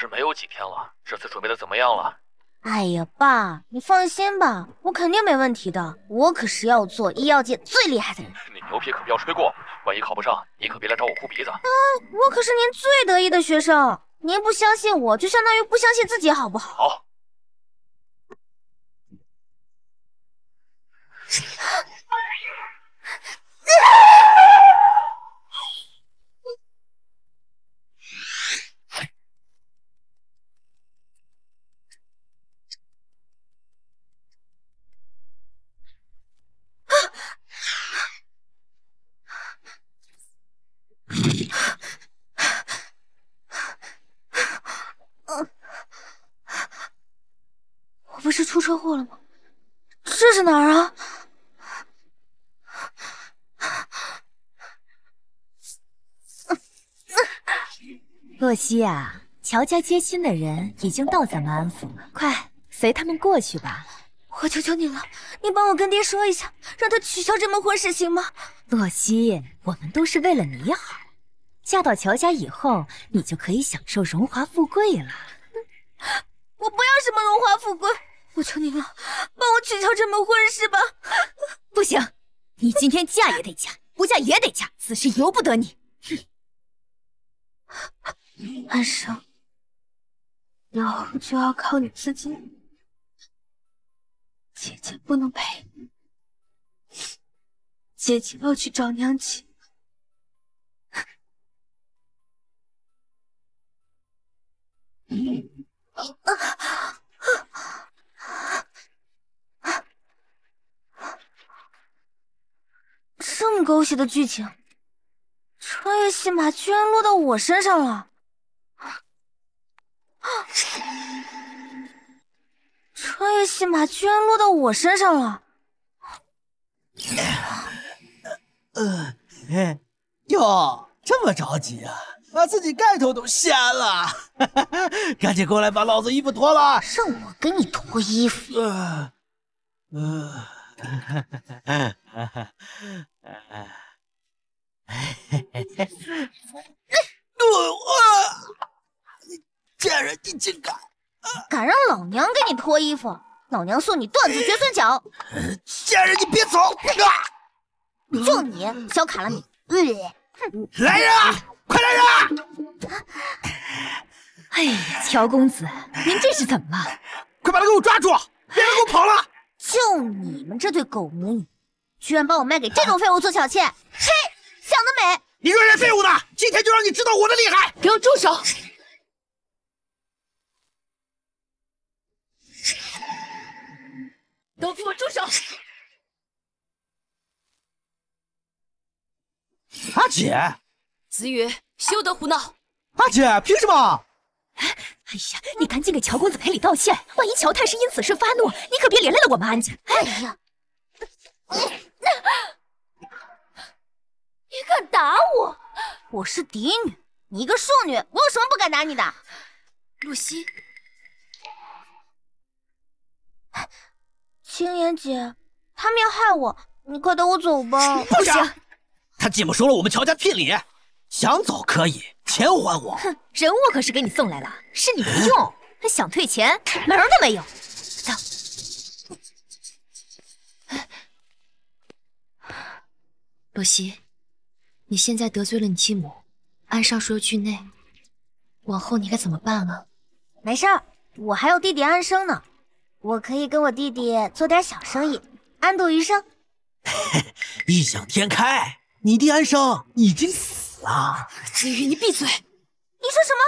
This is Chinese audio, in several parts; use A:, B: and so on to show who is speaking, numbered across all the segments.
A: 试没有几天了，这次准备的怎么样了？
B: 哎呀，爸，你放心吧，我肯定没问题的。我可是要做医药界最厉害的人。
A: 你牛皮可不要吹过，万一考不上，你可别来找我哭鼻子。啊，
B: 我可是您最得意的学生，您不相信我，就相当于不相信自己，好不好？
A: 好。
B: 我不是出车祸了吗？这是哪儿啊？
C: 洛西啊，乔家接亲的人已经到咱们安府了，快随他们过去吧。
B: 我求求你了，你帮我跟爹说一下，让他取消这门婚事，行吗？
C: 洛西，我们都是为了你好。嫁到乔家以后，你就可以享受荣华富贵了。
B: 我不要什么荣华富贵，我求你了，帮我取消这门婚事吧。
C: 不行，你今天嫁也得嫁，不嫁也得嫁，此事由不得你。
B: 安生，以后就要靠你自己，姐姐不能陪，姐姐要去找娘亲。这么狗血的剧情，穿越戏码居然落到我身上了！穿越戏码居然落到我身上了！
D: 呃，哟，这么着急啊？把自己盖头都掀了，赶紧过来把老子衣服脱了。
B: 让我给你脱衣服。
D: 呃，呃，贱人，你竟敢！
B: 敢让老娘给你脱衣服，老娘送你断子绝孙脚！
D: 贱人，你别走！
B: 就你，小卡拉米！
D: 来人啊！快来人！啊！
C: 哎呀，乔公子，您这是怎么了？
D: 快把他给我抓住！别让他给我跑了！
B: 就你们这对狗母女，居然把我卖给这种废物做小妾！嘿，想得美！
D: 你若然废物呢？今天就让你知道我的厉害！
C: 给我住手！都给我住手！
D: 阿姐。
C: 子宇，休得胡闹！
D: 阿姐，凭什么？
C: 哎呀，你赶紧给乔公子赔礼道歉，万一乔太师因此事发怒，你可别连累了我们安家。
B: 哎呀，你敢打我？我是嫡女，你一个庶女，我有什么不敢打你的？
C: 露西，
B: 青言姐，他们要害我，你快带我走吧。
D: 不行，他继母收了我们乔家聘礼。想走可以，钱还我。
C: 哼，人我可是给你送来了，是你不用，还想退钱，门儿都没有。走。洛西，你现在得罪了你继母，安少说惧内，往后你该怎么办啊？
B: 没事儿，我还有弟弟安生呢，我可以跟我弟弟做点小生意，安度余生。
D: 异想天开，你弟安生已经死。了。
C: 至于，你闭嘴！
B: 你说什么？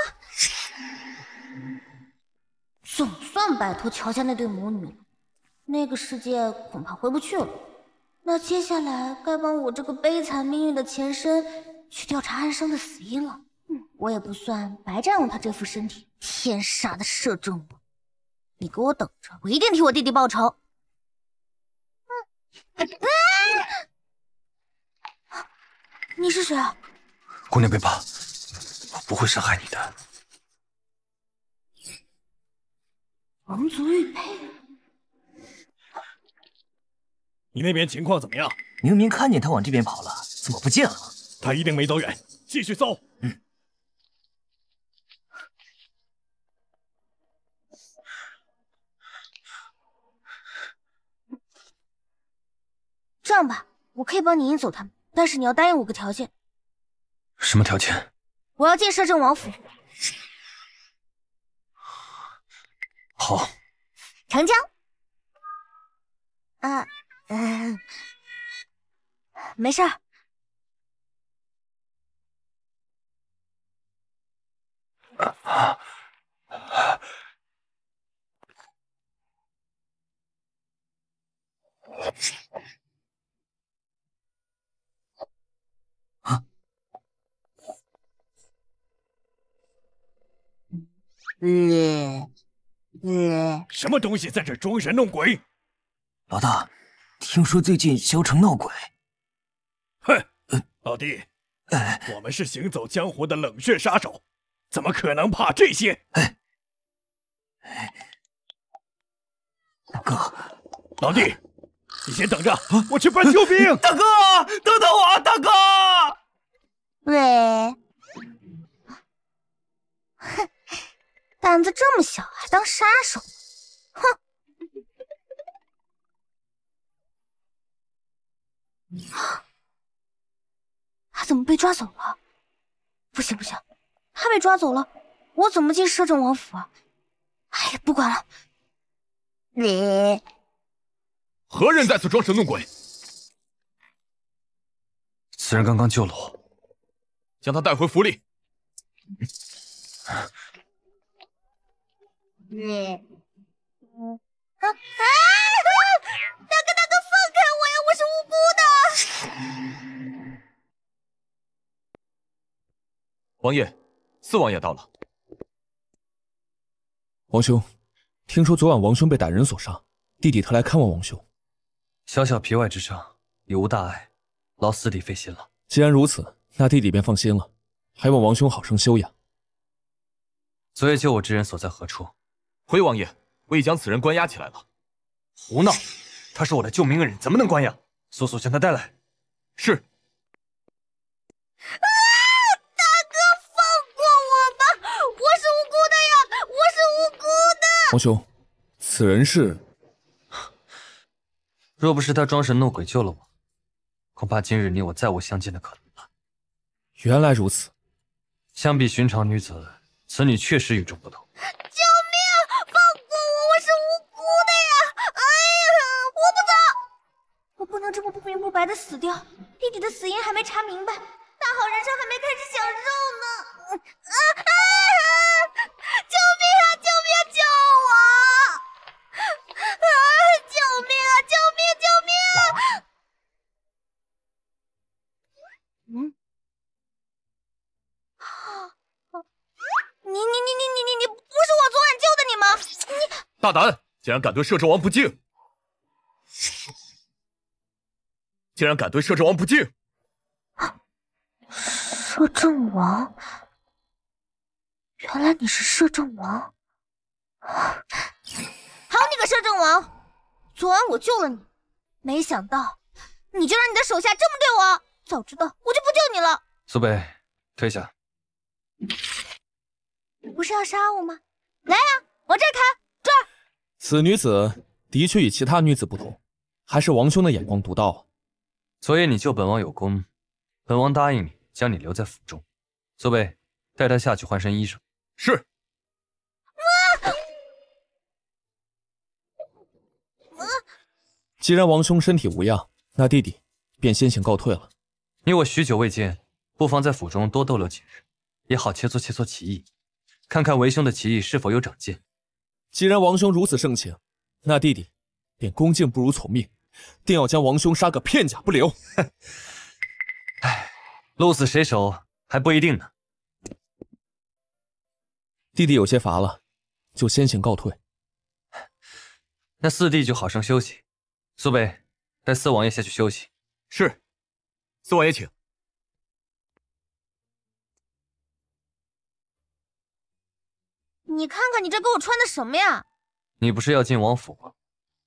B: 总算摆脱乔家那对母女了，那个世界恐怕回不去了。那接下来该帮我这个悲惨命运的前身去调查安生的死因了。嗯，我也不算白占用他这副身体，天杀的摄政王！你给我等着，我一定替我弟弟报仇。嗯，你是谁啊？
E: 姑娘别怕，我不会伤害你的。
B: 王族玉佩，
F: 你那边情况怎么样？
E: 明明看见他往这边跑了，怎么不见了？
F: 他一定没走远，继续搜。
E: 嗯。
B: 这样吧，我可以帮你引走他们，但是你要答应我个条件。
E: 什么条件？
B: 我要进摄政王府。
E: 好，
B: 成交。啊，嗯，没事儿。
E: 啊
G: 呃呃，什么东西在这装神弄鬼？
E: 老大，听说最近萧城闹鬼。
G: 哼，老弟，我们是行走江湖的冷血杀手，怎么可能怕这些？
E: 哎，
G: 大哥，老弟，你先等着，我去搬救兵。
H: 大哥，等等我，大哥。
B: 喂。哼，胆子这么小，还当杀手？哼！他怎么被抓走了？不行不行，他被抓走了，我怎么进摄政王府啊？哎呀，不管了。你
I: 何人在此装神弄鬼？
E: 此人刚刚救了我，
I: 将他带回府里。
B: 你，嗯啊啊！大哥大哥，放开我呀！我是无辜的。
I: 王爷，四王爷到了。
J: 王兄，听说昨晚王兄被歹人所杀，弟弟特来看望王兄。
E: 小小皮外之伤，已无大碍，劳四弟费心了。
J: 既然如此，那弟弟便放心了。还望王兄好生休养。
E: 昨夜救我之人所在何处？
I: 回王爷，我已将此人关押起来了。
E: 胡闹！他是我的救命恩人，怎么能关押？速速将他带来。
I: 是。
B: 啊！大哥，放过我吧！我是无辜的呀，我是无辜的。
J: 皇兄，此人是
E: 若不是他装神弄鬼救了我，恐怕今日你我再无相见的可能了。
J: 原来如此。
E: 相比寻常女子，此女确实与众不同。
B: 救命！放过我！我是无辜的呀！哎呀，我不走！我不能这么不明不白的死掉。弟弟的死因还没查明白，大好人生还没开始享受呢。啊啊！救命啊！救命！救我！啊！救命啊！救命！救命！嗯。你你你你你你你不是我昨晚救的你吗？你
I: 大胆，竟然敢对摄政王不敬！竟然敢对摄政王不敬！
B: 摄政王，原来你是摄政王！好你个摄政王！昨晚我救了你，没想到你就让你的手下这么对我！早知道我就不救你了。
E: 苏北，退下。
B: 不是要杀我吗？来啊，往这儿砍，这儿。
J: 此女子的确与其他女子不同，还是王兄的眼光独到啊。
E: 昨夜你救本王有功，本王答应你，将你留在府中。苏北，带他下去换身衣裳。
I: 是。
B: 啊！
J: 既然王兄身体无恙，那弟弟便先行告退了。
E: 你我许久未见，不妨在府中多逗留几日，也好切磋切磋棋艺。看看为兄的棋艺是否有长进。
J: 既然王兄如此盛情，那弟弟便恭敬不如从命，定要将王兄杀个片甲不留。
E: 唉，鹿死谁手还不一定呢。
J: 弟弟有些乏了，就先行告退。
E: 那四弟就好生休息。苏北，带四王爷下去休息。
I: 是，四王爷请。
B: 你看看你这给我穿的什么呀？
E: 你不是要进王府吗？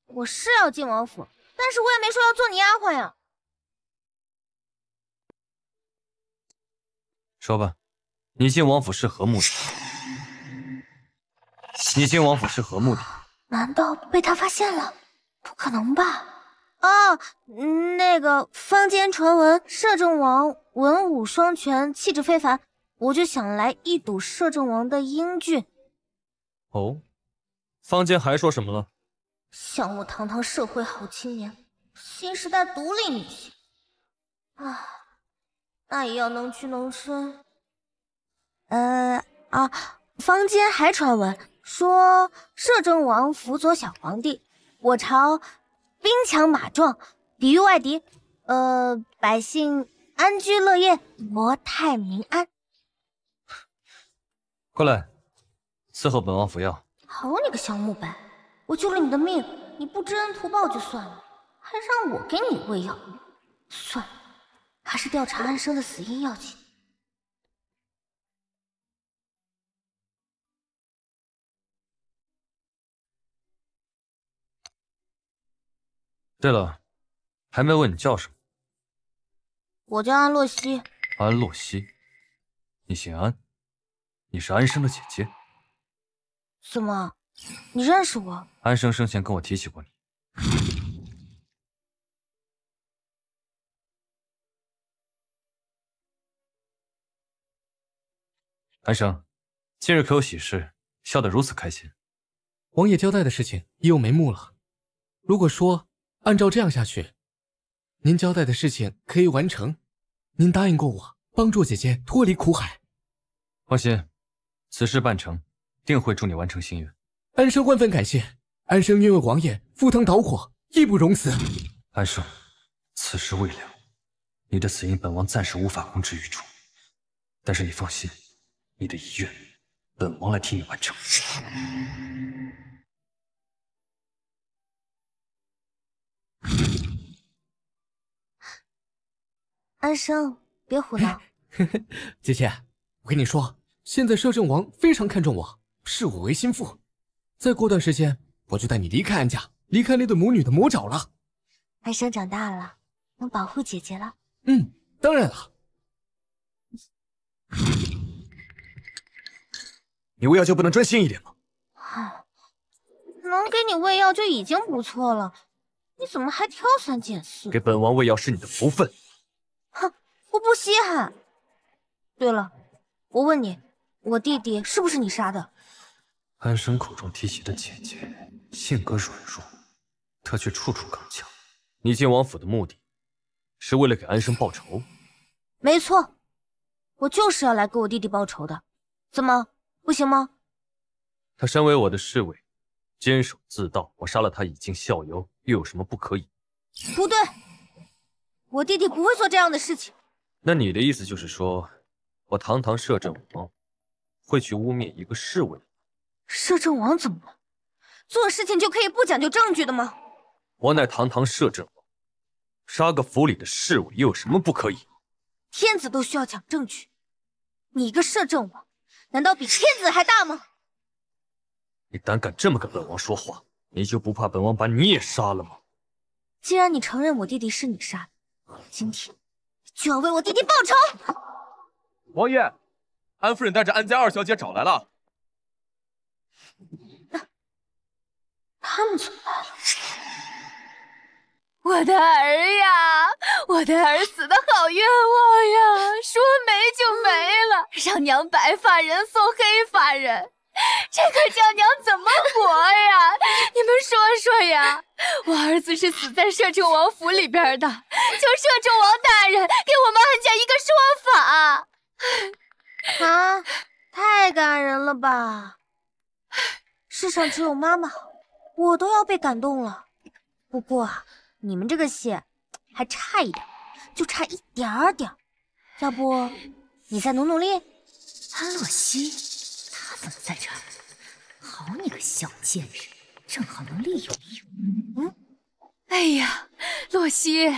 B: 我是要进王府，但是我也没说要做你丫鬟呀。
E: 说吧，你进王府是何目的？你进王府是何目的？
B: 难道被他发现了？不可能吧？啊！哦，那个坊间传闻摄政王文武双全，气质非凡，我就想来一睹摄政王的英俊。
E: 哦，坊间还说什么了？
B: 像我堂堂社会好青年，新时代独立女性，啊，那也要能屈能伸。呃啊，坊间还传闻说摄政王辅佐小皇帝，我朝兵强马壮，抵御外敌，呃，百姓安居乐业，国泰民安。
E: 过来，伺候本王服药。
B: 好你个小木白，我救了你的命，你不知恩图报就算了，还让我给你喂药。算了，还是调查安生的死因要紧。
E: 对了，还没问你叫什么？
B: 我叫安洛西。
E: 安洛西，你姓安，你是安生的姐姐。
B: 怎么，你认识我？
E: 安生生前跟我提起过你。安生，今日可有喜事？笑得如此开心。
K: 王爷交代的事情已有眉目了。如果说按照这样下去，您交代的事情可以完成，您答应过我帮助姐姐脱离苦海。
E: 放心，此事办成。定会助你完成心愿，
K: 安生万分感谢。安生愿为王爷赴汤蹈火，义不容辞。
E: 安生，此事未了，你的死因本王暂时无法公之于众，但是你放心，你的遗愿，本王来替你完成。
B: 安生，别胡闹。
K: 姐姐，我跟你说，现在摄政王非常看重我。视我为心腹，再过段时间我就带你离开安家，离开那对母女的魔爪了。
B: 安生长大了，能保护姐姐了。
K: 嗯，当然了。
I: 你喂药就不能专心一点吗？
B: 能给你喂药就已经不错了，你怎么还挑三拣四？
I: 给本王喂药是你的福分。
B: 哼，我不稀罕。对了，我问你，我弟弟是不是你杀的？
E: 安生口中提起的姐姐，性格软弱，她却处处刚强。你进王府的目的，是为了给安生报仇？
B: 没错，我就是要来给我弟弟报仇的。怎么，不行吗？
E: 他身为我的侍卫，监守自盗，我杀了他以儆效尤，又有什么不可以？
B: 不对，我弟弟不会做这样的事情。
E: 那你的意思就是说，我堂堂摄政王，会去污蔑一个侍卫？
B: 摄政王怎么了？做事情就可以不讲究证据的吗？
E: 我乃堂堂摄政王，杀个府里的侍卫又有什么不可以？
B: 天子都需要讲证据，你一个摄政王，难道比天子还大吗？
E: 你胆敢这么跟本王说话，你就不怕本王把你也杀了吗？
B: 既然你承认我弟弟是你杀的，今天就要为我弟弟报仇。
I: 王爷，安夫人带着安家二小姐找来了。
B: 他们怎么来了？
C: 我的儿呀，我的儿死的好冤枉呀！说没就没了，让娘白发人送黑发人，这可叫娘怎么活呀？你们说说呀！我儿子是死在摄政王府里边的，求摄政王大人给我们安家一个说法。
B: 啊，太感人了吧！世上只有妈妈好，我都要被感动了。不过你们这个戏还差一点，就差一点点。要不你再努努力？
C: 安洛西，他怎么在这儿？好你个小贱人，正好能利用利用。嗯，哎呀，洛西，你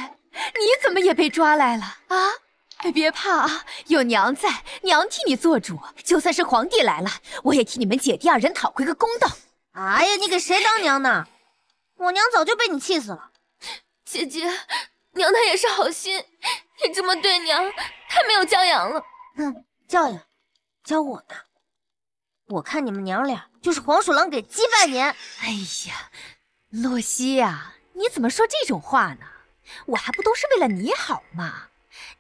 C: 怎么也被抓来了啊？别怕啊，有娘在，娘替你做主。就算是皇帝来了，我也替你们姐弟二人讨回个公道。
B: 哎呀，你给谁当娘呢？我娘早就被你气死了。
L: 姐姐，娘她也是好心，你这么对娘，太没有教养了。
B: 哼，教养，教我的。我看你们娘俩就是黄鼠狼给鸡拜年。
C: 哎呀，洛西呀。你怎么说这种话呢？我还不都是为了你好吗？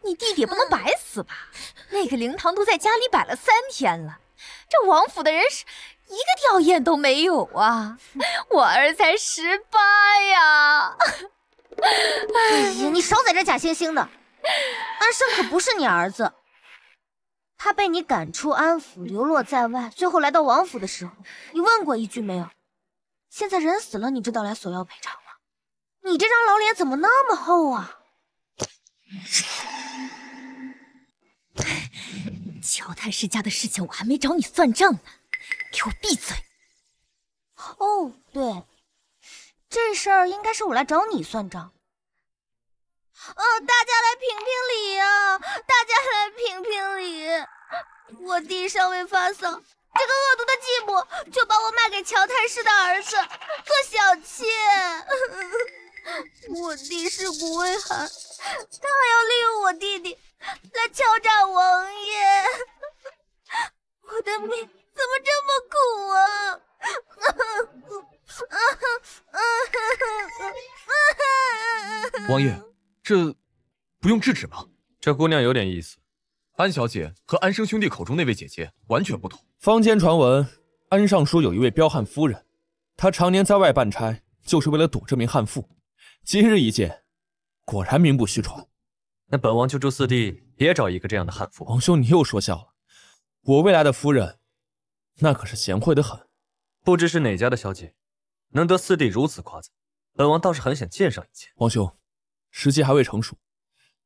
C: 你弟弟不能白死吧？那个灵堂都在家里摆了三天了，这王府的人是一个吊唁都没有啊！我儿才十八呀！
B: 哎呀，你少在这假惺惺的！安生可不是你儿子，他被你赶出安府，流落在外，最后来到王府的时候，你问过一句没有？现在人死了，你知道来索要赔偿吗？你这张老脸怎么那么厚啊？
C: 乔太师家的事情我还没找你算账呢，给我闭嘴！
B: 哦，对，这事儿应该是我来找你算账。哦，大家来评评理呀！大家来评评理！我弟尚未发丧，这个恶毒的继母就把我卖给乔太师的儿子做小妾。我弟尸骨未寒，他还要利用我弟弟来敲诈王爷。我的命么这么苦啊！
I: 王爷，这不用制止吗？
E: 这姑娘有点意思。
I: 安小姐和安生兄弟口中那位姐姐完全不同。
J: 坊间传闻，安尚书有一位彪悍夫人，她常年在外办差，就是为了躲这名悍妇。今日一见，果然名不虚传。
E: 那本王就祝四弟也找一个这样的悍妇。
J: 王兄，你又说笑了。我未来的夫人，那可是贤惠的很。
E: 不知是哪家的小姐，能得四弟如此夸赞，本王倒是很想见上一见。
J: 王兄，时机还未成熟，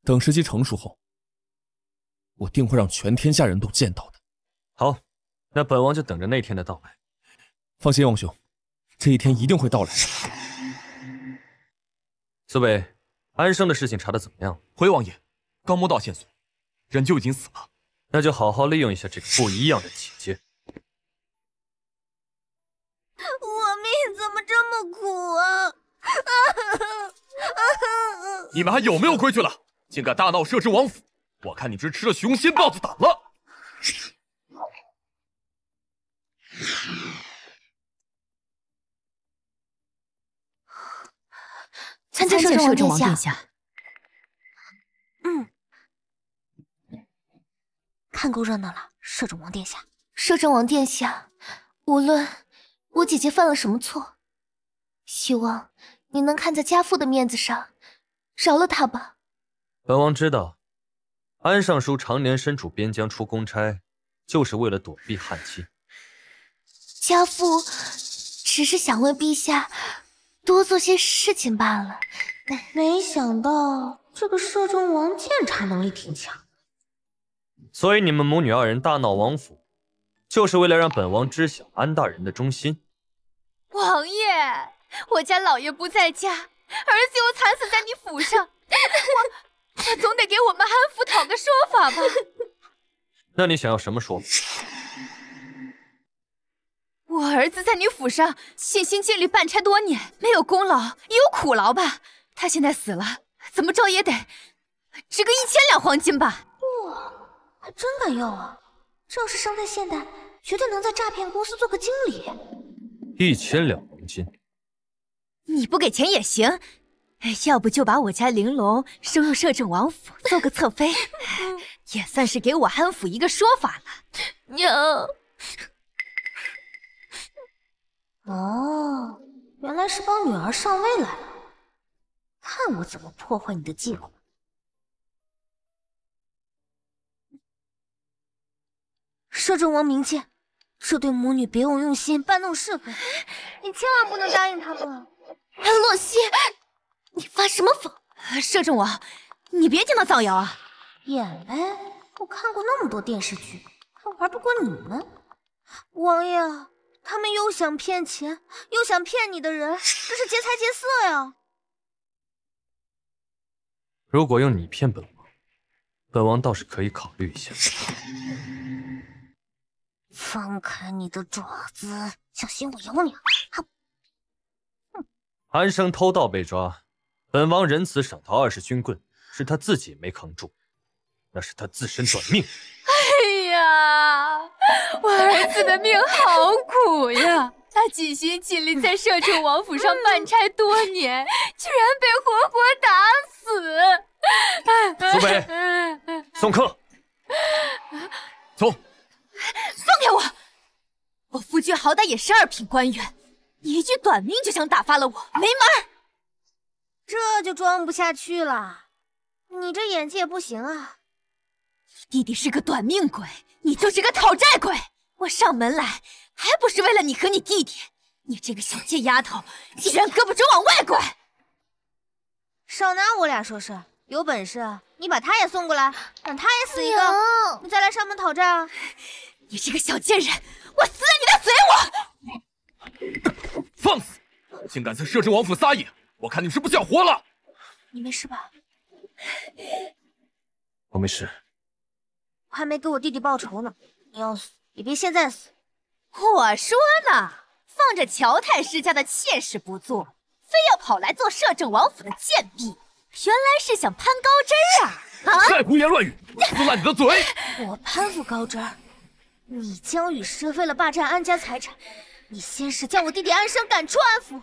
J: 等时机成熟后，我定会让全天下人都见到的。
E: 好，那本王就等着那天的到来。
J: 放心，王兄，这一天一定会到来。
E: 四位，安生的事情查的怎么样？
I: 回王爷，刚摸到线索，人就已经死了。
E: 那就好好利用一下这个不一样的姐姐。
B: 我命怎么这么苦啊！
I: 你们还有没有规矩了？竟敢大闹摄政王府！我看你是吃了雄心豹子胆了。
C: 参见摄政王殿下。
B: 嗯，看够热闹了，摄政王殿下。
L: 摄政王殿下，无论我姐姐犯了什么错，希望你能看在家父的面子上，饶了她吧。
E: 本王知道，安尚书常年身处边疆出公差，就是为了躲避汉妻。
L: 家父只是想为陛下多做些事情罢了。
B: 没想到这个摄政王鉴察能力挺强。
E: 所以你们母女二人大闹王府，就是为了让本王知晓安大人的忠心。
C: 王爷，我家老爷不在家，儿子又惨死在你府上，我我总得给我们安府讨个说法吧。
E: 那你想要什么说法？
C: 我儿子在你府上尽心尽力办差多年，没有功劳也有苦劳吧？他现在死了，怎么着也得值个一千两黄金吧？
B: 哇，还真敢要啊！这要是生在现代，绝对能在诈骗公司做个经理。
E: 一千两黄金，
C: 你不给钱也行，要不就把我家玲珑收入摄政王府，做个侧妃，也算是给我安府一个说法了。
L: 娘，
B: 哦，原来是帮女儿上位来了。看我怎么破坏你的计划！摄政王明鉴，这对母女别有用心，搬弄是非，你千万不能答应他们。
L: 洛西，你发什么疯？
C: 摄政王，你别听他造谣啊！
B: 演呗，我看过那么多电视剧，还玩不过你们。王爷，他们又想骗钱，又想骗你的人，这是劫财劫色呀！
E: 如果用你骗本王，本王倒是可以考虑一下。
B: 放开你的爪子，小心我咬你！
E: 哼安生偷盗被抓，本王仁慈赏他二十军棍，是他自己没扛住，那是他自身短命。
C: 哎呀，我儿子的命好苦呀！哎，他尽心尽力在摄政王府上办差多年，居然被活活打死！
I: 苏北，送客。走，
C: 松开我！我夫君好歹也是二品官员，你一句短命就想打发了我，没门！
B: 这就装不下去了，你这演技也不行啊！
C: 你弟弟是个短命鬼，你就是个讨债鬼！我上门来还不是为了你和你弟弟？你这个小贱丫头，竟然胳膊肘往外拐！
B: 少拿我俩说事，有本事你把他也送过来，让他也死一个，你再来上门讨债啊！
C: 你这个小贱人，我撕了
I: 你的嘴！我放肆！竟敢在摄政王府撒野！我看你是不想活了！
B: 你没事吧？
E: 我没事。
B: 我还没给我弟弟报仇呢。你要死也别现在死。
C: 我说呢，放着乔太师家的妾室不做，非要跑来做摄政王府的贱婢，原来是想攀高枝啊！啊！
I: 再胡言乱语，撕烂你的嘴！
B: 我攀附高枝？你江雨诗为了霸占安家财产，你先是将我弟弟安生赶出安府。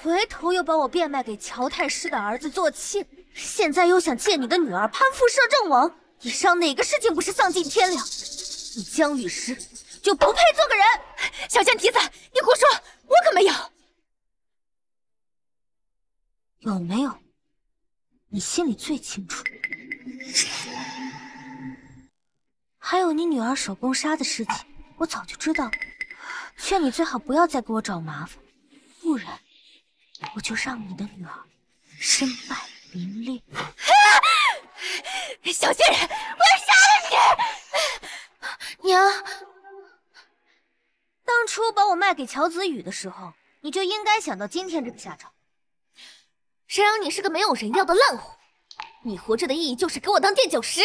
B: 回头又把我变卖给乔太师的儿子做妾，现在又想借你的女儿攀附摄政王，以上哪个事情不是丧尽天良？你江雨诗就不配做个人！
C: 小贱蹄子，你胡说，我可没有。
B: 有没有？你心里最清楚。还有你女儿手工纱的事情，我早就知道了。劝你最好不要再给我找麻烦，不然。我就让你的女儿身败名裂！
C: 小贱人，我要杀了
B: 你！娘，当初把我卖给乔子宇的时候，你就应该想到今天这个下场。
L: 谁让你是个没有人要的烂货？你活着的意义就是给我当垫脚石。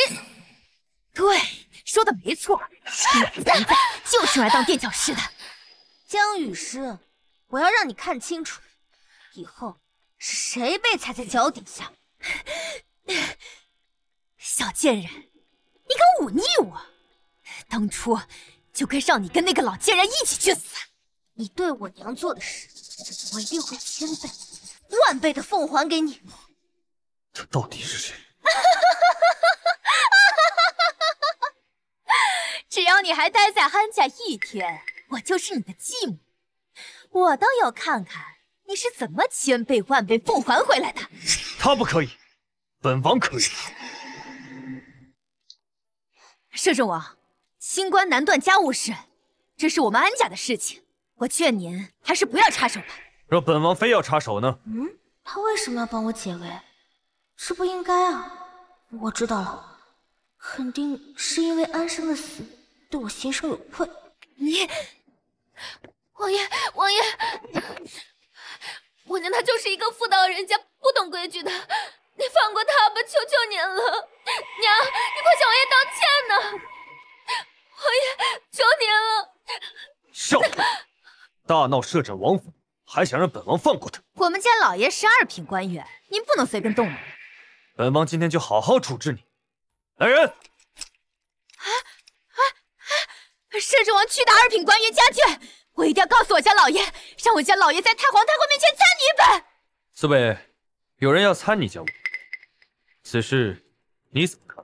C: 对，说的没错，你存在就是用来当垫脚石的。
B: 江雨诗，我要让你看清楚。以后是谁被踩在脚底下？
C: 小贱人，你敢忤逆我！当初就该让你跟那个老贱人一起去死！
B: 你对我娘做的事，我一定会千倍、万倍的奉还给你。
E: 他到底是谁？
C: 只要你还待在安家一天，我就是你的继母。我倒要看看。你是怎么千倍万倍奉还回来的？
E: 他不可以，本王可以。
C: 摄政王，清官难断家务事，这是我们安家的事情，我劝您还是不要插手吧。
E: 若本王非要插手呢？
B: 嗯，他为什么要帮我解围？这不应该啊。我知道了，肯定是因为安生的死对我心生有愧。
C: 你，
L: 王爷，王爷。我娘她就是一个妇道人家，不懂规矩的，你放过她吧，求求您了，娘，你快向王爷道歉呢！王爷，求您了！
E: 笑话！大闹摄政王府，还想让本王放过他？
C: 我们家老爷是二品官员，您不能随便动我。
E: 本王今天就好好处置你。来人！啊
C: 啊啊！摄政王屈打二品官员家眷。我一定要告诉我家老爷，让我家老爷在太皇太后面前参你一本。
E: 四位，有人要参你家务，此事你怎么看？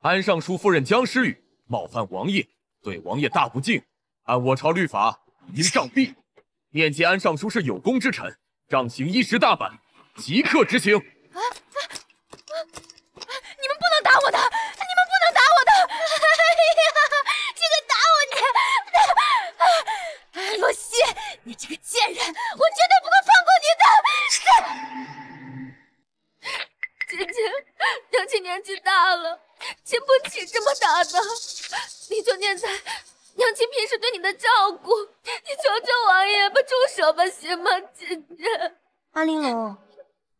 I: 安尚书夫人江诗雨冒犯王爷，对王爷大不敬，按我朝律法应杖毙。念及安尚书是有功之臣，杖刑一时大板，即刻执行。啊啊
C: 啊！你们不能打我的，你们不能打我的！哎呀，这个打我你！洛西，你这个贱人，我绝对不会放过
L: 你的！是姐姐，娘亲年纪大了，经不起这么打的。你就念在娘亲平时对你的照顾，你求求王爷吧，住手吧，行吗？姐姐，
B: 安玲珑，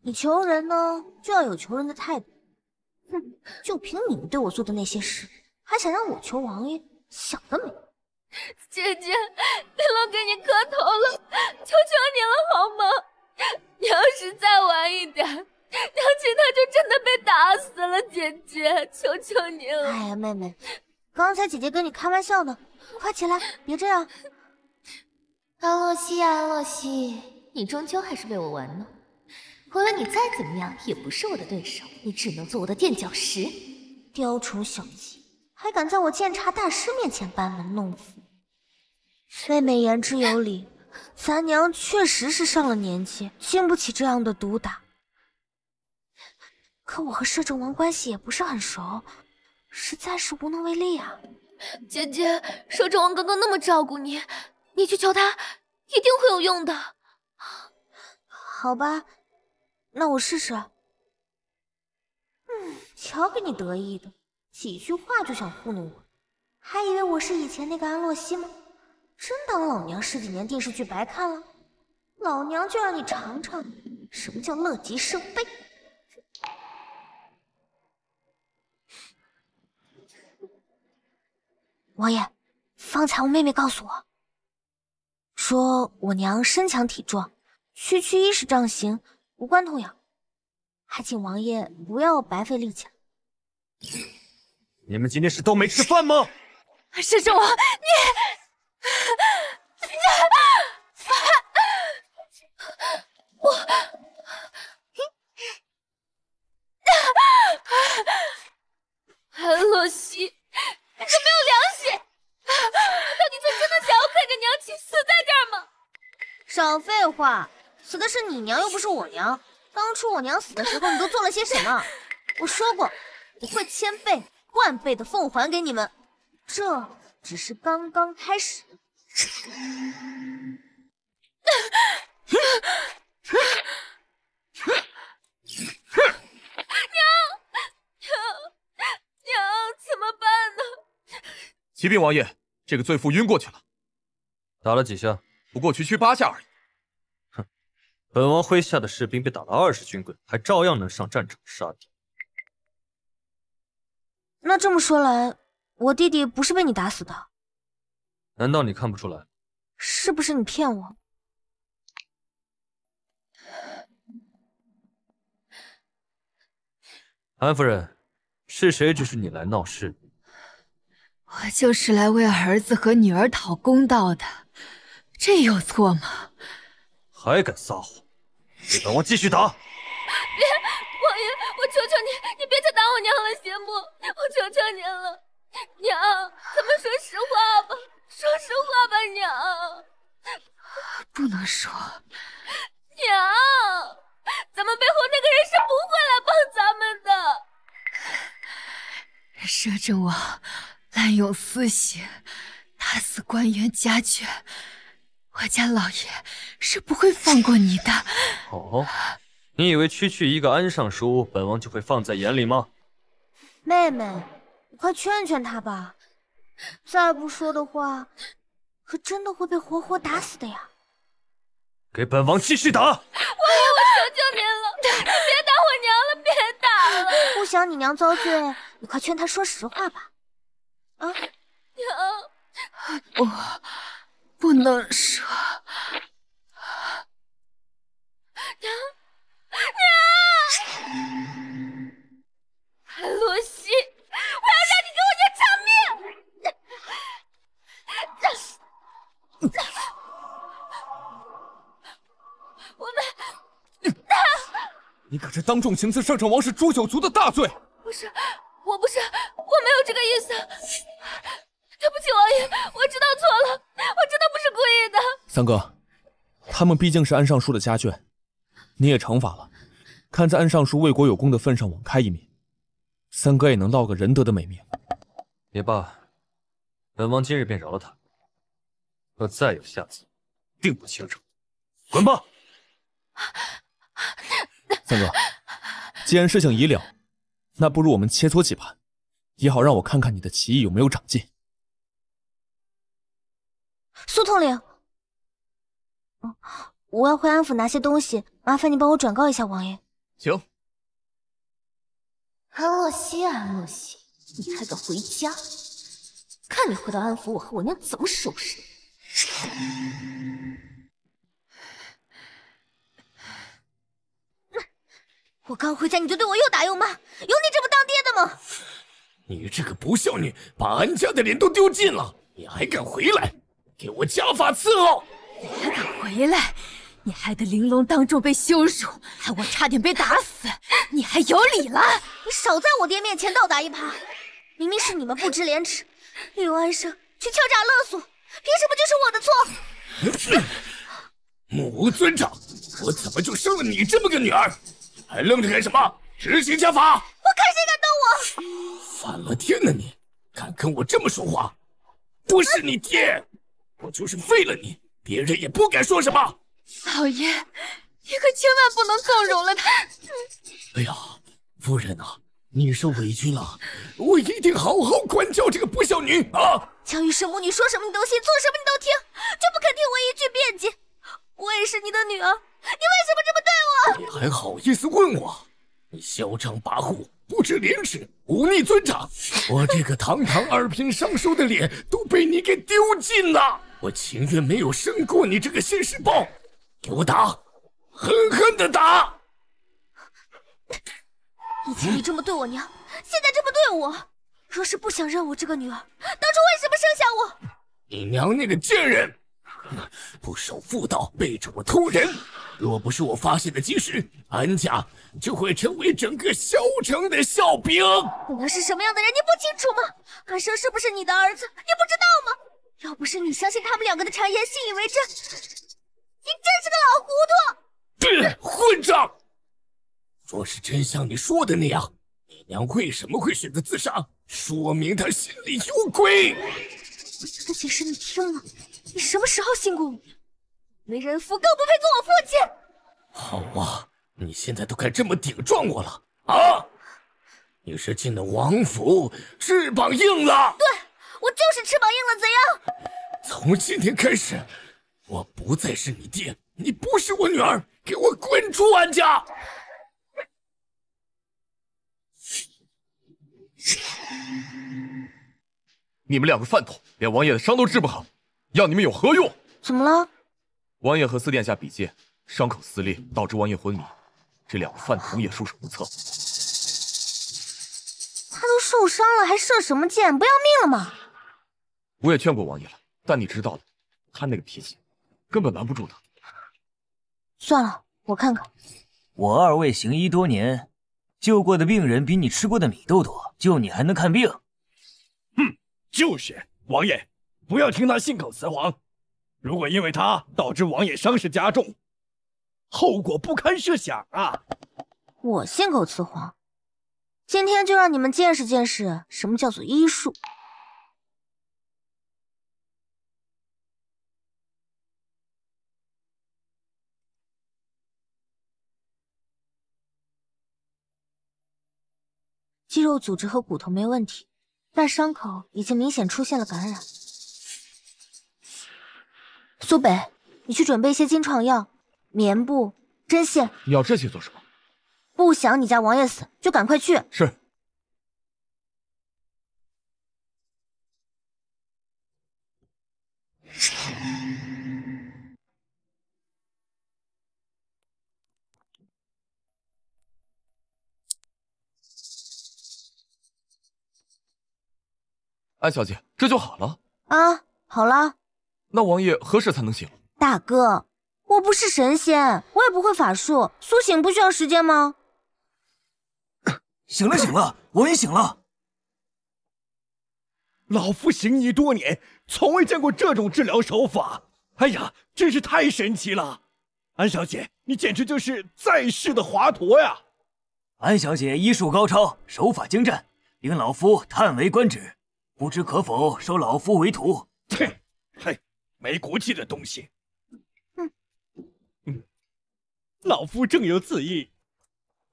B: 你求人呢，就要有求人的态度。哼，就凭你们对我做的那些事，还想让我求王爷，想得美！
L: 姐姐，玲珑给你磕头了，求求你了好吗？你要是再晚一点，娘亲她就真的被打死了。姐姐，求求你了！
B: 哎呀，妹妹，刚才姐姐跟你开玩笑呢，快起来，别这样。
L: 安洛西啊，安洛西，你终究还是被我玩弄。无论你再怎么样，也不是我的对手，你只能做我的垫脚石。
B: 雕虫小技，还敢在我鉴察大师面前班门弄斧！妹妹言之有理，咱娘确实是上了年纪，经不起这样的毒打。可我和摄政王关系也不是很熟，实在是无能为力啊。
L: 姐姐，摄政王刚刚那么照顾你，你去求他，一定会有用的。
B: 好吧，那我试试。嗯，瞧给你得意的，几句话就想糊弄我，还以为我是以前那个安洛西吗？真当老娘十几年电视剧白看了？老娘就让你尝尝什么叫乐极生悲。王爷，方才我妹妹告诉我，说我娘身强体壮，区区一十丈刑无关痛痒，还请王爷不要白费力气了。
E: 你们今天是都没吃饭吗？
C: 摄政王，你你
L: 我安洛西。你没有良心！难道你就真的想要看着娘亲死在这儿吗？
B: 少废话，死的是你娘，又不是我娘。当初我娘死的时候，你都做了些什么？我说过，我会千倍万倍的奉还给你们。这只是刚刚开始。
I: 娘，娘，娘，怎么办呢启禀王爷，这个罪妇晕过去了，
E: 打了几下？
I: 不过区区八下而已。
E: 哼，本王麾下的士兵被打了二十军棍，还照样能上战场杀敌。
B: 那这么说来，我弟弟不是被你打死的？
E: 难道你看不出来？
B: 是不是你骗我？
E: 安夫人，是谁指使你来闹事？
C: 我就是来为儿子和女儿讨公道的，这有错吗？
E: 还敢撒谎！给本王继续打！
L: 别，王爷，我求求你，你别再打我娘了，行不？我求求您了，娘，咱们说实话吧，说实话吧，娘。
C: 不能说。
L: 娘，咱们背后那个人是不会来帮咱们的。
C: 摄政王。滥用私刑，打死官员家眷，我家老爷是不会放过你的。
E: 哦，你以为区区一个安尚书，本王就会放在眼里吗？
B: 妹妹，你快劝劝他吧，再不说的话，可真的会被活活打死的呀！
E: 给本王继续打！王爷，
L: 我求求您了，你别打我娘了，别打了！
B: 不想你娘遭罪，你快劝她说实话吧。啊，
L: 娘，
C: 我不能说。
L: 娘，娘，安洛西，我要让你给我娘偿命！我们，
J: 你可是当众行刺摄政王室诛九族的大罪！
L: 不是，我不是，我没有这个意思。对不起，王爷，我知道错了，我真的不是故意的。
J: 三哥，他们毕竟是安尚书的家眷，你也惩罚了，看在安尚书为国有功的份上，网开一面，三哥也能落个仁德的美名。
E: 也罢，本王今日便饶了他。若再有下次，定不轻饶。滚吧！
J: 三哥，既然事情已了，那不如我们切磋几盘，也好让我看看你的棋艺有没有长进。
B: 苏统领，我要回安府拿些东西，麻烦你帮我转告一下王爷。
I: 行。
L: 安洛西，安洛西，你还敢回家？看你回到安府，我和我娘怎么收拾你！
B: 我刚回家，你就对我又打又骂，有你这么当爹的吗？
F: 你这个不孝女，把安家的脸都丢尽了，你还敢回来？给我家法伺候！
C: 你还敢回来？你害得玲珑当众被羞辱，害我差点被打死，你还有理了？
B: 你少在我爹面前倒打一耙！明明是你们不知廉耻，利用安生去敲诈勒索，凭什么就是我的错？
M: 目无尊长，我怎么就生了你这么个女儿？还愣着干什么？执行家法！
B: 我看谁敢动我！
M: 反了天了你！敢跟我这么说话？不是你爹，我就是废了你，别人也不敢说什么。
C: 老爷，你可千万不能纵容了他。
M: 哎呀，夫人呐，你受委屈了，我一定好好管教这个不孝女啊！
B: 江玉是母女说什么你都信，做什么你都听，就不肯听我一句辩解。我也是你的女儿，你为什么这么对我？
M: 你还好意思问我？你嚣张跋扈，不知廉耻，忤逆尊长！我这个堂堂二品尚书的脸都被你给丢尽了！我情愿没有生过你这个现世报！给我打，狠狠的打！
B: 以前你这么对我娘，现在这么对我。若是不想认我这个女儿，当初为什么生下我？
M: 你娘那个贱人，不守妇道，背着我偷人。若不是我发现的及时，安家就会成为整个萧城的笑柄。
B: 我娘是什么样的人，你不清楚吗？安生是不是你的儿子，你不知道吗？要不是你相信他们两个的谗言，信以为真。你真是个老糊
M: 涂！混账！若是真像你说的那样，你娘为什么会选择自杀？说明她心里有鬼。
B: 我娘的解释你听了？你什么时候信过我？为人夫更不配做我父亲。
M: 好啊，你现在都敢这么顶撞我了啊！你是进了王府，翅膀硬了。
B: 对，我就是翅膀硬了，怎样？
M: 从今天开始。我不再是你爹，你不是我女儿，给我滚出安家！
I: 你们两个饭桶，连王爷的伤都治不好，要你们有何用？
B: 怎么了？
I: 王爷和四殿下比剑，伤口撕裂，导致王爷昏迷，这两个饭桶也束手无策。
B: 他都受伤了，还射什么箭？不要命了吗？
I: 我也劝过王爷了，但你知道的，他那个脾气。根本拦不住他。
B: 算了，我看看。
N: 我二位行医多年，救过的病人比你吃过的米都多，就你还能看病？
F: 哼，就是王爷，不要听他信口雌黄。如果因为他导致王爷伤势加重，后果不堪设想啊！
B: 我信口雌黄？今天就让你们见识见识什么叫做医术。肌肉组织和骨头没问题，但伤口已经明显出现了感染。苏北，你去准备一些金创药、棉布、针线。
I: 你要这些做什么？
B: 不想你家王爷死，就赶快去。
I: 是。安小姐，这就好了
B: 啊！好了，
I: 那王爷何时才能醒？
B: 大哥，我不是神仙，我也不会法术，苏醒不需要时间吗？
N: 醒了，醒了，王爷醒了。
F: 老夫行医多年，从未见过这种治疗手法。哎呀，真是太神奇了！安小姐，你简直就是在世的华佗呀！
N: 安小姐医术高超，手法精湛，令老夫叹为观止。不知可否收老夫为徒？
F: 切，嘿，没骨气的东西！
B: 嗯
F: 嗯，老夫正有此意。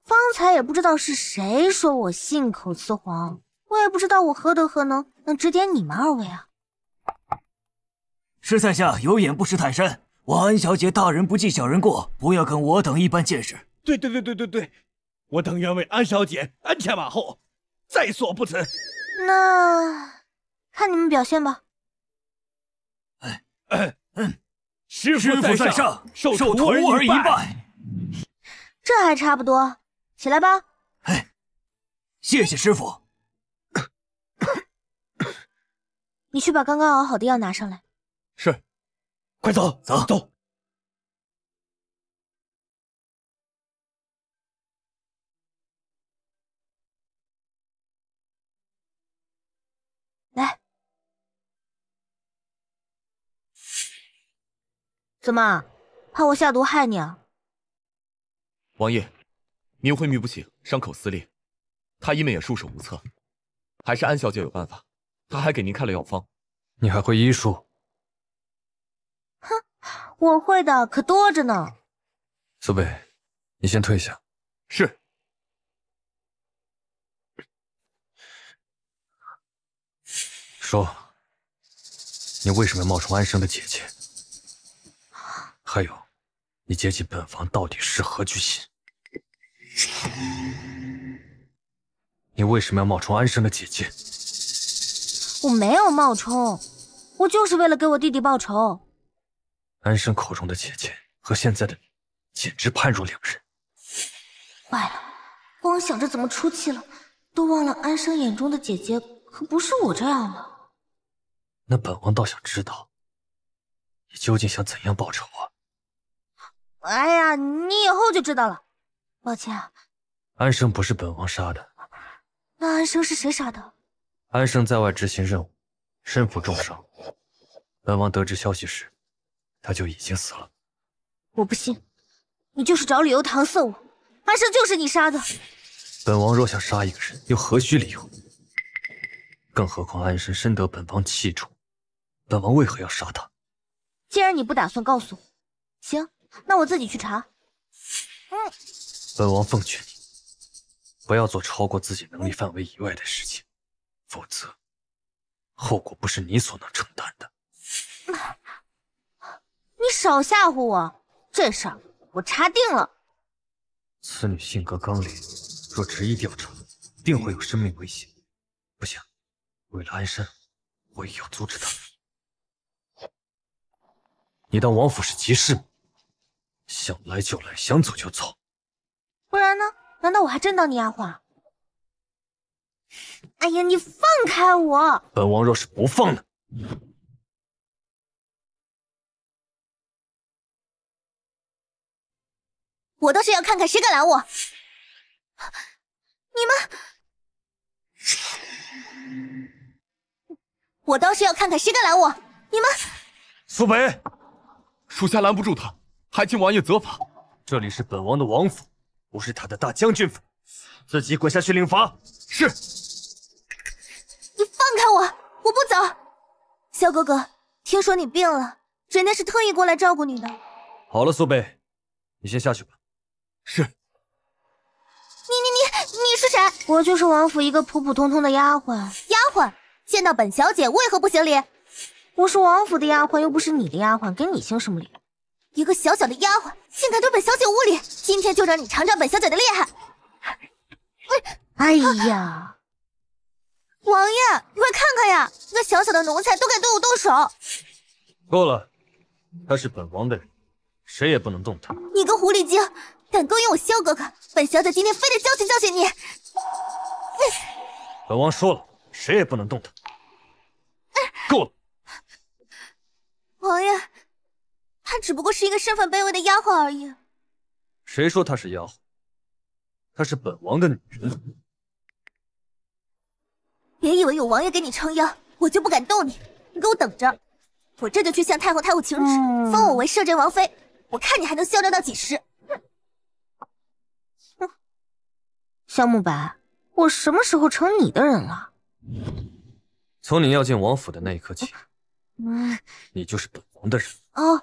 B: 方才也不知道是谁说我信口雌黄，我也不知道我何德何能，能指点你们二位啊！
N: 是在下有眼不识泰山，我安小姐大人不计小人过，不要跟我等一般见识。
F: 对对对对对对，我等愿为安小姐鞍前马后，在所不辞。
B: 那。看你们表现吧。
N: 哎哎嗯，
F: 师
N: 傅在上，受徒儿一拜。
B: 这还差不多，起来吧。
N: 哎，谢谢师傅。
B: 你去把刚刚熬好的药拿上来。
I: 是。
F: 快走
N: 走
F: 走。
B: 怎么，怕我下毒害你啊？
I: 王爷，您昏迷不醒，伤口撕裂，太医们也束手无策，还是安小姐有办法，她还给您开了药方。
E: 你还会医术？
B: 哼，我会的可多着呢。
E: 苏北，你先退下。
I: 是。
E: 说，你为什么要冒充安生的姐姐？还有，你接近本王到底是何居心？你为什么要冒充安生的姐姐？
B: 我没有冒充，我就是为了给我弟弟报仇。
E: 安生口中的姐姐和现在的你，简直判若两人。
B: 坏了，光想着怎么出气了，都忘了安生眼中的姐姐可不是我这样的。
E: 那本王倒想知道，你究竟想怎样报仇啊？
B: 哎呀，你以后就知道了。抱歉，
E: 安生不是本王杀的。
B: 那安生是谁杀的？
E: 安生在外执行任务，身负重伤。本王得知消息时，他就已经死了。
B: 我不信，你就是找理由搪塞我。安生就是你杀的。
E: 本王若想杀一个人，又何须理由？更何况安生深得本王器重。本王为何要杀他？
B: 既然你不打算告诉我，行，那我自己去查。
E: 嗯，本王奉劝你，不要做超过自己能力范围以外的事情，否则后果不是你所能承担的。
B: 你少吓唬我，这事儿我查定了。
E: 此女性格刚烈，若执意调查，定会有生命危险。不行，为了安身，我也要阻止她。你当王府是集市吗？想来就来，想走就走。
B: 不然呢？难道我还真当你丫鬟？哎呀，你放开我！
E: 本王若是不放呢？
B: 我倒是要看看谁敢拦我！你们，我倒是要看看谁敢拦我！你们，
I: 苏北。属下拦不住他，还请王爷责罚。
E: 这里是本王的王府，不是他的大将军府，自己滚下去领罚。
I: 是。
B: 你放开我，我不走。萧哥哥，听说你病了，人家是特意过来照顾你的。
E: 好了，苏北，你先下去吧。
I: 是。你
B: 你你你是谁？我就是王府一个普普通通的丫鬟。丫鬟见到本小姐为何不行礼？我是王府的丫鬟，又不是你的丫鬟，给你行什么礼？一个小小的丫鬟，竟敢对本小姐无礼！今天就让你尝尝本小姐的厉害！哎呀，王爷，你快看看呀，一个小小的奴才都敢对我动手！
E: 够了，他是本王的人，谁也不能动他。
B: 你个狐狸精，敢勾引我萧哥哥，本小姐今天非得教训教训你！
E: 本王说了，谁也不能动他。够了。
B: 王爷，她只不过是一个身份卑微的丫鬟而已。
E: 谁说她是丫鬟？她是本王的女人。
B: 别以为有王爷给你撑腰，我就不敢动你。你给我等着，我这就去向太后、太后请旨，封我为摄政王妃。我看你还能嚣张到几时？哼！萧慕白，我什么时候成你的人了？
E: 从你要进王府的那一刻起。
B: 嗯，
E: 你就是本王的人
B: 哦。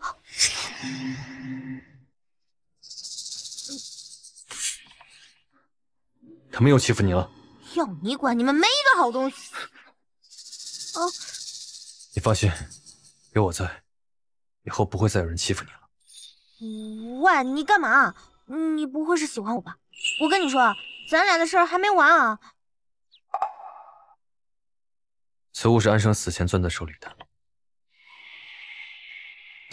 E: 他们又欺负你了？
B: 要你管？你们没一个好东西。哦，
E: 你放心，有我在，以后不会再有人欺负你了。
B: 喂，你干嘛？你不会是喜欢我吧？我跟你说，咱俩的事儿还没完啊。
E: 此物是安生死前攥在手里的。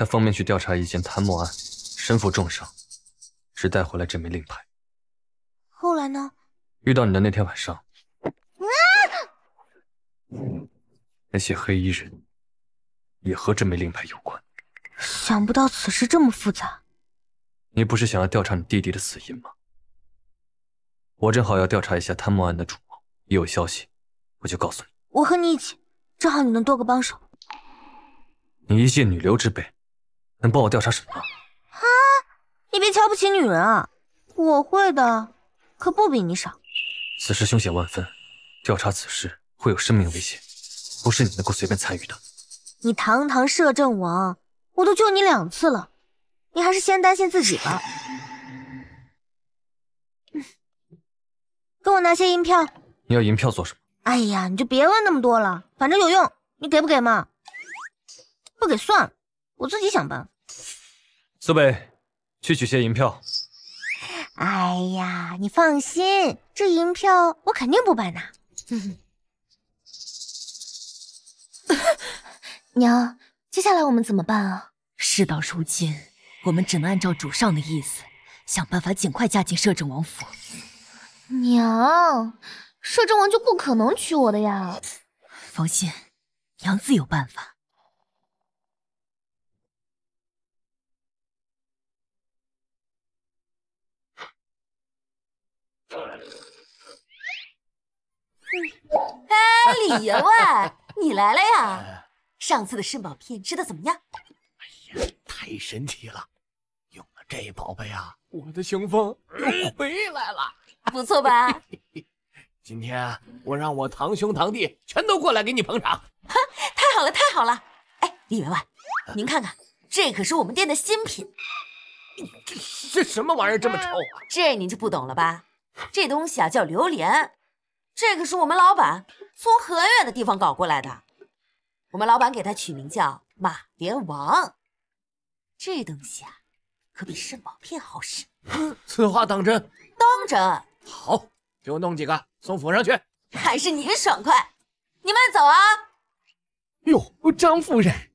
E: 他方便去调查一件贪墨案，身负重伤，只带回来这枚令牌。
B: 后来呢？
E: 遇到你的那天晚上，那些黑衣人也和这枚令牌有关。
O: 想不到此事这么复杂。
E: 你不是想要调查你弟弟的死因吗？我正好要调查一下贪墨案的主谋，一有消息我就告诉你。
O: 我和你一起，正好你能多个帮手。
E: 你一介女流之辈，能帮我调查什么？
O: 啊！你别瞧不起女人啊！我会的，可不比你少。
E: 此事凶险万分，调查此事会有生命危险，不是你能够随便参与的。
O: 你堂堂摄政王，我都救你两次了，你还是先担心自己吧。给我拿些银票。
E: 你要银票做什么？
O: 哎呀，你就别问那么多了，反正有用，你给不给嘛？不给算了，我自己想办法。
E: 苏北，去取些银票。
O: 哎呀，你放心，这银票我肯定不白拿。
C: 娘，接下来我们怎么办啊？事到如今，我们只能按照主上的意思，想办法尽快嫁进摄政王府。
O: 娘，摄政王就不可能娶我的呀。
C: 放心，娘自有办法。
P: 哎，李员外，你来了呀？上次的肾宝片吃的怎么样？
I: 哎呀，太神奇了！用了这宝贝啊，我的雄风又回来了，
P: 不错吧？
I: 今天我让我堂兄堂弟全都过来给你捧场。
P: 哈，太好了，太好了！哎，李员外，您看看，这可是我们店的新品。
I: 这这什么玩意儿这么臭啊？
P: 这您就不懂了吧？这东西啊叫榴莲。这可是我们老板从很远的地方搞过来的，我们老板给它取名叫马莲王。这东西啊，可比肾宝片好使。
I: 此话当真？
P: 当真。
I: 好，给我弄几个送府上去。
P: 还是您爽快，你慢走啊。
M: 哟，张夫人，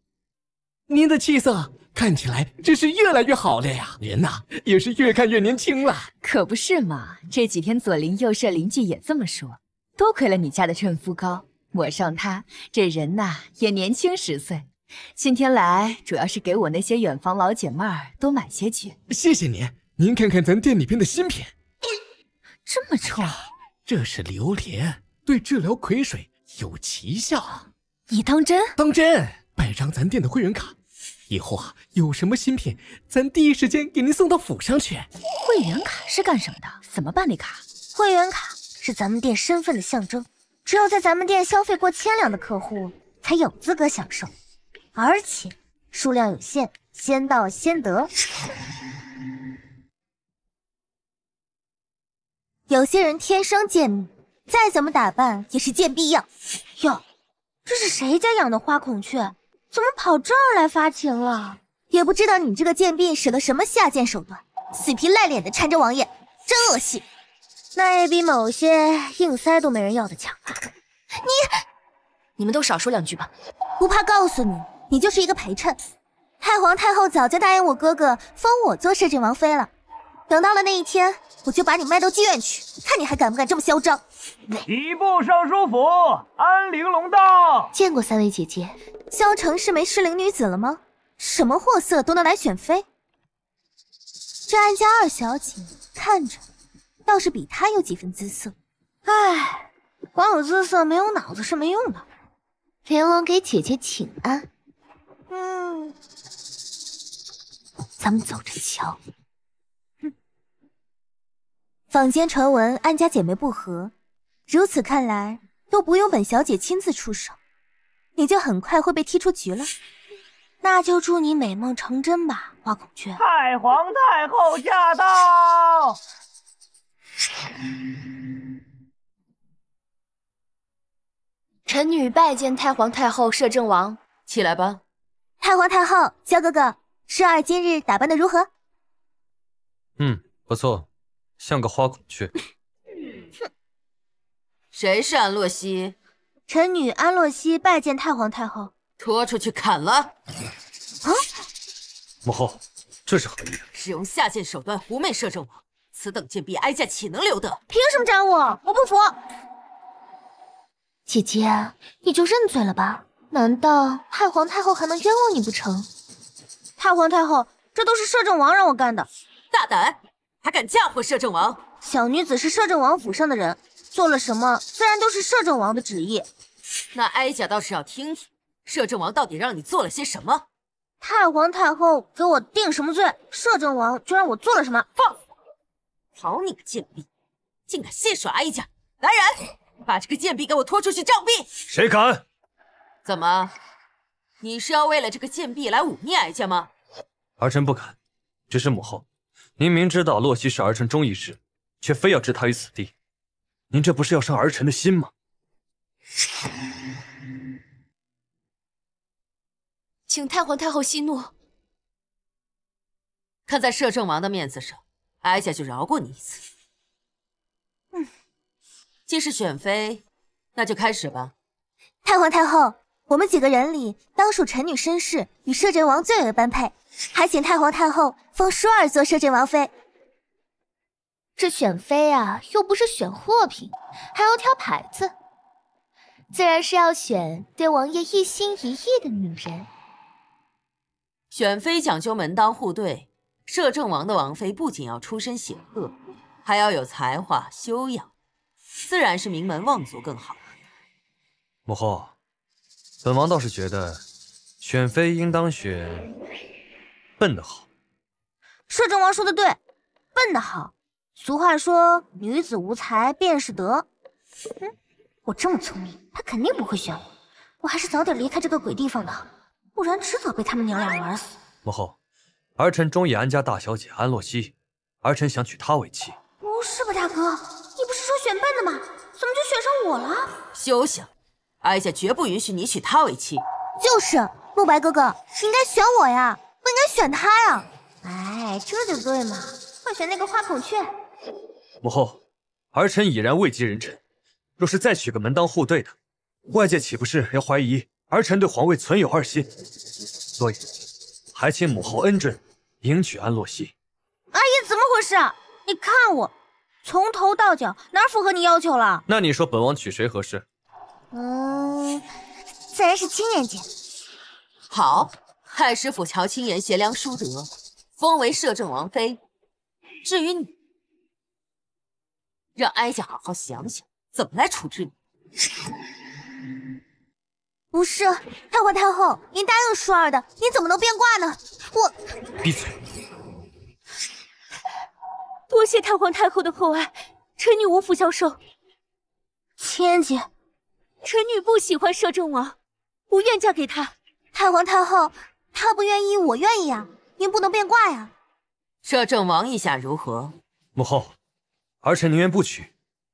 M: 您的气色看起来真是越来越好了呀，人呐也是越看越年轻了。
C: 可不是嘛，这几天左邻右舍邻居也这么说。多亏了你家的润肤膏，抹上它，这人呐也年轻十岁。今天来主要是给我那些远房老姐妹儿多买些去。
M: 谢谢您，您看看咱店里边的新品，
C: 这么臭，
M: 这是榴莲，对治疗癸水有奇效。
C: 你当真？
M: 当真，办张咱店的会员卡，以后啊有什么新品，咱第一时间给您送到府上去。
C: 会员卡是干什么的？怎么办理卡？
O: 会员卡。是咱们店身份的象征，只有在咱们店消费过千两的客户才有资格享受，而且数量有限，先到先得。有些人天生贱命，再怎么打扮也是贱逼样。哟，这是谁家养的花孔雀？怎么跑这儿来发情了？也不知道你这个贱婢使了什么下贱手段，死皮赖脸的缠着王爷，真恶心。那也比某些硬塞都没人要的强。你，
C: 你们都少说两句吧。
O: 不怕告诉你，你就是一个陪衬。太皇太后早就答应我哥哥封我做摄政王妃了。等到了那一天，我就把你卖到妓院去，看你还敢不敢这么嚣张。
G: 礼部尚书府，安陵容到。
O: 见过三位姐姐，萧城是没适龄女子了吗？什么货色都能来选妃？这安家二小姐看着。倒是比她有几分姿色，唉，光有姿色没有脑子是没用的。玲珑给姐姐请安，嗯，咱们走着瞧。哼，坊间传闻安家姐妹不和，如此看来都不用本小姐亲自出手，你就很快会被踢出局了。那就祝你美梦成真吧，花孔雀。
G: 太皇太后驾到。
C: 臣女拜见太皇太后、摄政王，
P: 起来吧。
O: 太皇太后，萧哥哥，十儿今日打扮的如何？
E: 嗯，不错，像个花孔雀。
P: 哼，谁是安洛西？
O: 臣女安洛西拜见太皇太后。
P: 拖出去砍了。
O: 啊！
E: 母后，这是何意？
P: 使用下贱手段狐媚摄政王。此等贱婢哀家岂能留得？
O: 凭什么斩我？我不服！姐姐，你就认罪了吧？难道太皇太后还能冤枉你不成？
B: 太皇太后，这都是摄政王让我干的。
P: 大胆，还敢嫁祸摄政王？
B: 小女子是摄政王府上的人，做了什么自然都是摄政王的旨意。
P: 那哀家倒是要听听，摄政王到底让你做了些什么？
B: 太皇太后给我定什么罪，摄政王就让我做了什么。
P: 放肆！好你个贱婢，竟敢戏耍哀家！来人，把这个贱婢给我拖出去杖毙！
E: 谁敢？
P: 怎么，你是要为了这个贱婢来忤逆哀家吗？
E: 儿臣不敢，只是母后，您明知道洛熙是儿臣忠义之，却非要置他于死地，您这不是要伤儿臣的心吗？
L: 请太皇太后息怒。
P: 看在摄政王的面子上，哀家就饶过你一次。嗯，既是选妃，那就开始吧。
B: 太皇太后，我们几个人里，当属臣女身世与摄政王最为般配，还请太皇太后封舒儿做摄政王妃。
C: 这选妃啊，又不是选货品，还要挑牌子，自然是要选对王爷一心一意的女人。
P: 选妃讲究门当户对，摄政王的王妃不仅要出身显赫，还要有才华修养，自然是名门望族更好。
E: 母后，本王倒是觉得选妃应当选笨的好。
B: 摄政王说的对，笨的好。俗话说女子无才便是德。嗯，我这么聪明，他肯定不会选我。我还是早点离开这个鬼地方的。不然迟早被他们娘俩玩死。
E: 母后，儿臣中意安家大小姐安洛西，儿臣想娶她为妻。
B: 不是吧，大哥，你不是说选笨的吗？怎么就选上我了？
P: 休想！哀家绝不允许你娶她为妻。
B: 就是慕白哥哥，你应该选我呀，不应该选她呀。哎，这就对嘛，快选那个花孔雀。
E: 母后，儿臣已然位极人臣，若是再娶个门当户对的，外界岂不是要怀疑？儿臣对皇位存有二心，所以还请母后恩准迎娶安洛熙。
B: 阿姨，怎么回事？你看我从头到脚哪符合你要求了？
E: 那你说本王娶谁合适？
B: 嗯，自然是青言姐。
P: 好，太师府乔青言贤良淑德，封为摄政王妃。至于你，让哀家好好想想怎么来处置你。
B: 不是太皇太后，您答应舒儿的，您怎么能变卦呢？我
E: 闭嘴！
L: 多谢太皇太后的厚爱，臣女无福消受。
B: 千姐，
L: 臣女不喜欢摄政王，不愿嫁给他。
B: 太皇太后，他不愿意，我愿意啊！您不能变卦呀。
P: 摄政王意下如何？
E: 母后，儿臣宁愿不娶，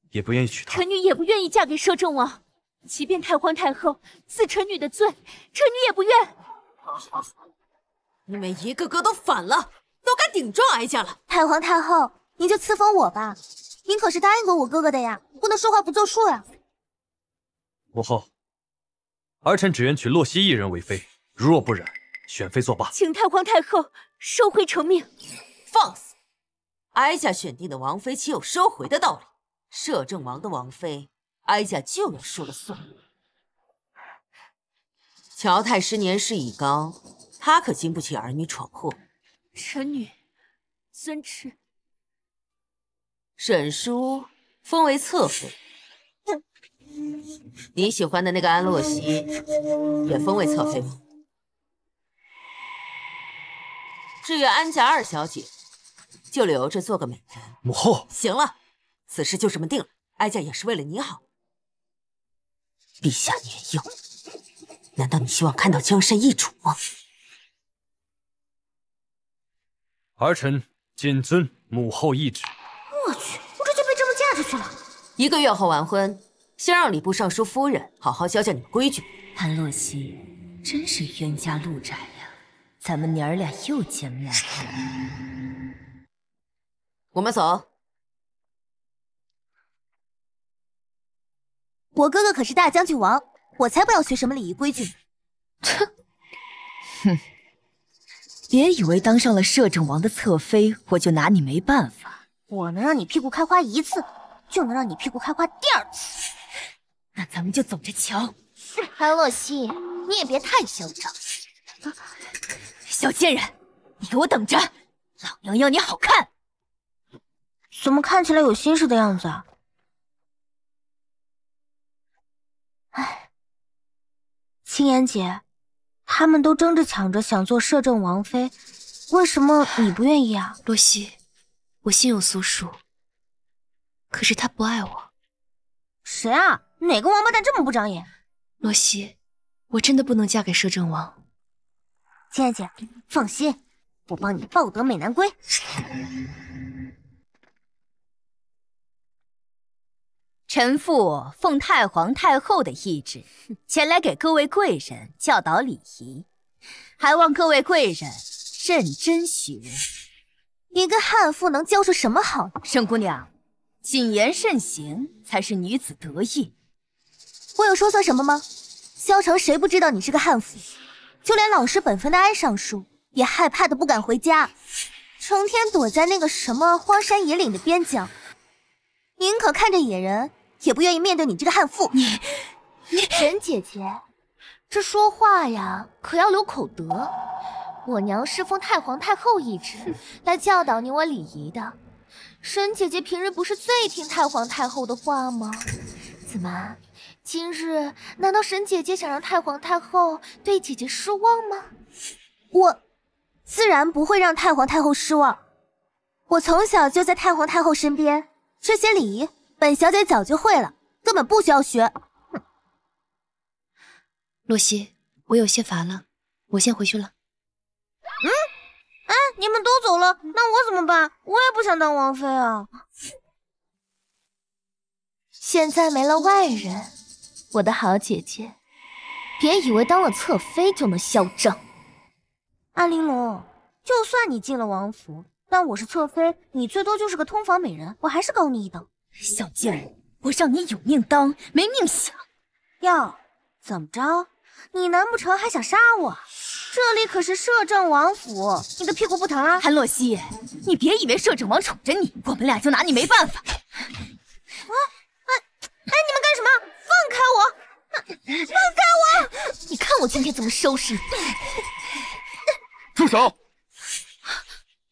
E: 也不愿意娶她。
L: 臣女也不愿意嫁给摄政王。即便太皇太后赐臣女的罪，臣女也不愿。
P: 你们一个个都反了，都敢顶撞哀家了！
B: 太皇太后，您就赐封我吧，您可是答应过我哥哥的呀，不能说话不作数呀。
E: 母后，儿臣只愿娶洛熙一人为妃，如若不然，选妃作罢。
L: 请太皇太后收回成命。
P: 放肆！哀家选定的王妃岂有收回的道理？摄政王的王妃。哀家就要说了算。乔太师年事已高，他可经不起儿女闯祸。
L: 臣女遵旨。
P: 沈叔封为侧妃，你喜欢的那个安洛熙也封为侧妃吗？至于安家二小姐，就留着做个美人。
E: 母后，
P: 行了，此事就这么定了。哀家也是为了你好。陛下年幼，难道你希望看到江山易主吗？
E: 儿臣谨遵母后懿旨。
B: 我去，我这就被这么嫁出去了。
P: 一个月后完婚，先让礼部尚书夫人好好教教你们规矩。
Q: 安洛熙真是冤家路窄呀，咱们娘儿俩又见面了。
P: 我们走。
B: 我哥哥可是大将军王，我才不要学什么礼仪规矩。
Q: 哼，哼，别以为当上了摄政王的侧妃，我就拿你没办法。
B: 我能让你屁股开花一次，就能让你屁股开花第二次。
Q: 那咱们就走着瞧。
B: 安洛熙，你也别太嚣张。
C: 小贱人，你给我等着！老娘要你好看！
B: 怎么看起来有心事的样子啊？哎，青妍姐，他们都争着抢着想做摄政王妃，为什么你不愿意啊？
L: 洛西，我心有所属，可是他不爱我。
B: 谁啊？哪个王八蛋这么不长眼？
L: 洛西，我真的不能嫁给摄政王。
B: 青妍姐，放心，我帮你抱得美男归。
C: 臣妇奉太皇太后的懿旨，前来给各位贵人教导礼仪，还望各位贵人认真学。
B: 一个悍妇能教出什么好？
C: 沈姑娘，谨言慎行才是女子得意。
B: 我有说错什么吗？萧城谁不知道你是个悍妇？就连老实本分的安尚书也害怕的不敢回家，成天躲在那个什么荒山野岭的边疆，宁可看着野人，也不愿意面对你这个悍妇。
C: 你，你
B: 沈姐姐，这说话呀可要留口德。我娘是奉太皇太后懿旨来教导你我礼仪的。沈姐姐平日不是最听太皇太后的话吗？怎么？今日难道沈姐姐想让太皇太后对姐姐失望吗？我自然不会让太皇太后失望。我从小就在太皇太后身边，这些礼仪本小姐早就会了，根本不需要学。
L: 洛西，我有些乏了，我先回去了。
B: 嗯，哎，你们都走了，那我怎么办？我也不想当王妃啊。现在没了外人。我的好姐姐，别以为当了侧妃就能嚣张。安玲珑，就算你进了王府，但我是侧妃，你最多就是个通房美人，我还是高你一等。
C: 小贱人，我让你有命当，没命享。
B: 哟，怎么着？你难不成还想杀我？这里可是摄政王府，你的屁股不疼啊？
C: 韩洛西，你别以为摄政王宠着你，我们俩就拿你没办法。啊，
B: 哎，哎，你们干什么？放开我！放开我！你看我今天怎么收拾你！
I: 住手！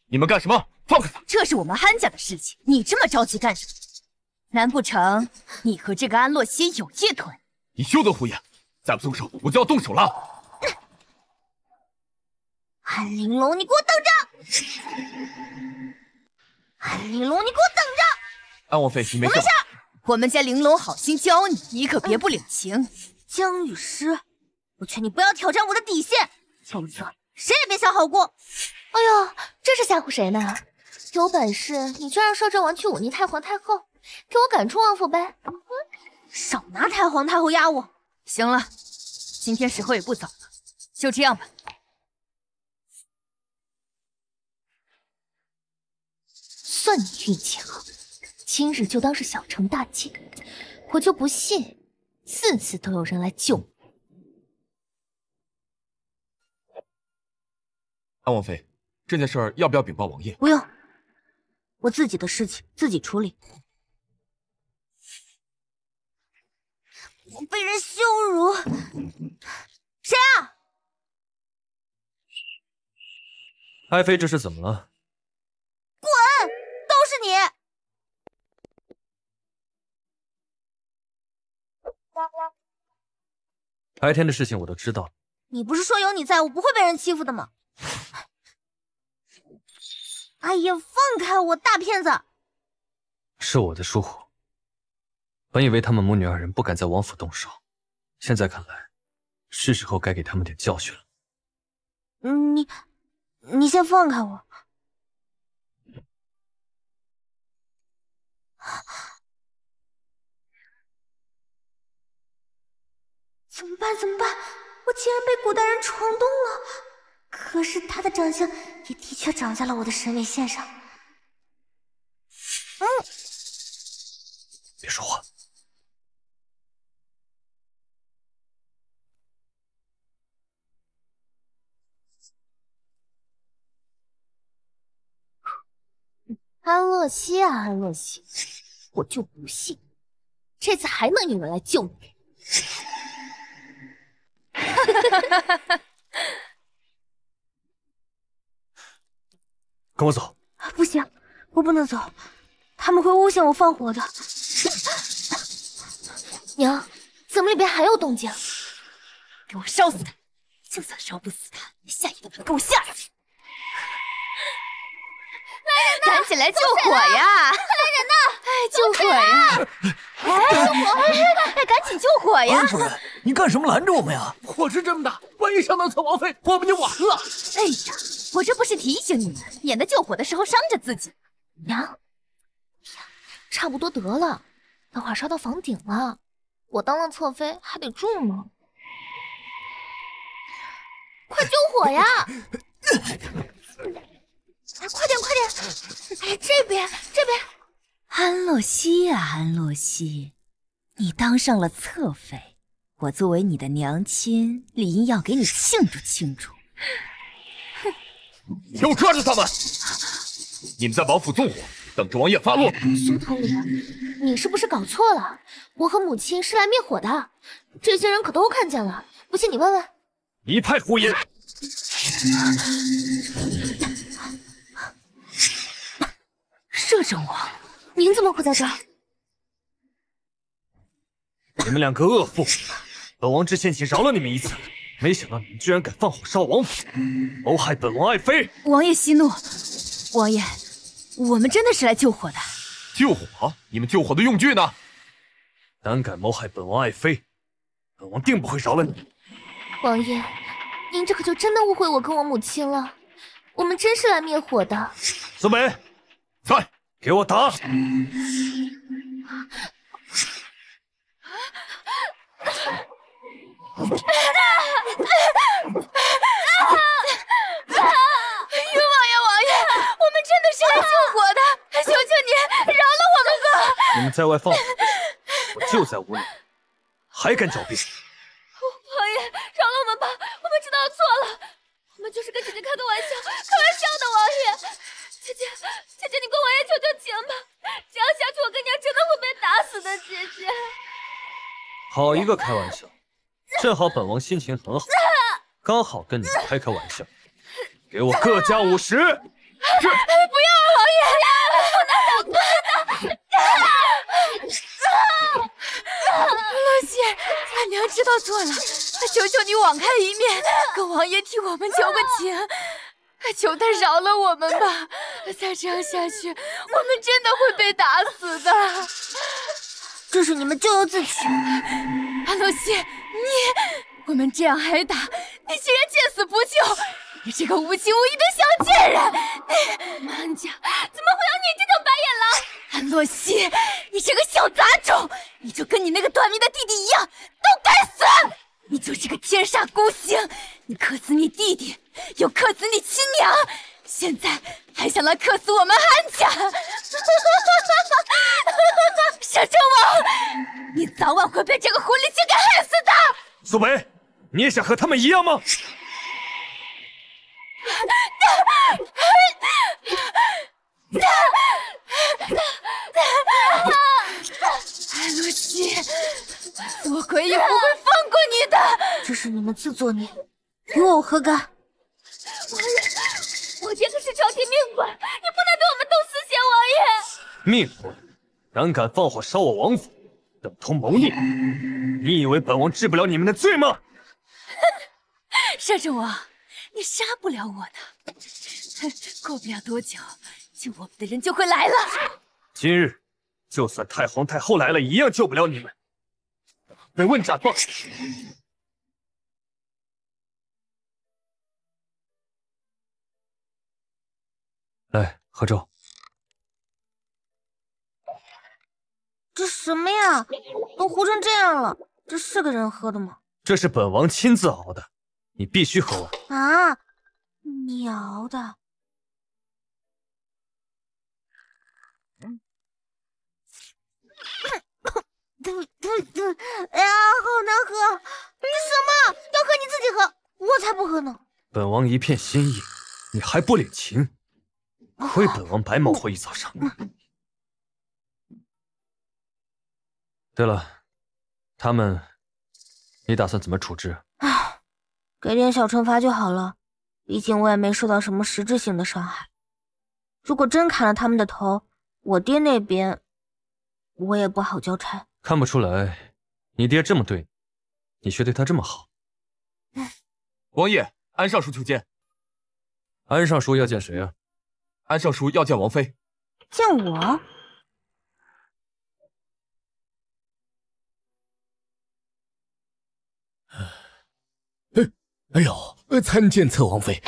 I: 你们干什么？放开他！
C: 这是我们韩家的事情，你这么着急干什么？难不成你和这个安洛曦有一腿？
I: 你休得胡言！再不松手，我就要动手了！
B: 安玲珑，你给我等着！安玲珑，你给我等着！
I: 安王妃，你没事。
C: 我们家玲珑好心教你，你可别不领情。
B: 江雨诗，我劝你不要挑战我的底线，否则谁也别想好过。哎呦，这是吓唬谁呢？有本事你就让摄政王去忤逆太皇太后，给我赶出王府呗！少拿太皇太后压我。
C: 行了，今天时候也不早了，就这样吧。
B: 算你运气好。今日就当是小成大戒，我就不信次次都有人来救你。
I: 安王妃，这件事儿要不要禀报王爷？
B: 不用，我自己的事情自己处理。我被人羞辱，谁啊？
E: 爱妃，这是怎么了？
B: 滚！都是你！
E: 白天的事情我都知道了。
B: 你不是说有你在，我不会被人欺负的吗？哎呀，放开我，大骗子！
E: 是我的疏忽。本以为他们母女二人不敢在王府动手，现在看来，是时候该给他们点教训了。
B: 你，你先放开我。怎么办？怎么办？我竟然被古代人闯动了！可是他的长相也的确长在了我的审美线上。嗯，
E: 别说话。
B: 安乐西啊，安乐西，我就不信这次还能有人来救你！
E: 跟我走。
B: 不行，我不能走，他们会诬陷我放火的。
L: 娘，怎么里边还有动静？
Q: 给我烧死他！就算烧不死他，下一个把他给我吓死！赶紧来救火呀！
L: 来人呐！
Q: 哎，救火呀！
L: 哎，救火！
Q: 哎，赶紧救火呀！
N: 安主任，你干什么拦着我们呀？
M: 火势这么大，万一伤到侧王妃，我们就完了。
Q: 哎呀，我这不是提醒你们，免得救火的时候伤着自己。
L: 娘，差不多得了，等会儿烧到房顶了，我当了侧妃还得住呢。快救火呀！哎，快点，快点！哎，这边，这边。
Q: 安洛西呀，安洛西，你当上了侧妃，我作为你的娘亲，理应要给你庆祝庆祝。
I: 哼！给我抓住他们！你们在王府纵火，等着王爷发落。
L: 苏统领，你是不是搞错了？我和母亲是来灭火的，这些人可都看见了。不信你问问。
E: 一派胡言！
Q: 摄政王，
L: 您怎么会在这儿？
E: 你们两个恶妇，本王之前已经饶了你们一次，没想到你们居然敢放火烧王府，谋害本王爱妃。
Q: 王爷息怒，王爷，我们真的是来救火的。
I: 救火？你们救火的用具呢？
E: 胆敢谋害本王爱妃，本王定不会饶了你。
L: 王爷，您这可就真的误会我跟我母亲了，我们真是来灭火的。
E: 苏北，
I: 在，
E: 给我打！
C: 冤枉呀，王爷，我们真的是来救火的，求求你饶了我们吧！
E: 你们在外放火，我就在屋里，还敢狡辩？
L: 王爷，饶了我们吧，我们知道错了，我们就是跟姐姐开个玩笑，开玩笑的。王爷，姐姐，姐姐，你跟王爷求求情吧，这样下去，我跟娘真的会被打死的。姐姐，
E: 好一个开玩笑，正好本王心情很好，刚好跟你们开开玩笑，给我各加五十。
C: 是，不要，王爷，不能打官的。洛西，俺娘知道错了，求求你网开一面，跟王爷替我们求个情，求他饶了我们吧！再这样下去，我们真的会被打死的。
B: 这是你们咎由自取。
C: 安洛西，你，我们这样挨打，你竟然见死不救！你这个无情无义的小贱人！你
L: 满家怎么会有你这种白眼狼？
C: 安洛西，你这个小杂种！你就跟你那个短命的弟弟一样，都该死！你就是个天煞孤星！你克死你弟弟，又克死你亲娘，现在还想来克死我们安家！摄政王，你早晚会被这个狐狸精给害死的！
E: 苏北，你也想和他们一样吗？
C: 安洛西，做鬼也不会放过你的！
B: 这是你们自作孽，与我何干？
L: 我爹可是朝廷命官，你不能对我们动私刑！王爷，
E: 命官胆敢放火烧我王府，等同谋逆！你以为本王治不了你们的罪吗？
C: 摄政王，你杀不了我的。过不了多久，救我们的人就会来了。
E: 今日，就算太皇太后来了，一样救不了你们。被问斩吧！来，喝粥。
B: 这什么呀？都糊成这样了，这是个人喝的吗？
E: 这是本王亲自熬的，你必须喝完。
B: 啊，你熬的？吐吐吐！哎呀，好难喝！你什么？要喝你自己喝，我才不喝呢！
E: 本王一片心意，你还不领情？亏本王白忙活一早上。对了，他们，你打算怎么处置？
B: 唉，给点小惩罚就好了，毕竟我也没受到什么实质性的伤害。如果真砍了他们的头，我爹那边我也不好交差。
E: 看不出来，你爹这么对你，你却对他这么好。
I: 王爷，安尚书求见。
E: 安尚书要见谁啊？
I: 安尚书要见王妃。
B: 见我？
M: 哎，哎呦，参见侧王妃。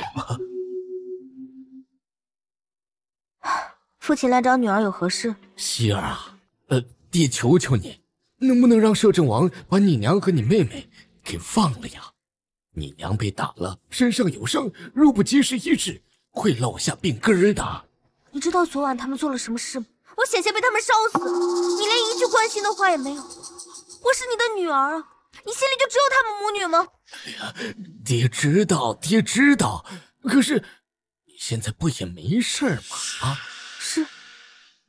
B: 父亲来找女儿有何事？
M: 希儿啊，呃，爹求求你，能不能让摄政王把你娘和你妹妹给放了呀？你娘被打了，身上有伤，若不及时医治，会落下病根儿的。
B: 你知道昨晚他们做了什么事吗？我险些被他们烧死，你连一句关心的话也没有。我是你的女儿啊，你心里就只有他们母女吗？
M: 哎呀，爹知道，爹知道，可是你现在不也没事吗？啊？
B: 是，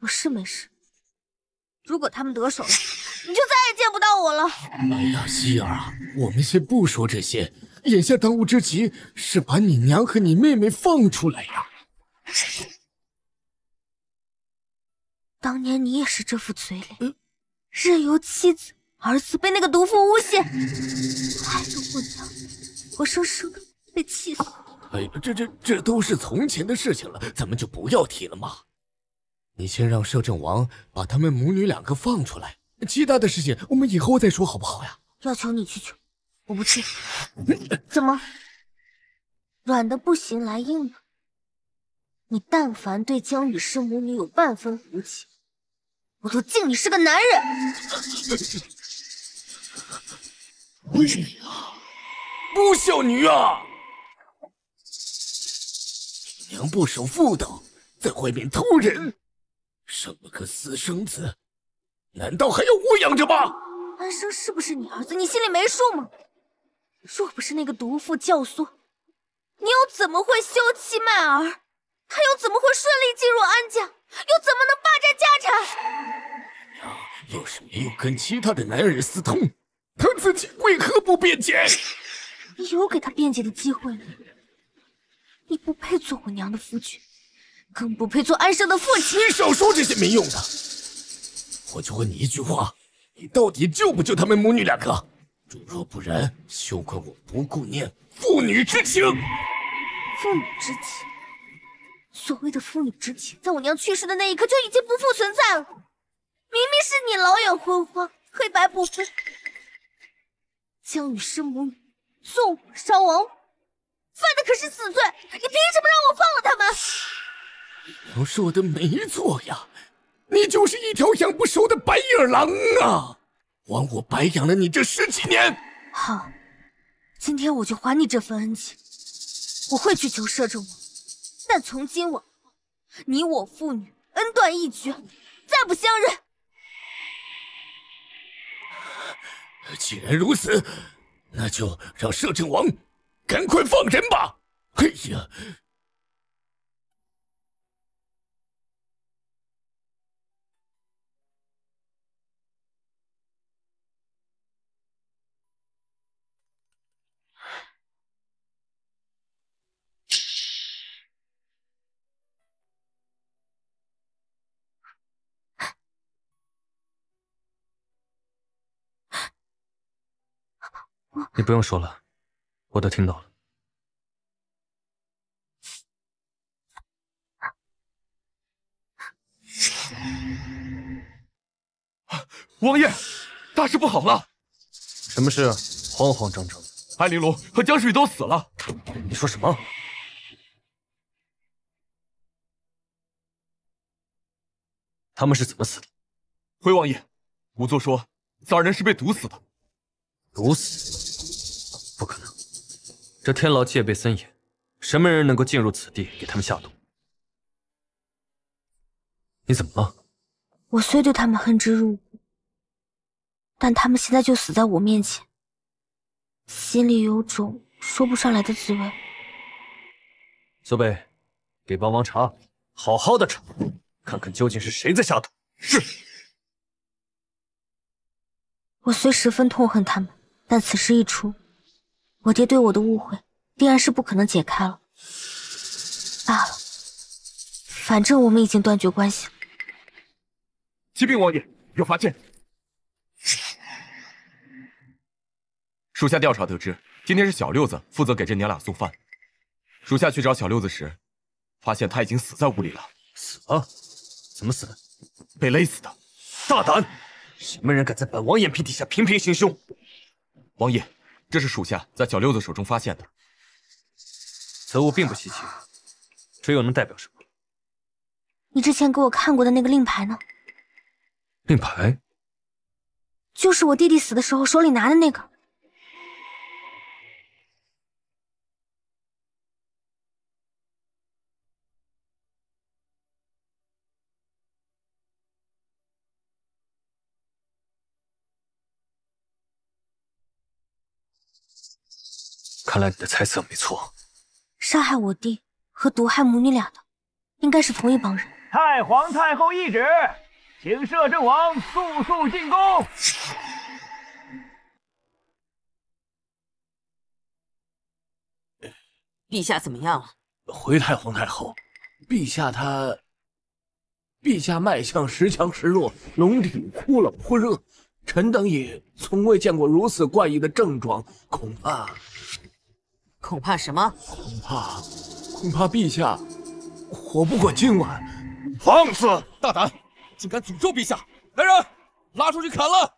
B: 我是没事。如果他们得手了，你就再也见不到我了。
M: 哎呀，希儿啊，我们先不说这些，眼下当务之急是把你娘和你妹妹放出来呀。
B: 当年你也是这副嘴脸，任由妻子、儿子被那个毒妇诬陷，害得我娘活生生的被气死。
M: 哎呀，这这这都是从前的事情了，咱们就不要提了嘛。你先让摄政王把他们母女两个放出来，其他的事情我们以后再说，好不好呀？
B: 要求你去求，我不去。怎么，软的不行来硬的？你但凡对江雨诗母女有半分骨气，我都敬你是个男人。
M: 为什么呀？不孝女啊！娘不守妇道，在外面偷人，生了个私生子，难道还要我养着吗？
B: 安生是不是你儿子？你心里没数吗？若不是那个毒妇教唆，你又怎么会休妻卖儿？他又怎么会顺利进入安家？又怎么能霸占家产？
M: 娘要是没有跟其他的男人私通，他自己为何不辩解？
B: 你有给他辩解的机会了。你不配做我娘的夫君，更不配做安生的父亲。
M: 你少说这些没用的！我就问你一句话：你到底救不救他们母女两个？若不然，休怪我不顾念父女之情。
B: 父女之情，所谓的父女之情，在我娘去世的那一刻就已经不复存在了。明明是你老眼昏花，黑白不分，江雨诗母女纵火烧亡，犯的可是死罪，你凭什么让我放了他们？
M: 娘说的没错呀，你就是一条养不熟的白眼狼啊！枉我白养了你这十几年。
B: 好，今天我就还你这份恩情。我会去求摄政王，但从今往后，你我父女恩断义绝，再不相认。
M: 既然如此，那就让摄政王赶快放人吧。哎呀！
E: 你不用说了，我都听到了。
I: 王爷，大事不好了！
E: 什么事？慌慌张张的。
I: 安玲珑和江世雨都死了。
E: 你说什么？他们是怎么死的？
I: 回王爷，仵作说，此二人是被毒死的。
E: 毒死？不可能！这天牢戒备森严，什么人能够进入此地给他们下毒？你怎么了？
B: 我虽对他们恨之入骨，但他们现在就死在我面前，心里有种说不上来的滋味。
E: 苏北，给帮忙查，好好的查，看看究竟是谁在下毒。
I: 是。
B: 我虽十分痛恨他们，但此事一出，我爹对我的误会定然是不可能解开了。罢了，反正我们已经断绝关系了。
I: 启禀王爷，有发现。属下调查得知，今天是小六子负责给这娘俩送饭。属下去找小六子时，发现他已经死在屋里了。
E: 死了？怎么死的？
I: 被勒死的。
E: 大胆！什么人敢在本王眼皮底下频频行凶？
I: 王爷，这是属下在小六子手中发现的。
E: 此物并不稀奇，这又能代表什么？
B: 你之前给我看过的那个令牌呢？
E: 令牌？
B: 就是我弟弟死的时候手里拿的那个。
E: 看来你的猜测没错，
B: 杀害我弟和毒害母女俩的，应该是同一帮人。
G: 太皇太后懿旨，请摄政王速速进宫。
P: 陛下怎么样了？
M: 回太皇太后，陛下他，陛下脉象时强时弱，龙体忽冷忽热，臣等也从未见过如此怪异的症状，恐怕，
P: 恐怕什么？
M: 恐怕，恐怕陛下活不过今晚。
F: 放肆！
J: 大胆，竟敢诅咒陛下！来人，拉出去砍了！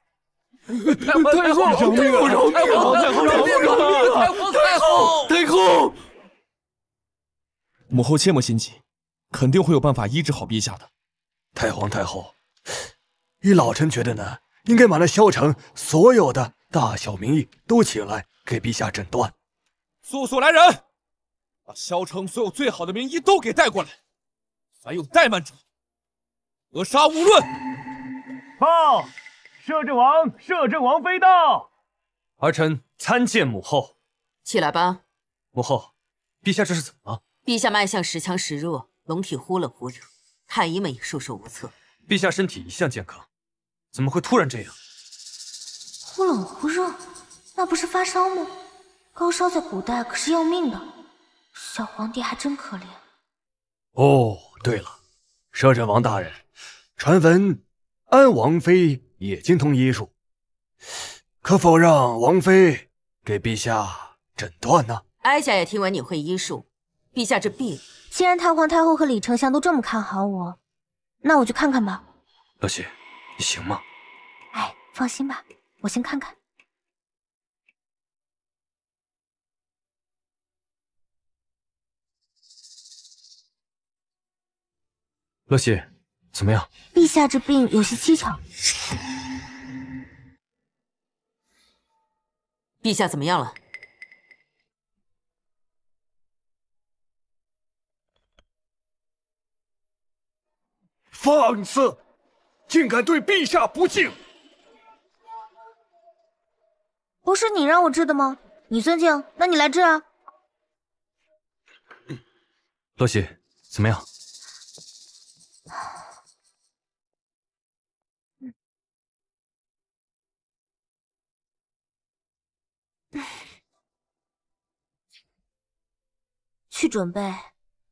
M: 太后，太后，饶命！太后，饶命啊！太后，太后，太后！
J: 母后切莫心急，肯定会有办法医治好陛下的。
E: 太皇太后，依老臣觉得呢，应该把那萧城所有的大小名医都请来给陛下诊断。
J: 速速来人，把萧城所有最好的名医都给带过来，凡有怠慢者，格杀勿论。
G: 报，摄政王，摄政王妃到。
E: 儿臣参见母后。
P: 起来吧。
E: 母后，陛下这是怎么了？
P: 陛下脉象时强时弱，龙体忽冷忽热，太医们也束手无策。
E: 陛下身体一向健康，怎么会突然这样？
B: 忽冷忽热，那不是发烧吗？高烧在古代可是要命的，小皇帝还真可怜。
E: 哦，对了，摄政王大人，传闻安王妃也精通医术，可否让王妃给陛下诊断呢？
P: 哀家也听闻你会医术。陛下这病，
B: 既然太皇太后和李丞相都这么看好我，那我就看看吧。
E: 乐喜，你行吗？
B: 哎，放心吧，我先看看。
E: 乐喜，怎么样？
B: 陛下这病有些蹊跷。
P: 陛下怎么样了？
F: 放肆！竟敢对陛下不敬！
B: 不是你让我治的吗？你尊敬，那你来治啊！
E: 乐喜，怎么样？
B: 去准备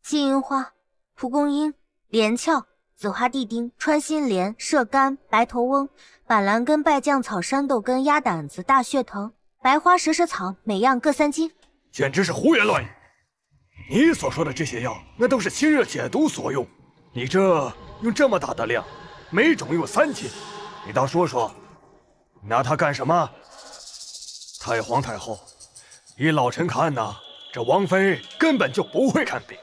B: 金银花、蒲公英、连翘。紫花地丁、穿心莲、射干、白头翁、板蓝根、败酱草、山豆根、鸭胆子、大血藤、白花蛇舌草，每样各三斤。
F: 简直是胡言乱语！你所说的这些药，那都是清热解毒所用。你这用这么大的量，每种用三斤，你倒说说，拿它干什么？太皇太后，依老臣看呐，这王妃根本就不会看病，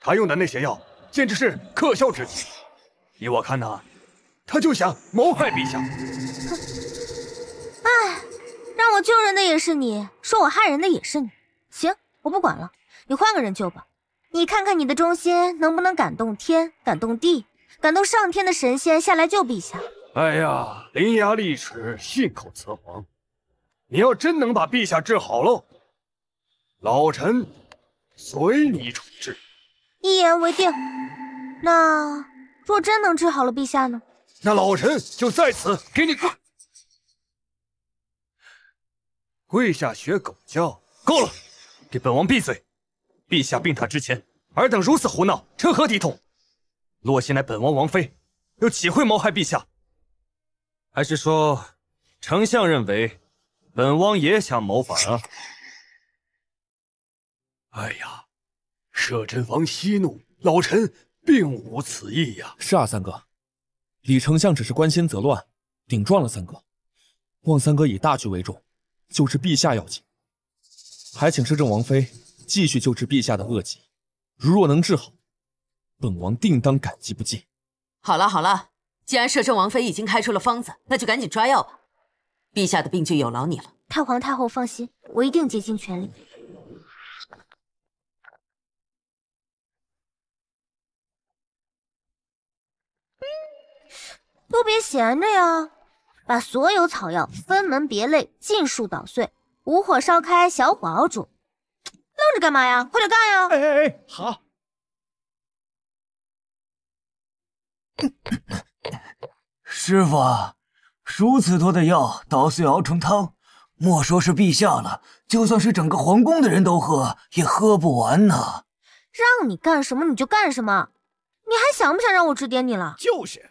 F: 她用的那些药简直是可笑之极。依我看呐，她就想谋害陛下。
B: 哎，让我救人的也是你，说我害人的也是你。行，我不管了，你换个人救吧。你看看你的忠心能不能感动天、感动地、感动上天的神仙下来救陛下？
F: 哎呀，伶牙俐齿，信口雌黄。你要真能把陛下治好喽，老臣随你处置。
B: 一言为定。那。若真能治好了陛下呢？
F: 那老臣就在此给你跪跪下学狗叫。
E: 够了，给本王闭嘴！陛下病榻之前，尔等如此胡闹，成何体统？洛熙乃本王王妃，又岂会谋害陛下？还是说，丞相认为本王也想谋反啊？
F: 哎呀，摄政王息怒，老臣并无此意呀。
J: 是啊，三哥，李丞相只是关心则乱，顶撞了三哥。望三哥以大局为重，救治陛下要紧。还请摄政王妃继续救治陛下的恶疾，如若能治好，本王定当感激不尽。
P: 好了好了，既然摄政王妃已经开出了方子，那就赶紧抓药吧。陛下的病就有劳你了。
B: 太皇太后放心，我一定竭尽全力。都别闲着呀，把所有草药分门别类，尽数捣碎，无火烧开，小火熬煮。愣着干嘛呀？快点干呀！
G: 哎哎哎，好。
N: 师傅，如此多的药捣碎熬成汤，莫说是陛下了，就算是整个皇宫的人都喝，也喝不完呢。
B: 让你干什么你就干什么，你还想不想让我指点你了？
G: 就是。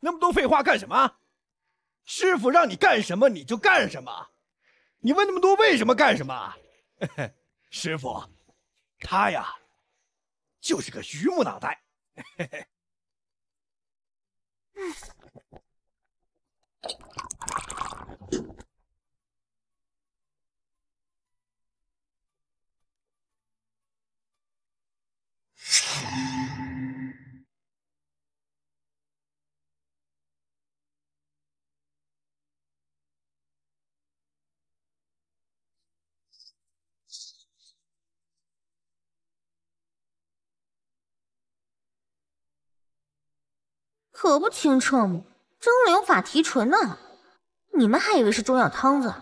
G: 那么多废话干什么？师傅让你干什么你就干什么，你问那么多为什么干什么？师傅，他呀，就是个榆木脑袋。
B: 可不清澈吗？蒸馏法提纯呢，你们还以为是中药汤子？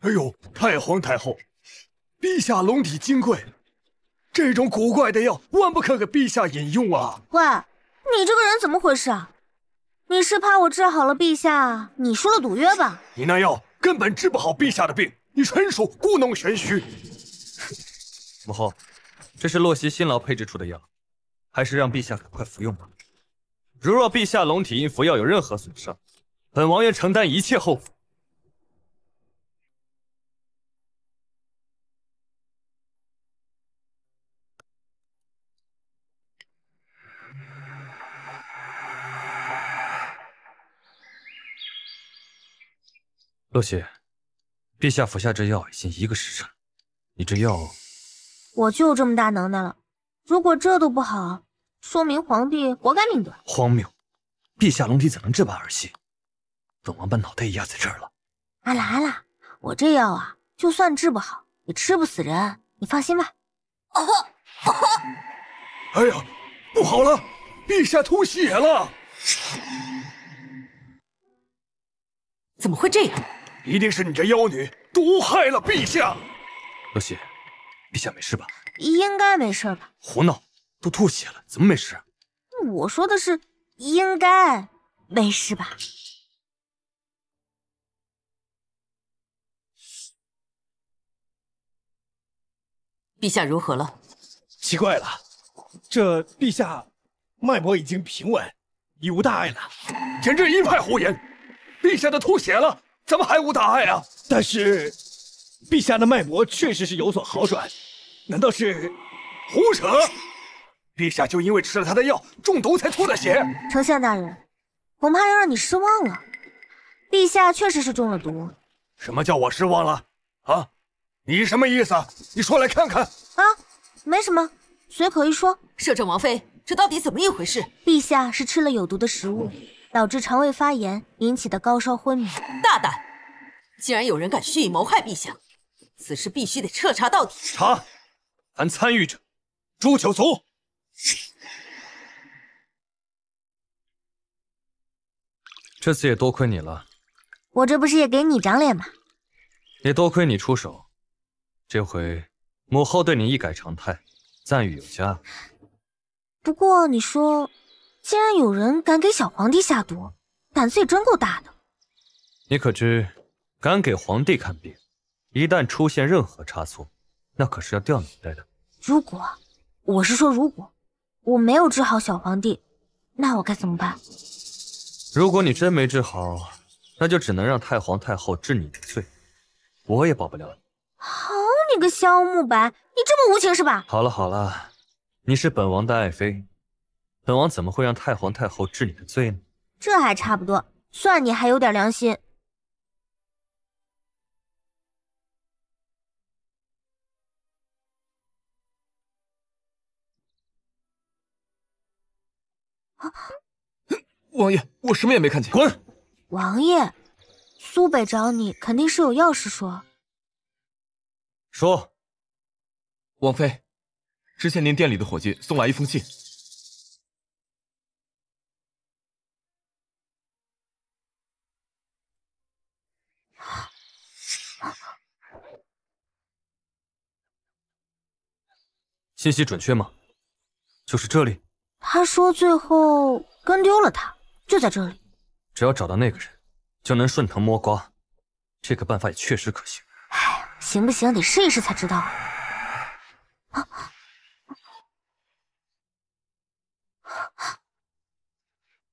F: 哎呦，太皇太后，陛下龙体金贵，这种古怪的药万不可给陛下饮用啊！
B: 喂，你这个人怎么回事啊？你是怕我治好了陛下，你输了赌约吧？
F: 你那药根本治不好陛下的病，你纯属故弄玄虚。
E: 母后，这是洛熙辛劳配制出的药，还是让陛下赶快服用吧。如若陛下龙体因服药有任何损伤，本王愿承担一切后果。洛熙，陛下服下这药已经一个时辰，你这药……
B: 我就这么大能耐了，如果这都不好。说明皇帝活该命短，
E: 荒谬！陛下龙体怎能这般儿戏？本王把脑袋也压在这儿了。
B: 阿拉阿拉，我这药啊，就算治不好，也吃不死人，你放心吧。
F: 哎呀，不好了，陛下吐血了！
P: 怎么会这样？
F: 一定是你这妖女毒害了陛下。
E: 洛熙，陛下没事吧？
B: 应该没事吧？
E: 胡闹！都吐血了，怎么没事？
B: 我说的是应该没事吧？
P: 陛下如何了？
G: 奇怪了，这陛下脉搏已经平稳，已无大碍了。
F: 简直一派胡言！陛下的吐血了，怎么还无大碍啊？
G: 但是陛下的脉搏确实是有所好转，难道是
F: 胡扯？陛下就因为吃了他的药中毒才吐的血。
B: 丞相大人，恐怕要让你失望了。陛下确实是中了毒。
F: 什么叫我失望了？啊，你什么意思？你说来看看。
B: 啊，没什么，随口一说。
P: 摄政王妃，这到底怎么一回事？
B: 陛下是吃了有毒的食物，导致肠胃发炎引起的高烧昏迷。
P: 大胆！既然有人敢蓄意谋害陛下，此事必须得彻查到底。
E: 查，凡参与者诛九族。这次也多亏你了，
B: 我这不是也给你长脸吗？
E: 也多亏你出手，这回母后对你一改常态，赞誉有加。
B: 不过你说，既然有人敢给小皇帝下毒，胆子也真够大的。
E: 你可知，敢给皇帝看病，一旦出现任何差错，那可是要掉脑袋的。
B: 如果，我是说如果。我没有治好小皇帝，那我该怎么办？
E: 如果你真没治好，那就只能让太皇太后治你的罪，我也保不了你。
B: 好你个萧慕白，你这么无情是吧？
E: 好了好了，你是本王的爱妃，本王怎么会让太皇太后治你的罪呢？
B: 这还差不多，算你还有点良心。
I: 王爷，我什么也没看见。
F: 滚！
B: 王爷，苏北找你，肯定是有要事说。
E: 说，
I: 王妃，之前您店里的伙计送来一封信。
E: 信息准确吗？就是这里。
B: 他说最后跟丢了他，就在这里。
E: 只要找到那个人，就能顺藤摸瓜。这个办法也确实可行。
B: 哎，行不行得试一试才知道。
E: 啊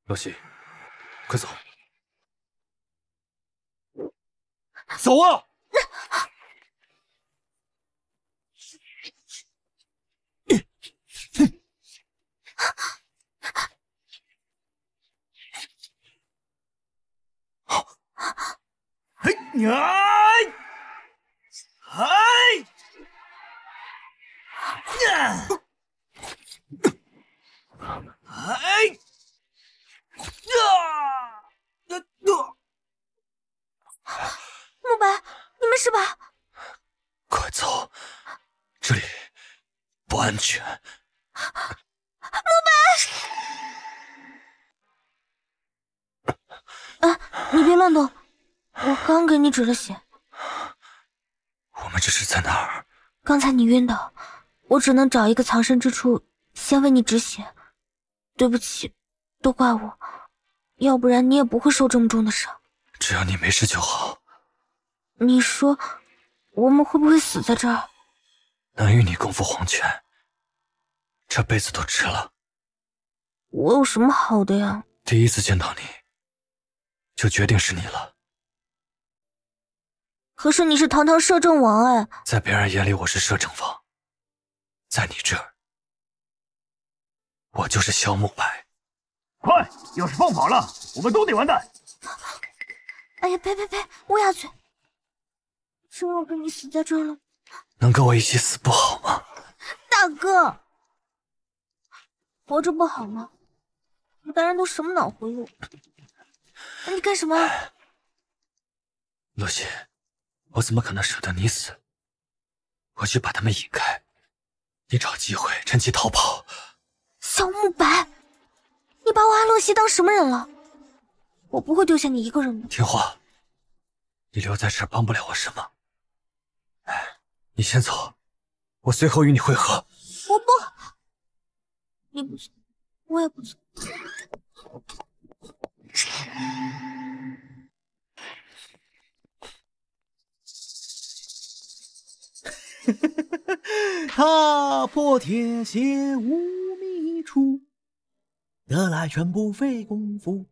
E: 洛曦，快走！
G: 走啊！嘿呀！嗨！呀！嗨！呀！呀！
B: 慕白，你没事吧？
E: 快走，这里不安全。
B: 慕白，啊，你别乱动，我刚给你止了血。
E: 我们这是在哪儿？
B: 刚才你晕倒，我只能找一个藏身之处，先为你止血。对不起，都怪我，要不然你也不会受这么重的伤。
E: 只要你没事就好。
B: 你说，我们会不会死在这儿？
E: 能与你共赴黄泉，这辈子都值了。
B: 我有什么好的呀？
E: 第一次见到你，就决定是你了。
B: 可是你是堂堂摄政王哎，
E: 在别人眼里我是摄政王，在你这儿，我就是萧慕白。
G: 快，要是放跑了，我们都得完蛋。
B: 哎呀，呸呸呸，乌鸦嘴！真要跟你死在这儿了？
E: 能跟我一起死不好吗？
B: 大哥，活着不好吗？你大人都什么脑回路？你干什么？
E: 洛曦，我怎么可能舍得你死？我去把他们引开，你找机会趁机逃跑。
B: 小慕白，你把我阿洛西当什么人了？我不会丢下你一个人的。
E: 听话，你留在这儿帮不了我什么。你先走，我随后与你会合。
B: 我不，你不走，我也不走。
D: 踏破铁鞋无觅处，得来全不费工夫。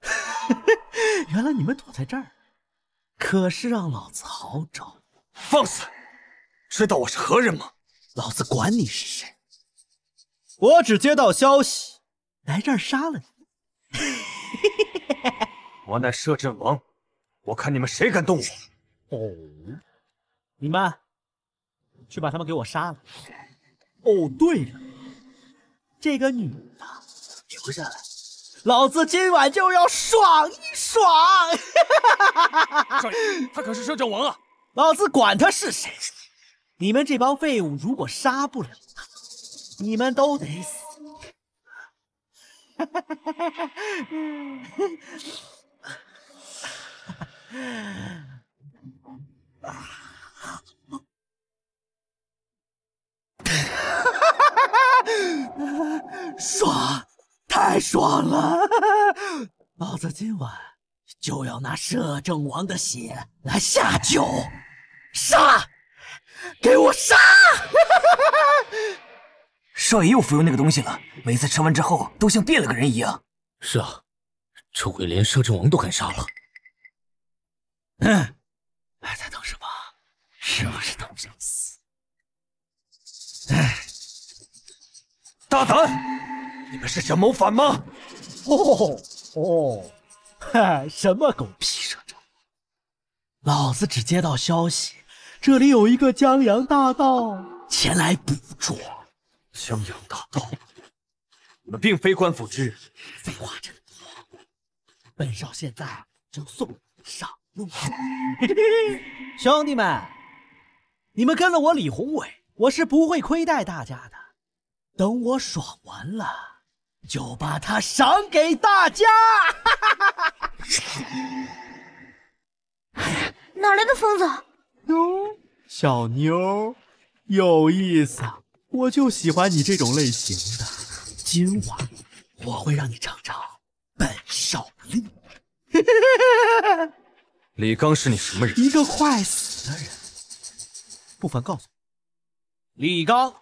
D: 原来你们躲在这儿，可是让老子好找。
F: 放肆！知道我是何人吗？
D: 老子管你是谁！我只接到消息，来这儿杀了你。
E: 我乃摄政王，我看你们谁敢动我！
D: 哦，你们去把他们给我杀了。哦，对了，这个女的留下来，老子今晚就要爽一爽！
F: 少爷，他可是摄政王啊！
D: 老子管他是谁！你们这帮废物，如果杀不了他，你们都得死！爽，太爽了！老子今晚就要拿摄政王的血来下酒，杀！给我杀！
N: 少爷又服用那个东西了，每次吃完之后都像变了个人一样。
M: 是啊，这回连摄政王都敢杀了。
D: 嗯，还在等什么？是不是等不想死？
F: 哎，大胆！你们是想谋反吗？
D: 哦哦，嗨，什么狗屁社长？老子只接到消息，这里有一个江洋大盗前来捕捉。
E: 江洋大盗，你们并非官府之人。
D: 废话真多，本少现在就送你上路。兄弟们，你们跟了我李宏伟，我是不会亏待大家的。等我爽完了，就把它赏给大家。
B: 哪来的疯子？
D: 哟，小妞，有意思。我就喜欢你这种类型的。今晚我会让你尝尝本少力。
E: 李刚是你什么人？
D: 一个快死的人。不妨告诉我，李刚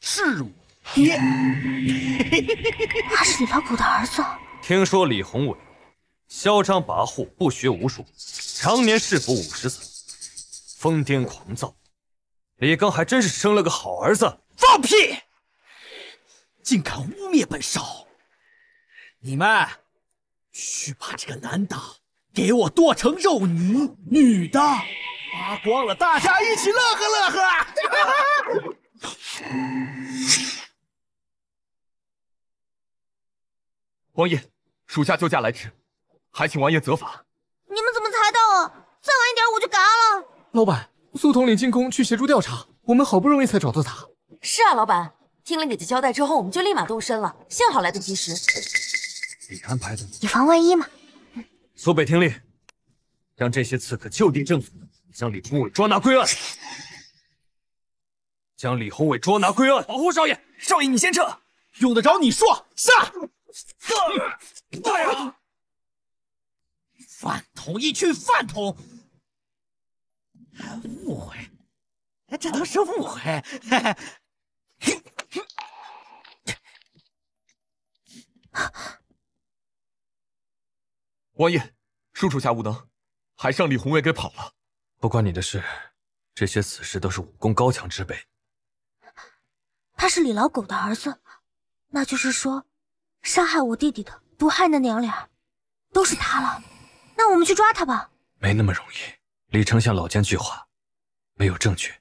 D: 是我爹。
B: 他是李老狗的儿子。
E: 听说李宏伟嚣张跋扈，不学无术，常年侍奉五十子，疯癫狂躁。李刚还真是生了个好儿子！
D: 放屁！竟敢污蔑本少！你们去把这个男的给我剁成肉泥，女的扒光了，大家一起乐呵乐呵！
I: 王爷，属下救驾来迟，还请王爷责罚。
B: 你们怎么才到啊？再晚一点我就嘎了！
K: 老板。苏统领进宫去协助调查，我们好不容易才找到他。
P: 是啊，老板，听了你的交代之后，我们就立马动身了，幸好来得及时。
E: 你安排的，
B: 以防万一嘛。
E: 苏北听令，让这些刺客就地正法，将李宏伟捉拿归案。将李宏伟捉拿归案。
N: 保护少爷，少爷你先撤，
D: 用得着你说？杀！
N: 对啊！
D: 饭桶一群饭桶！误会，这都是误会。
I: 王爷，恕属下无能，还是让李宏伟给跑了。
E: 不关你的事，这些死士都是武功高强之辈。
B: 他是李老狗的儿子，那就是说，杀害我弟弟的、毒害那娘俩，都是他了。那我们去抓他吧。
E: 没那么容易。李丞相老奸巨猾，没有证据，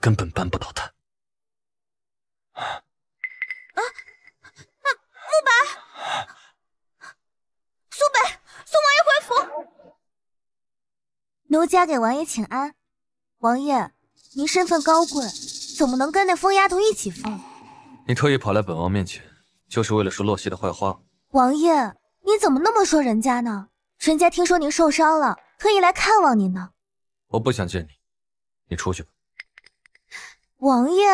E: 根本扳不倒他。
B: 啊，那慕白，苏北，送王爷回府。
O: 奴家给王爷请安。王爷，您身份高贵，怎么能跟那疯丫头一起疯？
E: 你特意跑来本王面前，就是为了说洛曦的坏话？
O: 王爷，你怎么那么说人家呢？人家听说您受伤了。特意来看望您呢，
E: 我不想见你，你出去吧。
O: 王爷，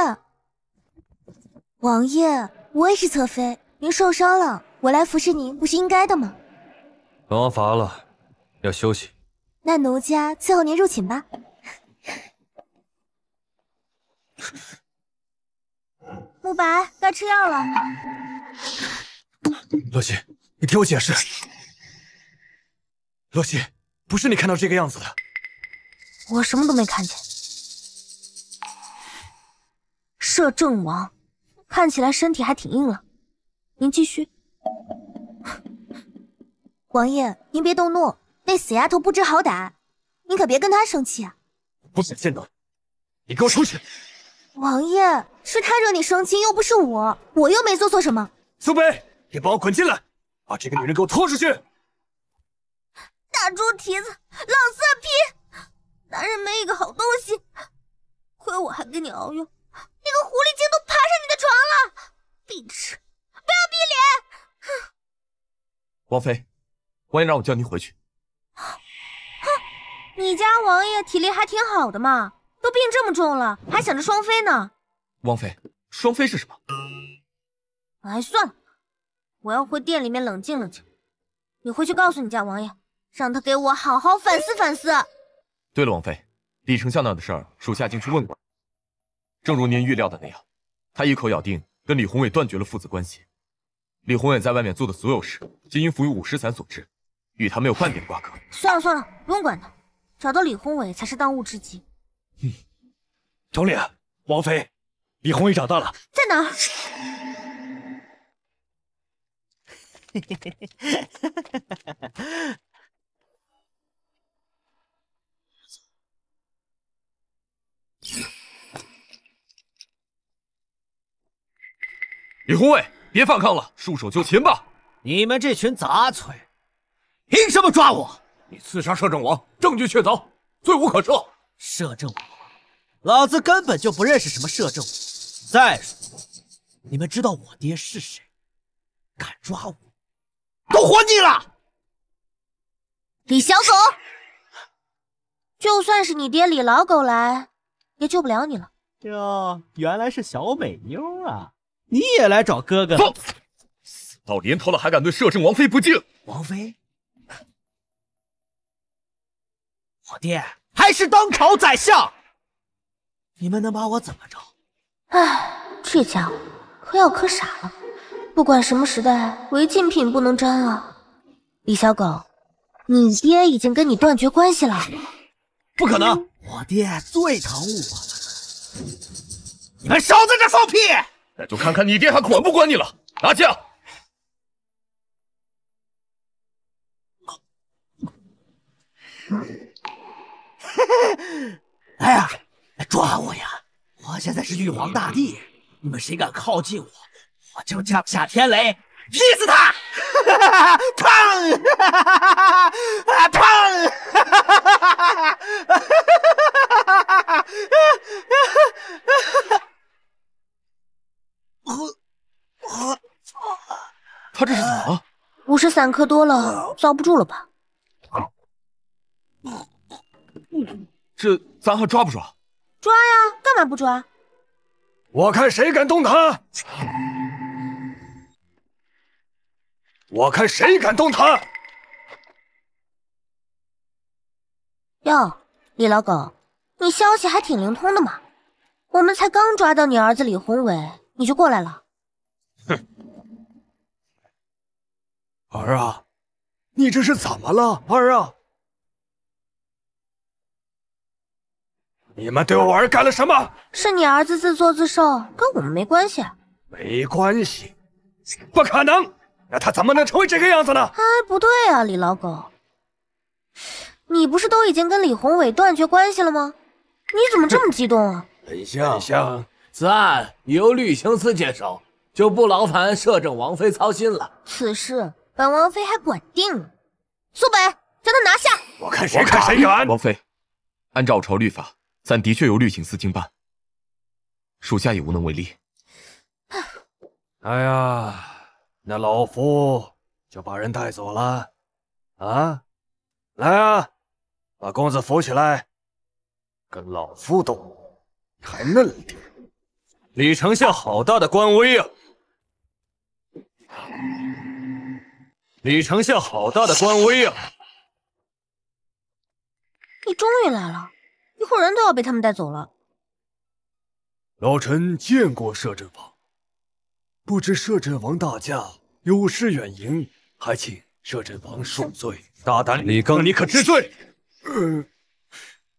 O: 王爷，我也是侧妃，您受伤了，我来服侍您，不是应该的吗？
E: 本王乏了，要休息。
O: 那奴家伺候您入寝吧。
B: 慕白，该吃药了。
E: 洛西，你听我解释。洛西。不是你看到这个样子的，
B: 我什么都没看见。摄政王看起来身体还挺硬朗，您继续。
O: 王爷，您别动怒，那死丫头不知好歹，你可别跟她生气啊！
E: 不想见到你，你给我出去！
O: 王爷，是他惹你生气，又不是我，我又没做错什么。
F: 苏北，你帮我滚进来，把这个女人给我拖出去！
B: 大猪蹄子，老色批，男人没一个好东西，亏我还跟你熬用，那个狐狸精都爬上你的床了，碧池，不要逼脸！
I: 王妃，王爷让我叫您回去。
B: 哼，你家王爷体力还挺好的嘛，都病这么重了，还想着双飞呢。
I: 王妃，双飞是什么？
B: 哎，算了，我要回殿里面冷静冷静。你回去告诉你家王爷。让他给我好好反思反思。
I: 对了，王妃，李丞相那的事儿，属下已经去问过。正如您预料的那样，他他一口咬定跟李宏伟断绝了父子关系。李宏伟在外面做的所有事，皆因服于五石散所致，与他没有半点瓜葛。
B: 算了算了，不用管他，找到李宏伟才是当务之急。
F: 嗯统领，王妃，李宏伟找到了，
B: 在哪儿？
I: 李宏伟，别反抗了，束手就擒吧！
D: 你们这群杂碎，凭什么抓我？
I: 你刺杀摄政王，证据确凿，罪无可赦。
D: 摄政王，老子根本就不认识什么摄政王。再说，你们知道我爹是谁？敢抓我，都活腻了！
B: 李小狗，就算是你爹李老狗来，也救不了你了。
D: 哟，原来是小美妞啊！你也来找哥哥？
I: 放！死到临头了，还敢对摄政王妃不敬？
D: 王妃，我爹还是当朝宰相，你们能把我怎么着？
B: 唉，这家伙嗑药嗑傻了。不管什么时代，违禁品不能沾啊！李小狗，你爹已经跟你断绝关系了。
D: 不可能，我爹最疼我了。你们少在这放屁！
I: 那就看看你爹还管不管你了。拿枪！
D: 来 呀，来抓我呀！我现在是玉皇大帝，你们谁敢靠近我，我就降下天雷劈死他！砰！砰！
I: 他这是怎么了？
B: 五石散嗑多了，遭不住了吧？
I: 这咱还抓不抓？
B: 抓呀，干嘛不抓？
F: 我看谁敢动他！我看谁敢动他！
B: 哟，李老狗，你消息还挺灵通的嘛！我们才刚抓到你儿子李宏伟，你就过来了。
F: 哼，儿啊，你这是怎么了，儿啊？你们对我儿干了什么？
B: 是你儿子自作自受，跟我们没关系。
F: 没关系，不可能！那他怎么能成为这个样子呢？
B: 哎，不对啊，李老狗，你不是都已经跟李宏伟断绝关系了吗？你怎么这么激动啊？
R: 本相，
F: 本相，
R: 此案由律行司接手，就不劳烦摄政王妃操心了。
B: 此事本王妃还管定。苏北，将他拿下！
F: 我看谁看谁敢！
I: 王妃，按照朝律法。咱的确由律刑司经办，属下也无能为力。
F: 哎呀，那老夫就把人带走了。啊，来啊，把公子扶起来，跟老夫斗，还嫩了点。
E: 李丞相好大的官威啊！李丞相好大的官威啊！
B: 你终于来了。一会儿人都要被他们带走了。
F: 老臣见过摄政王，不知摄政王大驾有失远迎，还请摄政王恕罪。
E: 大胆李刚，你可知罪？
F: 呃，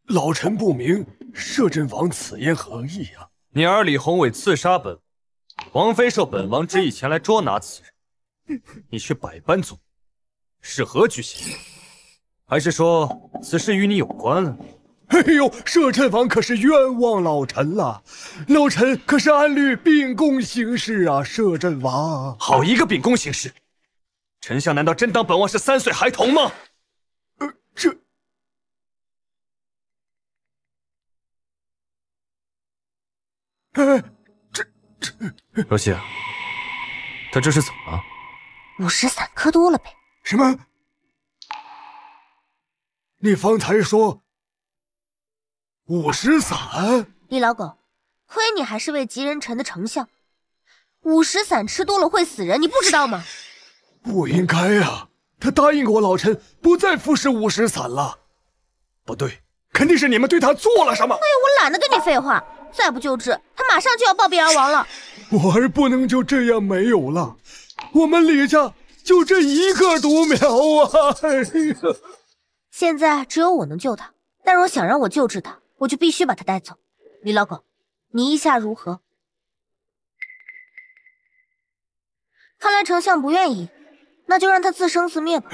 F: 老臣不明摄政王此言何意啊？
E: 你儿李宏伟刺杀本王妃，受本王之意前来捉拿此人，你却百般阻是何居心？还是说此事与你有关？
F: 哎呦，摄政王可是冤枉老臣了，老臣可是按律秉公行事啊！摄政王，
E: 好一个秉公行事！丞相难道真当本王是三岁孩童吗？
F: 呃，这，哎，这这，
E: 若曦，他这是怎么了？
B: 五石散嗑多了呗？
F: 什么？你方才说？五石散，
B: 李老狗，亏你还是位吉人臣的丞相，五石散吃多了会死人，你不知道吗？
F: 不应该啊！他答应过老臣，不再服食五石散了。不对，肯定是你们对他做了什么。哎，
B: 我懒得跟你废话，再不救治，他马上就要暴毙而亡了。
F: 我儿不能就这样没有了，我们李家就这一个独苗啊！哎呀，
B: 现在只有我能救他，但若想让我救治他，我就必须把他带走。李老狗，你意下如何？看来丞相不愿意，那就让他自生自灭吧。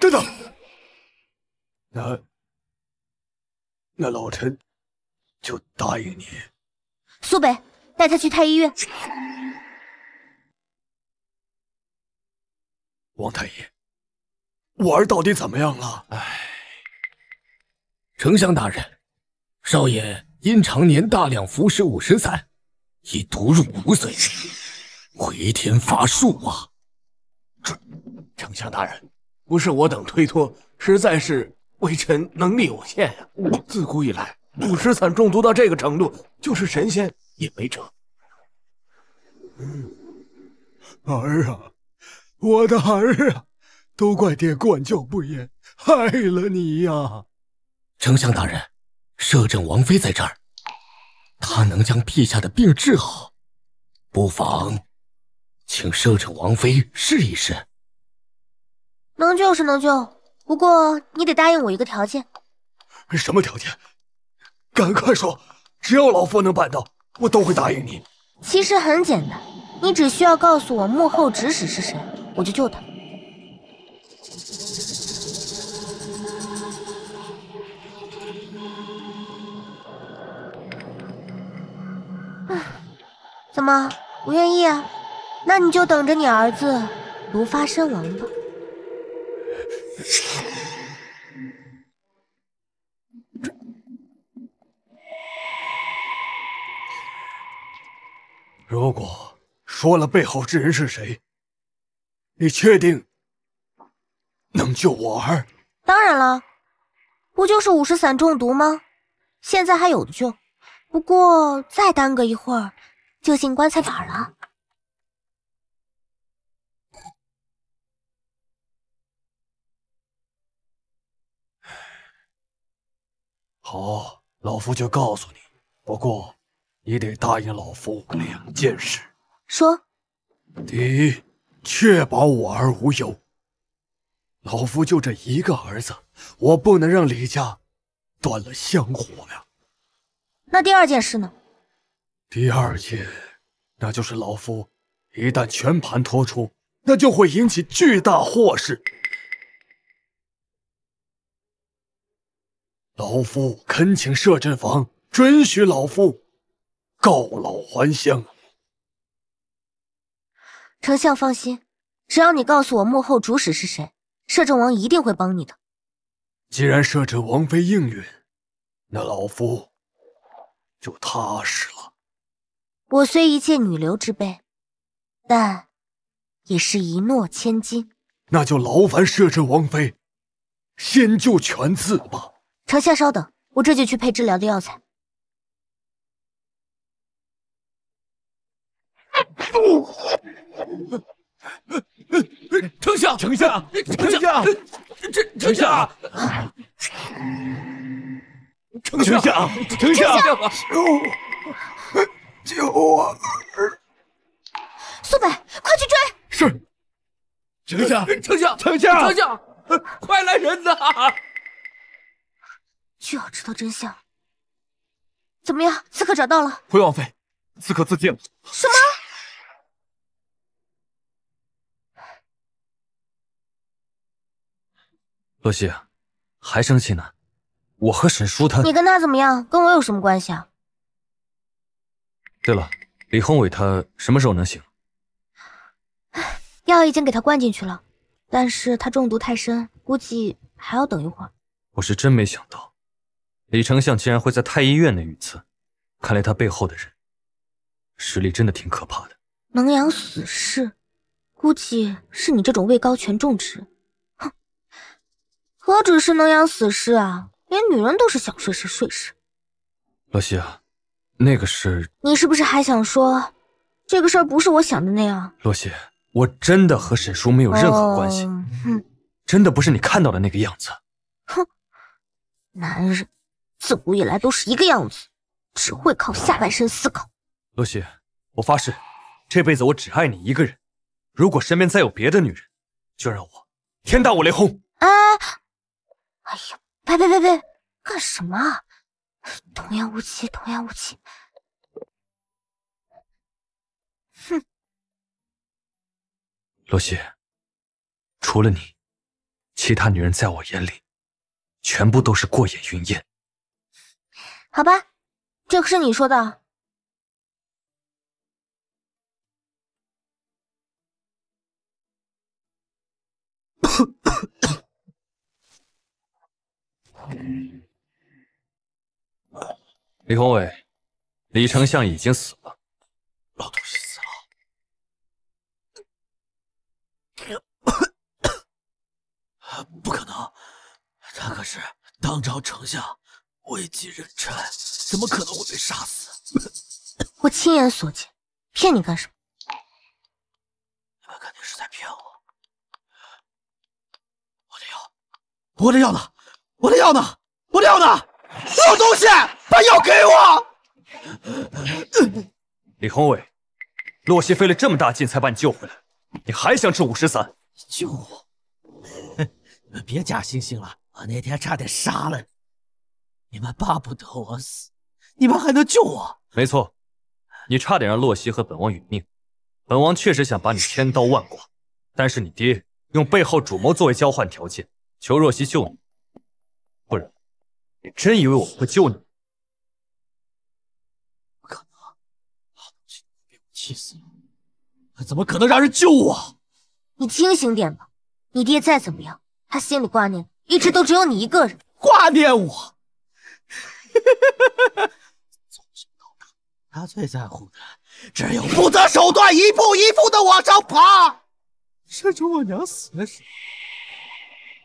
F: 等等，那那老臣就答应你。
B: 苏北，带他去太医院。
F: 王太医，我儿到底怎么样了？
M: 唉，丞相大人，少爷因常年大量服食五石散，已毒入骨髓，回天乏术啊！丞相大人，不是我等推脱，实在是微臣能力有限呀、自古以来，五石散中毒到这个程度，就是神仙也没辙。
F: 儿啊，我的儿啊，都怪爹管教不严，害了你呀！
M: 丞相大人，摄政王妃在这儿，她能将陛下的病治好，不妨请摄政王妃试一试。
B: 能救是能救，不过你得答应我一个条件。
F: 什么条件？赶快说！只要老夫能办到，我都会答应你。
B: 其实很简单，你只需要告诉我幕后指使是谁，我就救他。唉，怎么不愿意啊？那你就等着你儿子毒发身亡吧。
F: 如果说了背后之人是谁，你确定能救我儿？
B: 当然了，不就是五石散中毒吗？现在还有的救，不过再耽搁一会儿，就进棺材板了。
F: 好，老夫就告诉你。不过，你得答应老夫两件事。
B: 说，
F: 第一，确保我儿无忧。老夫就这一个儿子，我不能让李家断了香火呀。
B: 那第二件事呢？
F: 第二件，那就是老夫一旦全盘托出，那就会引起巨大祸事。老夫恳请摄政房准许老夫告老还乡。
B: 丞相放心，只要你告诉我幕后主使是谁，摄政王一定会帮你的。
F: 既然摄政王妃应允，那老夫就踏实了。
B: 我虽一介女流之辈，但也是一诺千金。
F: 那就劳烦摄政王妃先救全子吧。
B: 丞相稍等，我这就去配治疗的药材。
M: 丞相，
G: 丞相，丞相，
M: 丞丞相，
G: 丞相，丞相，
F: 救我救我！
B: 苏北，快去追！
F: 是。
M: 丞相，丞相，
G: 丞相，
M: 丞相，快来人呐！
B: 就要知道真相。怎么样？刺客找到了？
I: 回王妃，刺客自尽了。
B: 什么？
E: 洛西，还生气呢？我和沈叔他……
B: 你跟他怎么样？跟我有什么关系啊？
E: 对了，李宏伟他什么时候能醒？
B: 药已经给他灌进去了，但是他中毒太深，估计还要等一会儿。
E: 我是真没想到，李丞相竟然会在太医院内遇刺。看来他背后的人实力真的挺可怕的。
B: 能养死士，估计是你这种位高权重之人。哼，何止是能养死士啊，连女人都是想睡时睡时。
E: 洛西啊，那个事……
B: 你是不是还想说，这个事儿不是我想的那样？
E: 洛西，我真的和沈叔没有任何关系，
B: 哦哼，
E: 真的不是你看到的那个样子。
B: 哼，男人自古以来都是一个样子，只会靠下半身思考。
E: 洛西，我发誓，这辈子我只爱你一个人。如果身边再有别的女人，就让我天打五雷轰！
B: 啊！哎呀，别别别别，干什么啊？童言无忌，童言无忌。哼，
E: 洛西，除了你，其他女人在我眼里，全部都是过眼云烟。
B: 好吧，这可是你说的。
E: 李宏伟，李丞相已经死了。
D: 老东西死了？不可能，他可是当朝丞相，位极人臣，怎么可能会被杀死？
B: 我亲眼所见，骗你干什么？
D: 你们肯定是在骗我。我的药，我的药呢？我的药呢？我的药呢？老东西，把药给我！
E: 李宏伟，洛西费了这么大劲才把你救回来，你还想吃五石散？
D: 救我？别假惺惺了，我那天差点杀了你。你们巴不得我死，你们还能救我？
E: 没错，你差点让洛西和本王殒命。本王确实想把你千刀万剐，但是你爹用背后主谋作为交换条件，求若曦救你。你真以为我会救你？
D: 不可能！好东西，被我气死了！怎么可能让人救我？
B: 你清醒点吧！你爹再怎么样，他心里挂念一直都只有你一个人。
D: 挂念我？从小到大，他最在乎的只有不择手段，一步一步的往上爬。甚至我娘死的时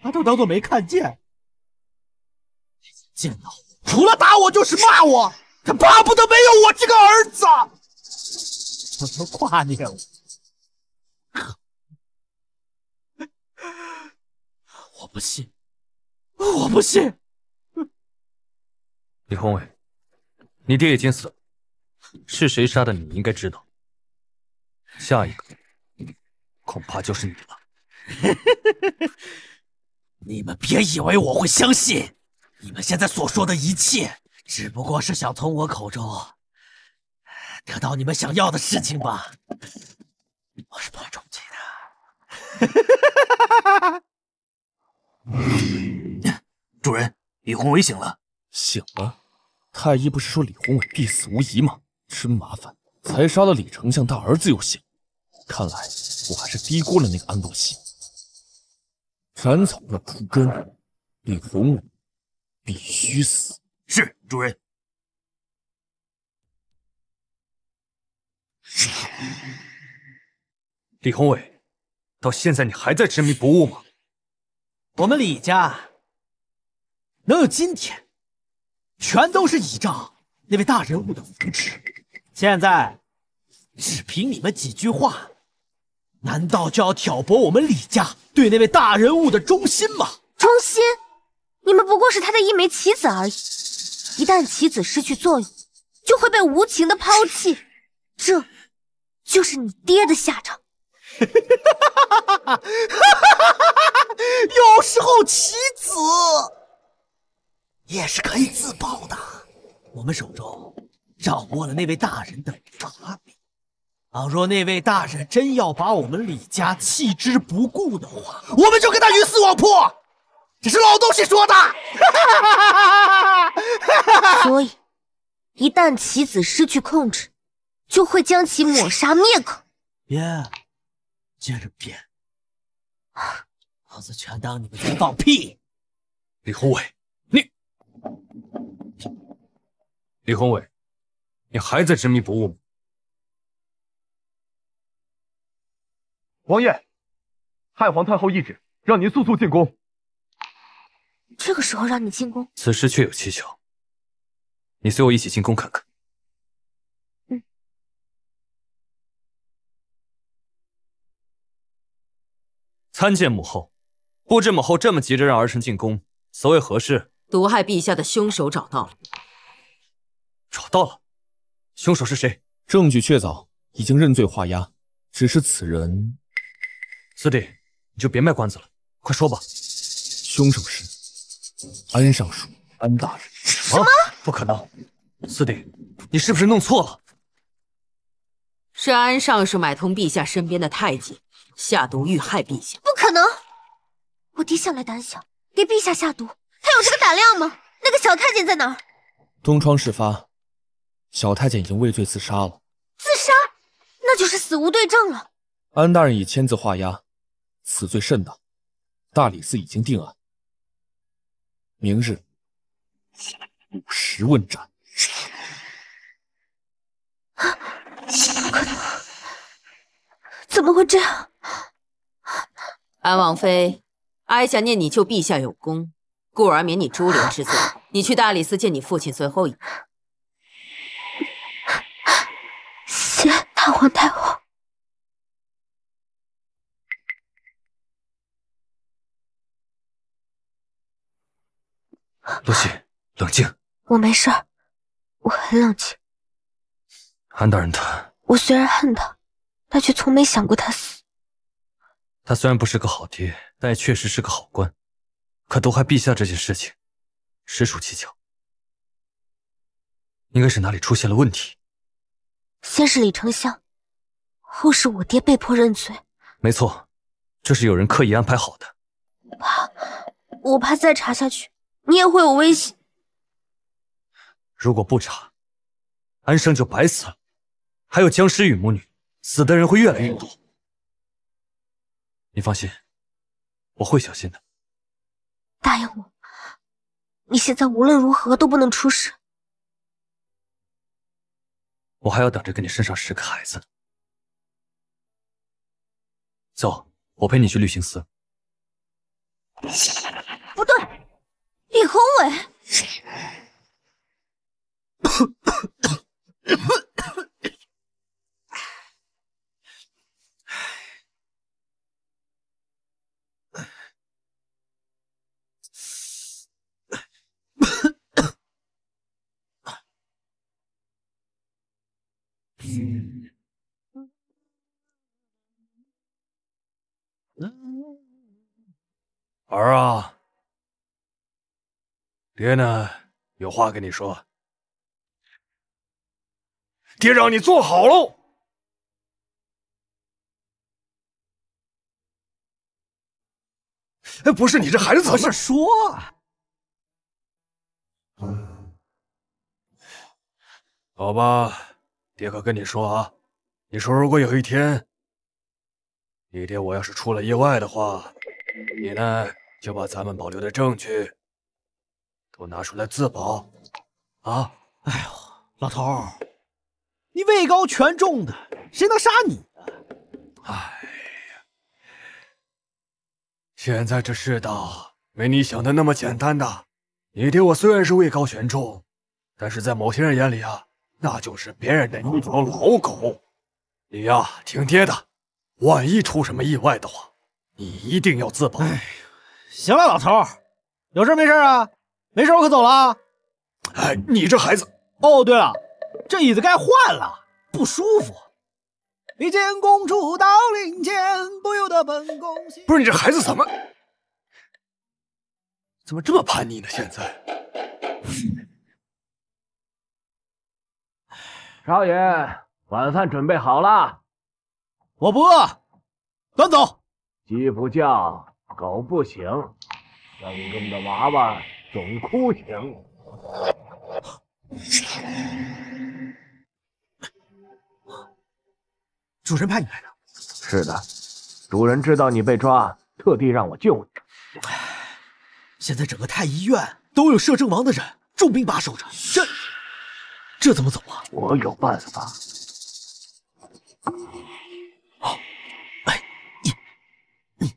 D: 候，他都当做没看见。见到我，除了打我就是骂我，他巴不得没有我这个儿子。他都挂念我，我不信，我不信。
E: 李宏伟，你爹已经死了，是谁杀的？你应该知道。下一个恐怕就是你了。
D: 你们别以为我会相信。你们现在所说的一切，只不过是想从我口中得到你们想要的事情吧？我是不会中计的。主人，李宏伟醒了。
J: 醒了？太医不是说李宏伟必死无疑吗？真麻烦，才杀了李丞相大儿子又醒。看来我还是低估了那个安洛溪。斩草要除根，李宏伟。必须死！
D: 是主人。
E: 李宏伟，到现在你还在执迷不悟吗？
D: 我们李家能有今天，全都是倚仗那位大人物的扶持。现在只凭你们几句话，难道就要挑拨我们李家对那位大人物的忠心吗？
B: 忠心？你们不过是他的一枚棋子而已，一旦棋子失去作用，就会被无情的抛弃，这就是你爹的下场。
D: 有时候棋子也是可以自保的。我们手中掌握了那位大人的把柄，倘若那位大人真要把我们李家弃之不顾的话，我们就跟他鱼死网破。这是老东西说的，
B: 所以一旦棋子失去控制，就会将其抹杀灭口。
D: 编，接着编，老子全当你们在放屁。
E: 李宏伟，你，李宏伟，你还在执迷不悟吗？
I: 王爷，太皇太后懿旨，让您速速进宫。
B: 这个时候让你进宫，
E: 此事确有蹊跷。你随我一起进宫看看。
B: 嗯。
E: 参见母后，不知母后这么急着让儿臣进宫，所谓何事？
P: 毒害陛下的凶手找到了。
E: 找到了，凶手是谁？
J: 证据确凿，已经认罪画押，只是此人……
E: 四弟，你就别卖关子了，快说吧。
J: 凶手是安尚书安大人。
E: 什么？不可能！四弟，你是不是弄错了？
P: 是安尚书买通陛下身边的太监，下毒欲害陛下。
B: 不可能！我爹向来胆小，给陛下下毒，他有这个胆量吗？那个小太监在哪儿？
J: 东窗事发，小太监已经畏罪自杀了。
B: 自杀？那就是死无对证了。
J: 安大人已签字画押，此罪甚大，大理寺已经定案，明日午时问斩。
B: 啊不可能！怎么会这样？
P: 安王妃，哀想念你救陛下有功，故而免你株连之罪。你去大理寺见你父亲，随后一。
B: 谢太皇太后。
E: 洛曦，冷静。
B: 我没事儿，我很冷静。
E: 安大人他……
B: 我虽然恨他，但却从没想过他死。
E: 他虽然不是个好爹，但也确实是个好官。可毒害陛下这件事情，实属蹊跷。应该是哪里出现了问题。
B: 先是李丞相，后是我爹被迫认罪。
E: 没错，这是有人刻意安排好的。
B: 怕，我怕再查下去，你也会有危险。
E: 如果不查，安生就白死了，还有僵尸雨母女，死的人会越来越多。你放心，我会小心的。
B: 答应我，你现在无论如何都不能出事。
E: 我还要等着跟你生上十个孩子呢。走，我陪你去绿行寺。
B: 李宏伟。
F: 儿啊，爹呢？有话跟你说。爹让你坐好喽。哎，不是你这孩子怎么
D: 说啊？
F: 好吧，爹可跟你说啊，你说如果有一天，你爹我要是出了意外的话，你呢就把咱们保留的证据都拿出来自保，啊！
D: 哎呦，老头，你位高权重的，谁能杀你啊？
F: 哎呀，现在这世道没你想的那么简单的。你爹我虽然是位高权重，但是在某些人眼里啊。那就是别人的一条老狗，你呀听爹的，万一出什么意外的话，你一定要自保。哎，
D: 行了，老头，有事没事啊？没事我可走了。
F: 哎，你这孩子。
D: 哦，对了，这椅子该换了，不舒服。一见公主到林间，不由得本宫心。
F: 不是你这孩子怎么怎么这么叛逆呢？现在。
S: 少爷，晚饭准备好了。
D: 我不饿，端走。
S: 鸡不叫，狗不醒，生中的娃娃总哭醒。
D: 主人派你来的。
S: 是的，主人知道你被抓，特地让我救你。
D: 现在整个太医院都有摄政王的人，重兵把守着，这。这怎么走啊？
S: 我有办法。
D: 好，哎，你，你，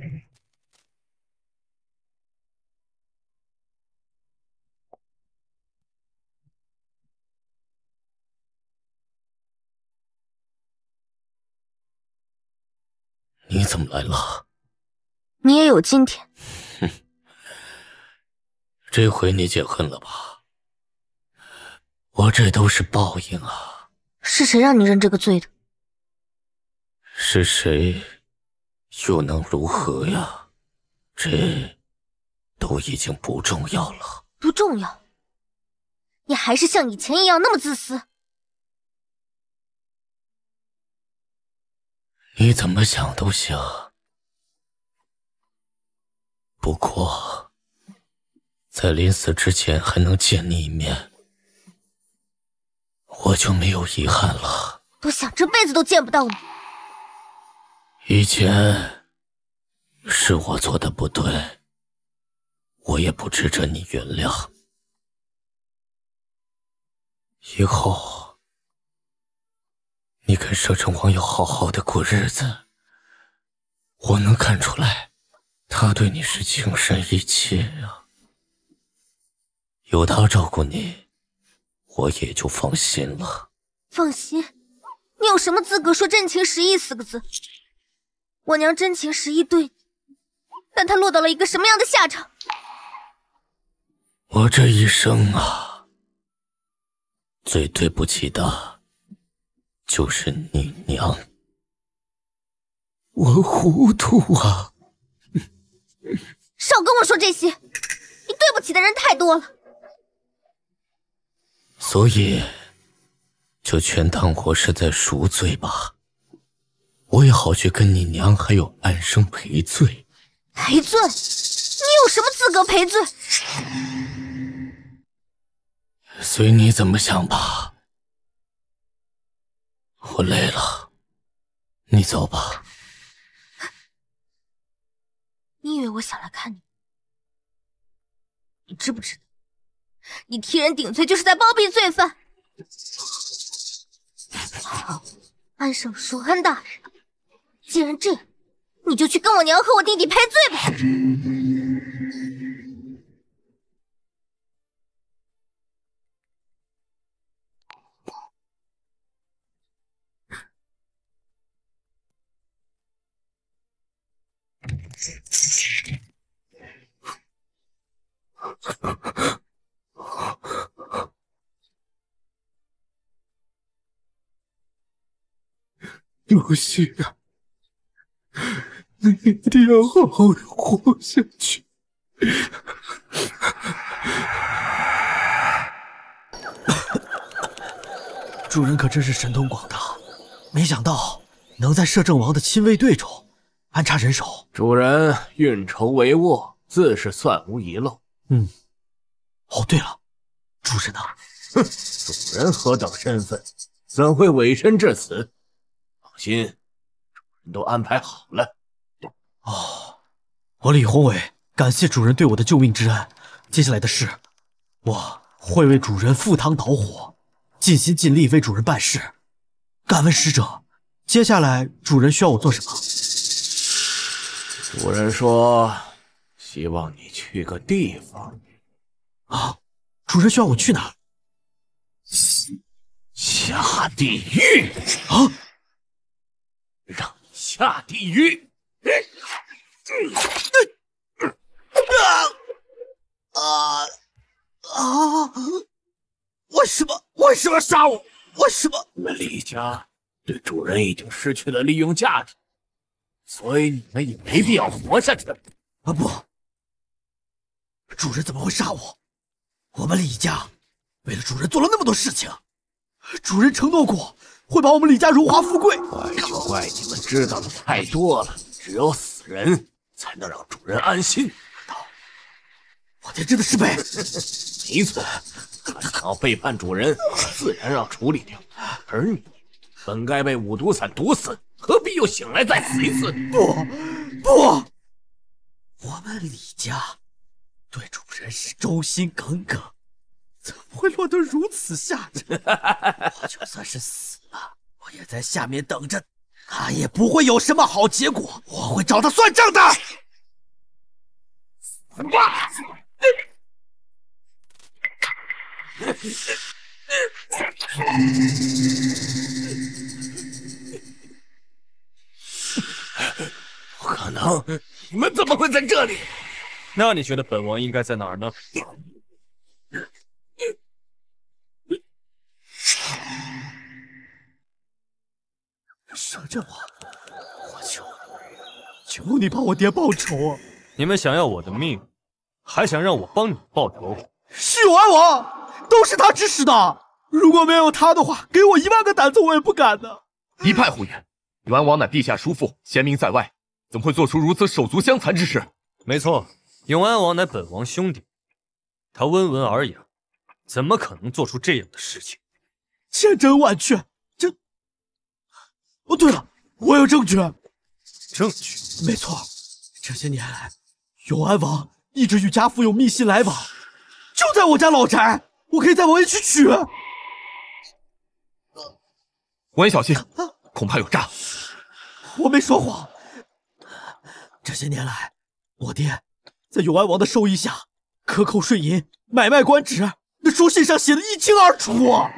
M: 你你怎么来了？
B: 你也有今天。
M: 哼 这回你解恨了吧？我这都是报应啊！
B: 是谁让你认这个罪的？
M: 是谁，又能如何呀？这都已经不重要了。
B: 不重要？你还是像以前一样那么自私？
M: 你怎么想都行。不过，在临死之前还能见你一面，我就没有遗憾了。
B: 多想这辈子都见不到你。
M: 以前是我做的不对，我也不值得你原谅。以后，你跟摄政王要好好的过日子。我能看出来，他对你是情深意切啊。有他照顾你，我也就放心了。
B: 放心？你有什么资格说真情实意四个字？我娘真情实意对你，但她落到了一个什么样的下场？
M: 我这一生啊，最对不起的，就是你娘。我糊涂啊！
B: 少跟我说这些，你对不起的人太多了。
M: 所以，就全当我是在赎罪吧。我也好去跟你娘还有安生赔罪。
B: 赔罪？你有什么资格赔罪？
M: 随你怎么想吧。我累了，你走吧。
B: 你以为我想来看你？你知不知道，你替人顶罪就是在包庇罪犯？好，安圣叔，安大人，既然这样，你就去跟我娘和我弟弟赔罪吧。
M: 陆续啊，你一定要好好的活下去。
D: 主人可真是神通广大，没想到能在摄政王的亲卫队中安插人手。
I: 主人运筹帷幄，自是算无遗漏。
D: 嗯，哦，对了，主人呢？
I: 哼，主人何等身份，怎会委身至此？放心，主人都安排好了。
D: 哦，我李宏伟感谢主人对我的救命之恩。接下来的事，我会为主人赴汤蹈火，尽心尽力为主人办事。敢问使者，接下来主人需要我做什么？
I: 主人说，希望你去个地方。
D: 啊，主人需要我去哪？
I: 下地狱
D: 啊！
I: 让你下地狱！
D: 啊啊！为什么？为什么杀我？为什么？
I: 你们李家对主人已经失去了利用价值，所以你们也没必要活下去。
D: 啊不！主人怎么会杀我？我们李家为了主人做了那么多事情，主人承诺过会把我们李家荣华富贵。
I: 怪就怪你们知道的太多了，只有死人才能让主人安心。
D: 道我爹真的是被……
I: 没错，他想要背叛主人，自然要处理掉。而你本该被五毒散毒死，何必又醒来再死一次？
D: 不不，我们李家对主人是忠心耿耿，怎么会落得如此下场？我就算是死了，我也在下面等着，他也不会有什么好结果。我会找他算账的。
I: 可
T: 能，你们怎么会在这里？
E: 那你觉得本王应该在哪儿呢？
D: 摄政王，我求求你帮我爹报仇！
E: 你们想要我的命，还想让我帮你报仇？
D: 是永安王，都是他指使的。如果没有他的话，给我一万个胆子我也不敢呢。
I: 一派胡言！永安王乃陛下叔父，贤明在外，怎么会做出如此手足相残之事？
E: 没错，永安王乃本王兄弟，他温文尔雅，怎么可能做出这样的事情？
D: 千真万确。这……哦，对了，我有证据。
E: 证据？
D: 没错，这些年来，永安王一直与家父有密信来往，就在我家老宅，我可以带王爷去取。
I: 王爷小心，恐怕有诈。
D: 我没说谎。这些年来，我爹在永安王的授意下，克扣税银，买卖官职，那书信上写的一清二楚。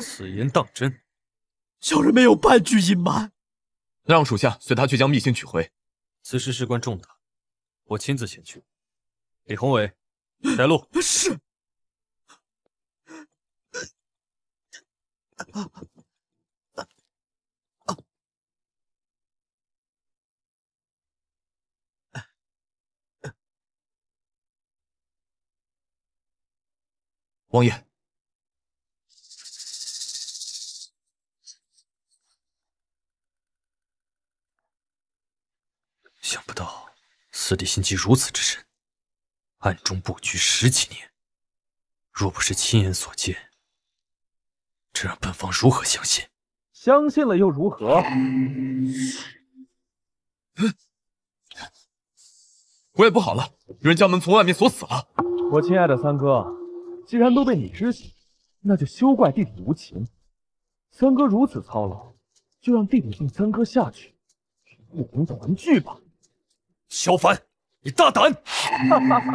E: 此言当真？
D: 小人没有半句隐瞒。
I: 让属下随他去将密信取回。
E: 此事事关重大，我亲自前去。李宏伟，带路。
D: 是。
I: 王爷，
E: 想不到四弟心机如此之深，暗中布局十几年。若不是亲眼所见，这让本王如何相信？
J: 相信了又如何？
I: 我也不好了，有人将门从外面锁死了。
J: 我亲爱的三哥。既然都被你知晓，那就休怪弟弟无情。三哥如此操劳，就让弟弟送三哥下去，与武功团聚吧。
F: 萧凡，你大胆！
J: 哈哈哈！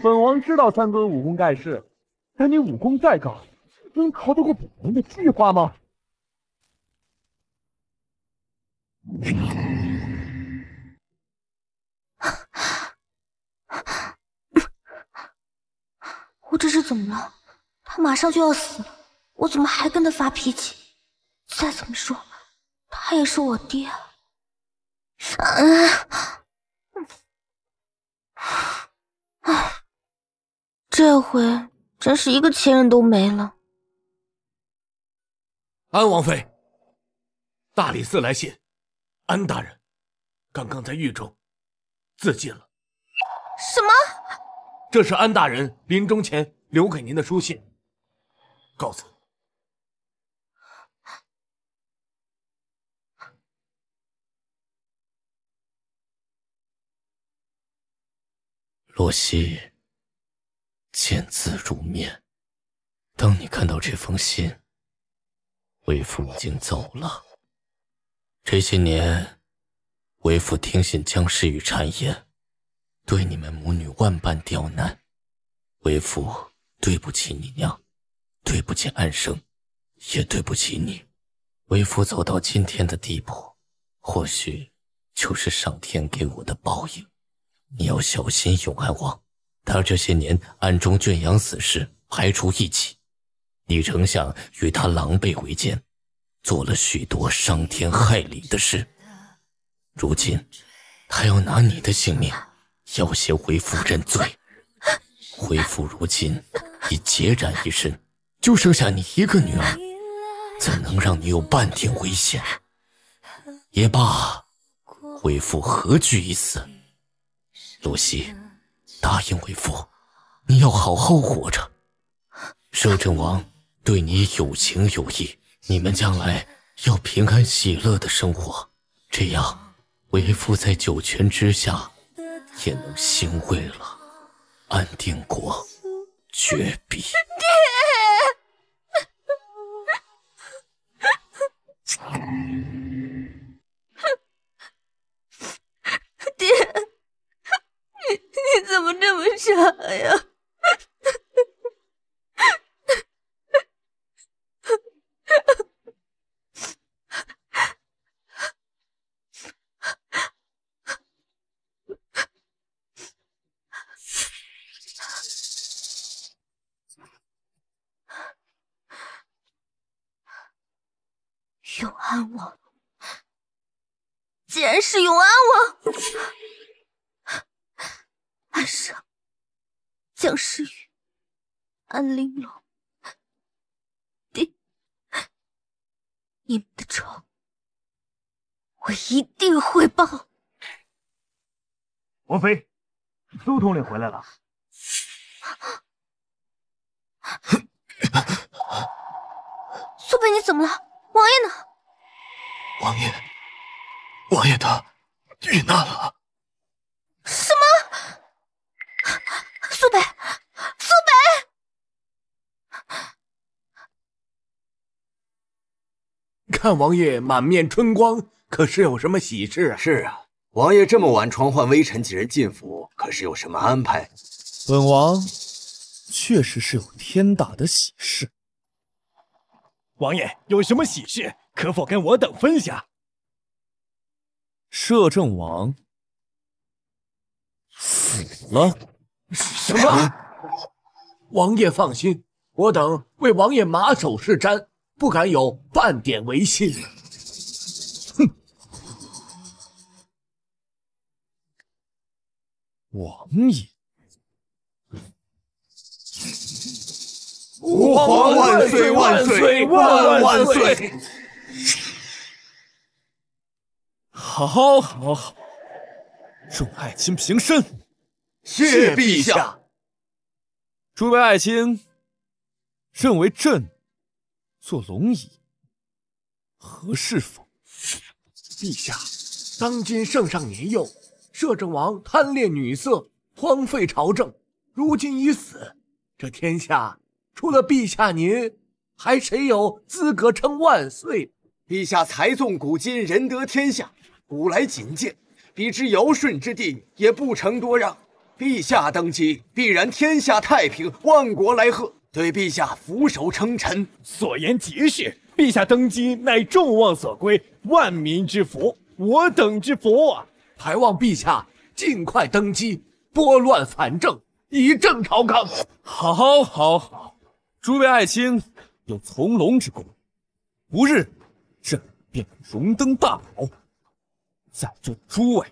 J: 本王知道三哥武功盖世，但你武功再高，能逃得过本王的计划吗？
B: 我这是怎么了？他马上就要死了，我怎么还跟他发脾气？再怎么说，他也是我爹。这回真是一个亲人都没了。
T: 安王妃，大理寺来信，安大人刚刚在狱中自尽了。
B: 什么？
T: 这是安大人临终前留给您的书信，告辞。
M: 洛西，见字如面。当你看到这封信，为父已经走了。这些年，为父听信僵尸与谗言。对你们母女万般刁难，为父对不起你娘，对不起安生，也对不起你。为父走到今天的地步，或许就是上天给我的报应。你要小心永安王，他这些年暗中圈养死士，排除异己，你丞相与他狼狈为奸，做了许多伤天害理的事。如今，他要拿你的性命。要挟为父认罪，为父如今已孑然一身，就剩下你一个女儿，怎能让你有半点危险？也罢，为父何惧一死？露西，答应为父，你要好好活着。摄政王对你有情有义，你们将来要平安喜乐的生活，这样为父在九泉之下。也能欣慰了安定国绝壁。
U: 爹，你怎么这么傻呀？
B: 永安王既然是永安王安上、江诗雨、安玲珑，你，你们的仇，我一定会报。
V: 王妃，苏统领回来了。
B: 苏北，你怎么了？王爷呢？
W: 王爷，王爷他遇难了。
B: 什么？苏北，苏北！
I: 看王爷满面春光，可是有什么喜事啊？
X: 是啊，王爷这么晚传唤微臣几人进府，可是有什么安排？
J: 本王确实是有天大的喜事。
G: 王爷有什么喜事，可否跟我等分享？
J: 摄政王死了？
I: 什么？王爷放心，我等为王爷马首是瞻，不敢有半点违心。
J: 哼！王爷，
W: 吾皇万岁万岁万万岁！
J: 好，好，好！众爱卿平身。
W: 谢陛下。
J: 诸位爱卿，认为朕做龙椅合适否？
I: 陛下，当今圣上年幼，摄政王贪恋女色，荒废朝政，如今已死，这天下除了陛下您，还谁有资格称万岁？
X: 陛下才纵古今，仁德天下，古来仅见，比之尧舜之地，也不成多让。陛下登基，必然天下太平，万国来贺，对陛下俯首称臣。
G: 所言极是，陛下登基乃众望所归，万民之福，我等之福啊！
I: 还望陛下尽快登基，拨乱反正，以正朝纲。
J: 好，好，好！诸位爱卿有从龙之功，不日朕便荣登大宝，在座诸位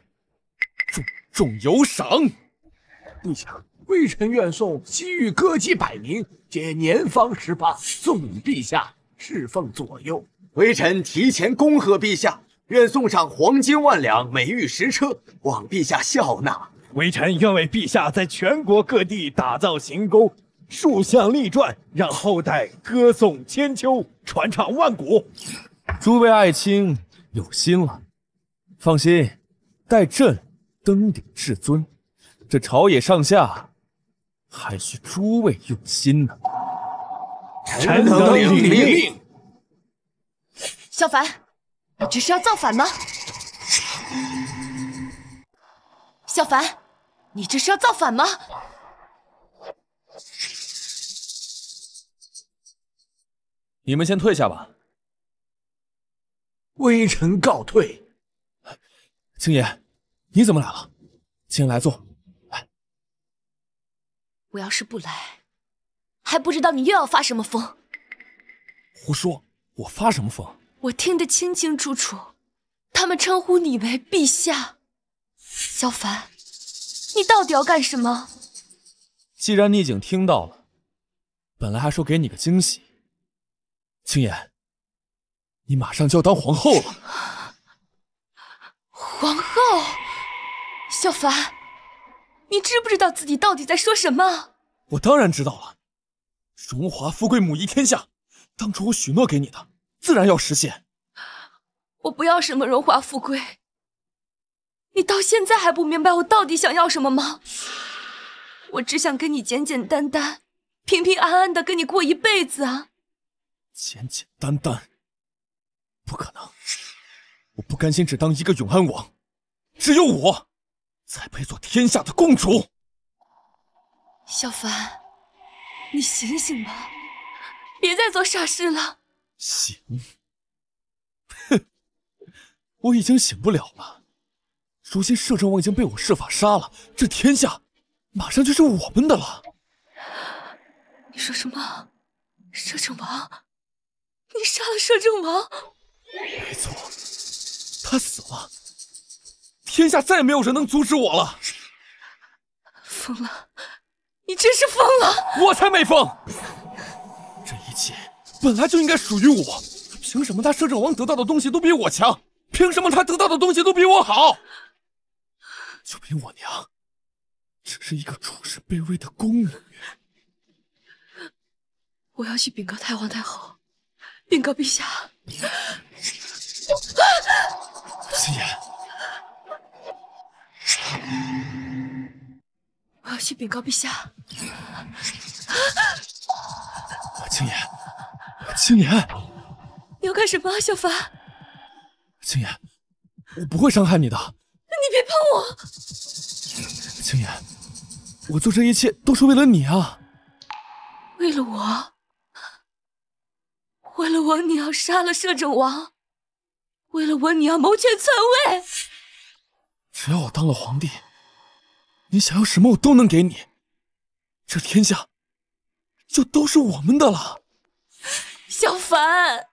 J: 重重有赏。
I: 陛下，微臣愿送西域歌姬百名，皆年方十八，送与陛下侍奉左右。
X: 微臣提前恭贺陛下，愿送上黄金万两，美玉十车，望陛下笑纳。
G: 微臣愿为陛下在全国各地打造行宫，树像立传，让后代歌颂千秋，传唱万古。
J: 诸位爱卿有心了，放心，待朕登顶至尊。这朝野上下，还需诸位用心呢。
W: 臣等领命。
L: 萧凡，你这是要造反吗？萧凡，你这是要造反吗？
J: 你们先退下吧。
I: 微臣告退。
J: 青爷，你怎么来了？请来坐。
L: 我要是不来，还不知道你又要发什么疯。
J: 胡说！我发什么疯？
L: 我听得清清楚楚，他们称呼你为陛下。萧凡，你到底要干什么？
J: 既然你已经听到了，本来还说给你个惊喜。青言，你马上就要当皇后了。
L: 皇后，萧凡。你知不知道自己到底在说什么？
J: 我当然知道了，荣华富贵母仪天下，当初我许诺给你的，自然要实现。
L: 我不要什么荣华富贵，你到现在还不明白我到底想要什么吗？我只想跟你简简单单、平平安安的跟你过一辈子啊！
J: 简简单单，不可能，我不甘心只当一个永安王，只有我。才配做天下的公主。
L: 小凡，你醒醒吧，别再做傻事了。
J: 醒？哼，我已经醒不了了。如今摄政王已经被我设法杀了，这天下马上就是我们的了。
L: 你说什么？摄政王？你杀了摄政王？
J: 没错，他死了。天下再也没有人能阻止我了。
L: 疯了，你真是疯了！
J: 我才没疯！这一切本来就应该属于我，凭什么他摄政王得到的东西都比我强？凭什么他得到的东西都比我好？就凭我娘，只是一个处事卑微的宫女。
L: 我要去禀告太皇太后，禀告陛下。
J: 青言，
L: 我要去禀告陛下。
J: 青言，青言，
L: 你要干什么，小凡？
J: 青言，我不会伤害你的。
L: 你别碰我！
J: 青言，我做这一切都是为了你啊！
L: 为了我？为了我，你要杀了摄政王？为了我，你要谋权篡位？
J: 只要我当了皇帝，你想要什么我都能给你，这天下就都是我们的了。
L: 小凡，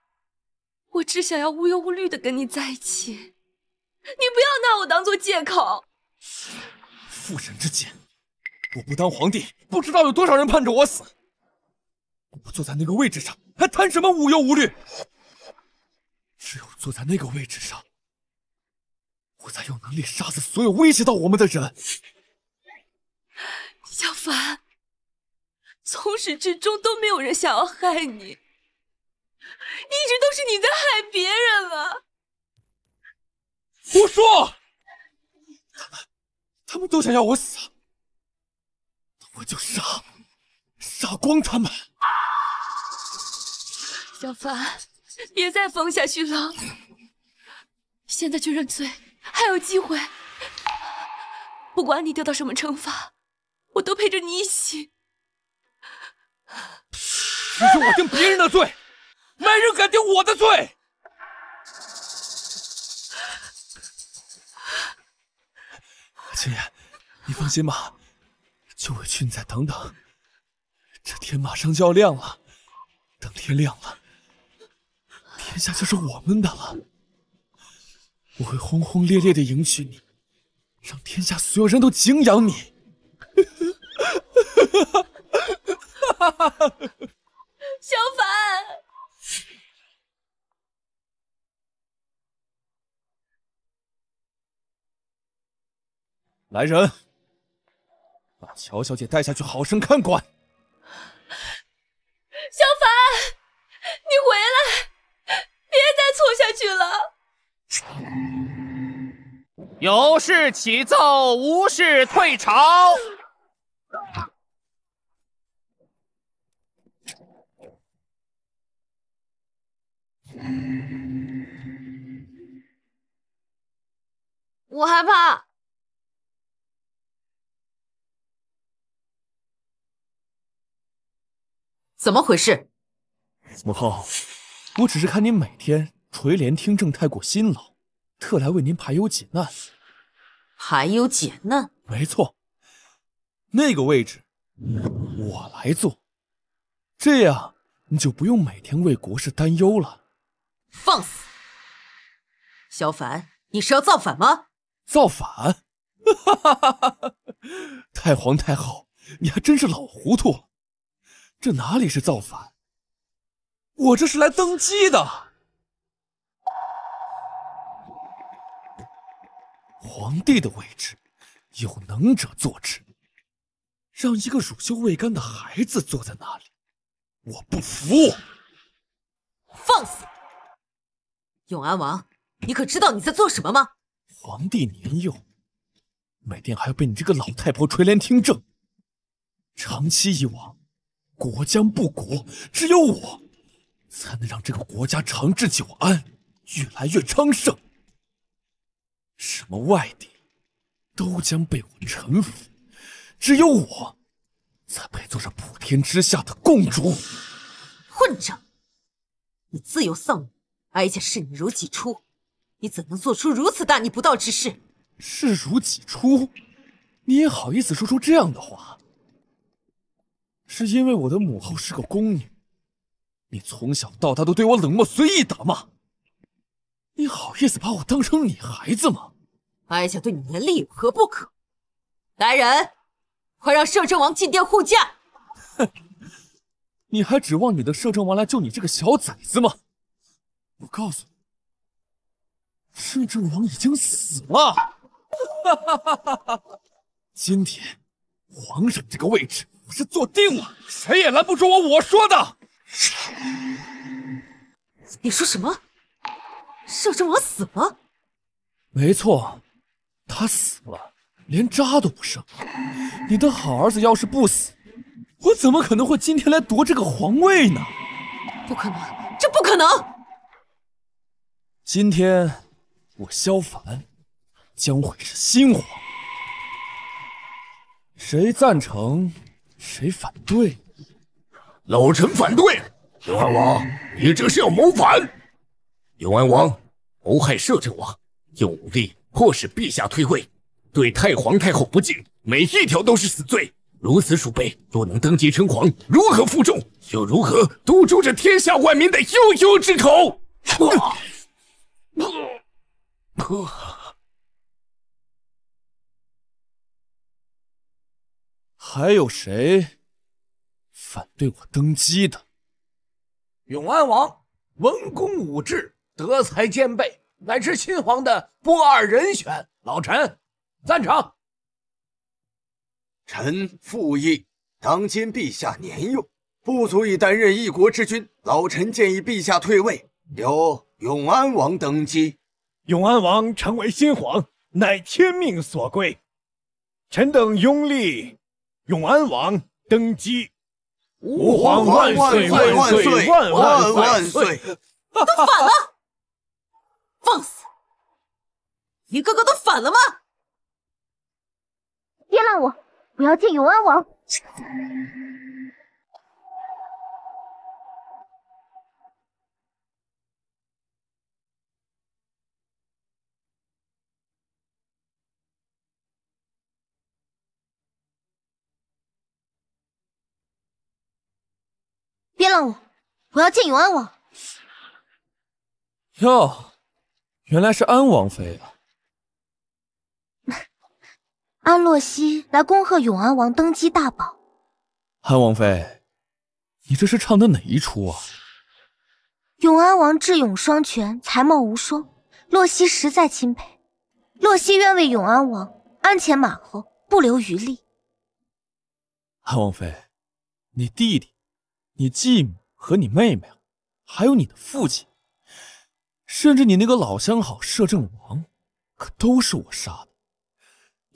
L: 我只想要无忧无虑的跟你在一起，你不要拿我当做借口。
J: 妇人之见，我不当皇帝，不知道有多少人盼着我死。我坐在那个位置上，还谈什么无忧无虑？只有坐在那个位置上，我才有能力杀死所有威胁到我们的人。
L: 小凡，从始至终都没有人想要害你，一直都是你在害别人啊！
J: 胡说！他们，他们都想要我死，那我就杀，杀光他们！
L: 小凡，别再疯下去了。现在就认罪，还有机会。不管你得到什么惩罚，我都陪着你一起。
J: 只是我定别人的罪，没人敢定我的罪。青言，你放心吧，就委屈你再等等。这天马上就要亮了，等天亮了。天下就是我们的了，我会轰轰烈烈的迎娶你，让天下所有人都敬仰你。
L: 小凡，
J: 来人，把乔小姐带下去，好生看管。
L: 小凡，你回来。别再错下去了！
Y: 有事起奏，无事退朝。
P: 我害怕。怎么回事？
J: 母后。我只是看你每天垂帘听政太过辛劳，特来为您排忧解难。
P: 排忧解难？
J: 没错，那个位置我来做，这样你就不用每天为国事担忧了。
P: 放肆！萧凡，你是要造反吗？
J: 造反？哈哈哈哈哈！太皇太后，你还真是老糊涂了，这哪里是造反？我这是来登基的，皇帝的位置有能者坐之，让一个乳臭未干的孩子坐在那里，我不服！
P: 放肆！永安王，你可知道你在做什么吗？
J: 皇帝年幼，每天还要被你这个老太婆垂帘听政，长期以往，国将不国，只有我。才能让这个国家长治久安，越来越昌盛。什么外敌都将被我臣服，只有我才配做这普天之下的共主。
P: 混账！你自幼丧母，哀家视你如己出，你怎能做出如此大逆不道之事？
J: 视如己出？你也好意思说出这样的话？是因为我的母后是个宫女？你从小到大都对我冷漠随意打骂，你好意思把我当成你孩子吗？
P: 哀家对你严厉有何不可？来人，快让摄政王进殿护驾！
J: 哼，你还指望你的摄政王来救你这个小崽子吗？我告诉你，摄政王已经死了。哈哈哈哈哈！今天皇上这个位置我是坐定了，谁也拦不住我我说的。
P: 你说什么？摄政王死了？
J: 没错，他死了，连渣都不剩。你的好儿子要是不死，我怎么可能会今天来夺这个皇位呢？
P: 不可能，这不可能！
J: 今天我萧凡将会是新皇，谁赞成，谁反对？
M: 老臣反对。刘安王，你这是要谋反！永安王谋害摄政王，用武力迫使陛下退位，对太皇太后不敬，每一条都是死罪。如此鼠辈，若能登基称皇，如何负重？又如何堵住这天下万民的悠悠之口？
J: 还有谁反对我登基的？
S: 永安王文公武治，德才兼备，乃是新皇的不二人选。老臣赞成。
X: 臣附议。当今陛下年幼，不足以担任一国之君。老臣建议陛下退位，由永安王登基。
G: 永安王成为新皇，乃天命所归。臣等拥立永安王登基。
X: 吾皇万岁万岁万万万岁！
P: 都反了，放肆！一个个都反了吗？
B: 别拦我！我要见永安王。别拦我！我要见永安王。
J: 哟，原来是安王妃啊！
B: 安洛西来恭贺永安王登基大宝。
J: 安王妃，你这是唱的哪一出啊？
B: 永安王智勇双全，才貌无双，洛西实在钦佩。洛西愿为永安王鞍前马后，不留余力。
J: 安王妃，你弟弟。你继母和你妹妹，还有你的父亲，甚至你那个老相好摄政王，可都是我杀的。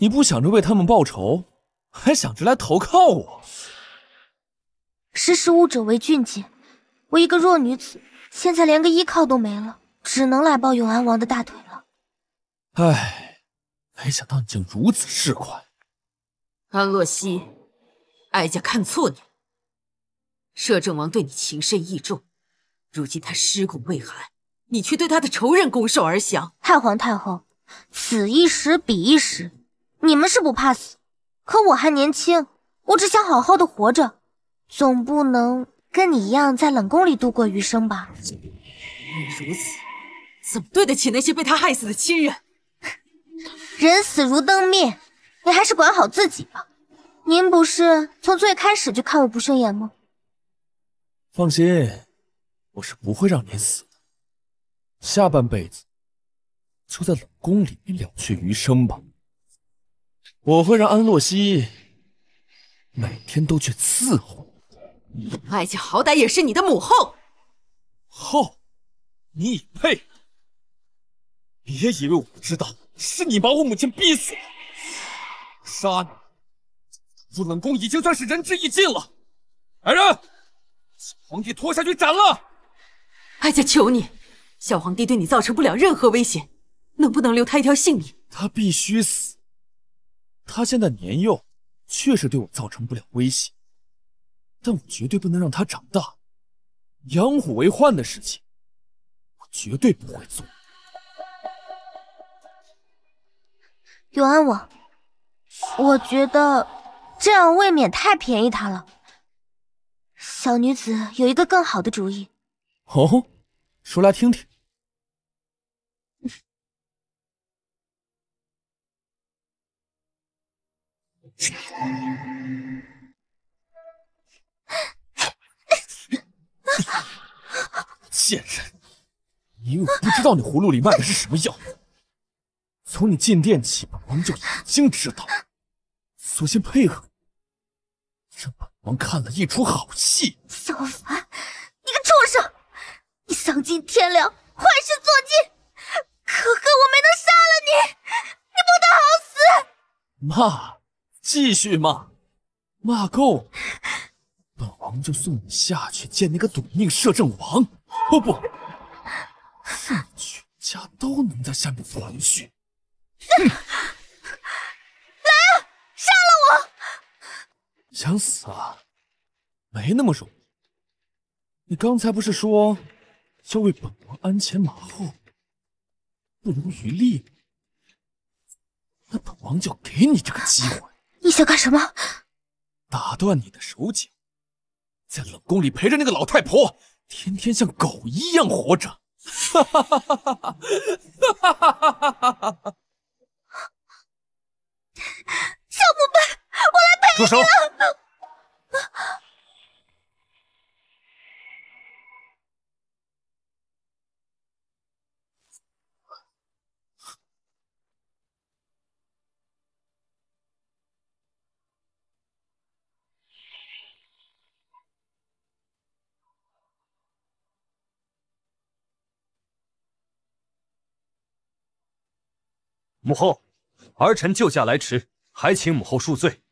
J: 你不想着为他们报仇，还想着来投靠我？
B: 识时务者为俊杰。我一个弱女子，现在连个依靠都没了，只能来抱永安王的大腿了。
J: 唉，没想到你竟如此市侩。
P: 安洛西，哀家看错你。摄政王对你情深义重，如今他尸骨未寒，你却对他的仇人拱手而降。
B: 太皇太后，此一时彼一时，你们是不怕死，可我还年轻，我只想好好的活着，总不能跟你一样在冷宫里度过余生吧？
P: 你如此，怎么对得起那些被他害死的亲人？
B: 人死如灯灭，你还是管好自己吧。您不是从最开始就看我不顺眼吗？
J: 放心，我是不会让您死的。下半辈子就在冷宫里面了却余生吧。我会让安洛西每天都去伺候
P: 你。哀家好歹也是你的母后。
J: 后，你配？别以为我不知道，是你把我母亲逼死的。杀你！入冷宫已经算是仁至义尽了。来人！皇帝拖下去斩了！
P: 哀家求你，小皇帝对你造成不了任何危险，能不能留他一条性命？
J: 他必须死。他现在年幼，确实对我造成不了威胁，但我绝对不能让他长大。养虎为患的事情，我绝对不会做。
B: 永安王，我觉得这样未免太便宜他了。小女子有一个更好的主意。
J: 哦，说来听听。贱人，你以为我不知道你葫芦里卖的是什么药？从你进店起，本王就已经知道，索性配合你，让本王看了一出好戏。
B: 小凡，你个畜生！你丧尽天良，坏事做尽，可恨我没能杀了你，你不得好死！
J: 骂，继续骂，骂够，本王就送你下去见那个赌命摄政王。哦不，全家都能在下面团聚。哼。
B: 来啊，杀了我！
J: 想死啊？没那么容易。你刚才不是说要为本王鞍前马后，不遗余力？那本王就给你这个机会。
B: 你想干什么？
J: 打断你的手脚，在冷宫里陪着那个老太婆，天天像狗一样活着。哈哈哈哈哈哈！哈哈哈哈哈哈！
B: 小木白，我来陪
E: 住手！母后，儿臣救驾来迟，还请母后恕罪。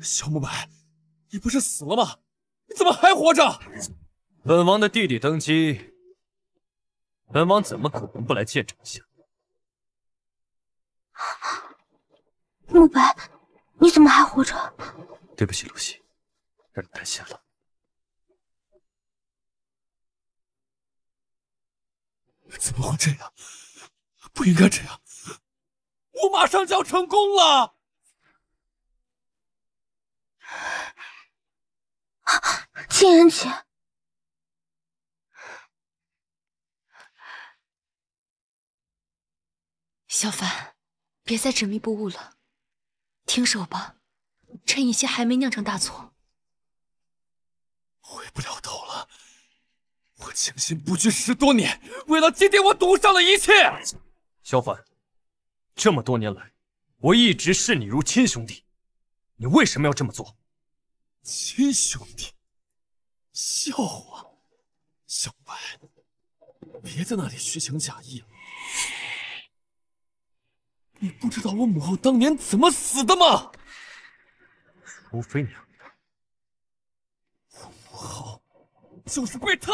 J: 小慕白，你不是死了吗？你怎么还活着？
E: 本王的弟弟登基，本王怎么可能不来见证一下？
B: 木白，你怎么还活着？
E: 对不起，露西，让你担心了。
J: 怎么会这样？不应该这样！我马上就要成功了。
B: 秦言姐，
L: 小凡，别再执迷不悟了，停手吧，趁一切还没酿成大错。
J: 回不了头了。我倾心不惧十多年，为了今天，我赌上了一切。
E: 萧凡，这么多年来，我一直视你如亲兄弟，你为什么要这么做？
J: 亲兄弟，笑话！小白，别在那里虚情假意了。你不知道我母后当年怎么死的吗？
E: 除非娘娘，
J: 我母后就是被她。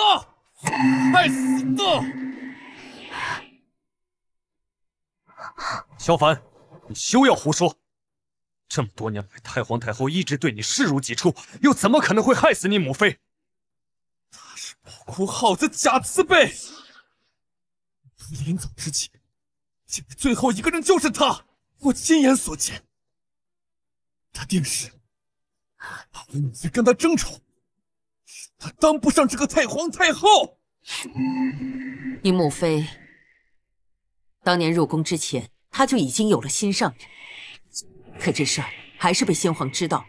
J: 害死的！
E: 萧凡，你休要胡说！这么多年来，太皇太后一直对你视如己出，又怎么可能会害死你母妃？
J: 她是宝窟耗子假慈悲！临走之前，见的最后一个人就是她，我亲眼所见。她定是怕我母妃跟她争宠。她当不上这个太皇太后。
P: 你母妃当年入宫之前，她就已经有了心上人，可这事儿还是被先皇知道。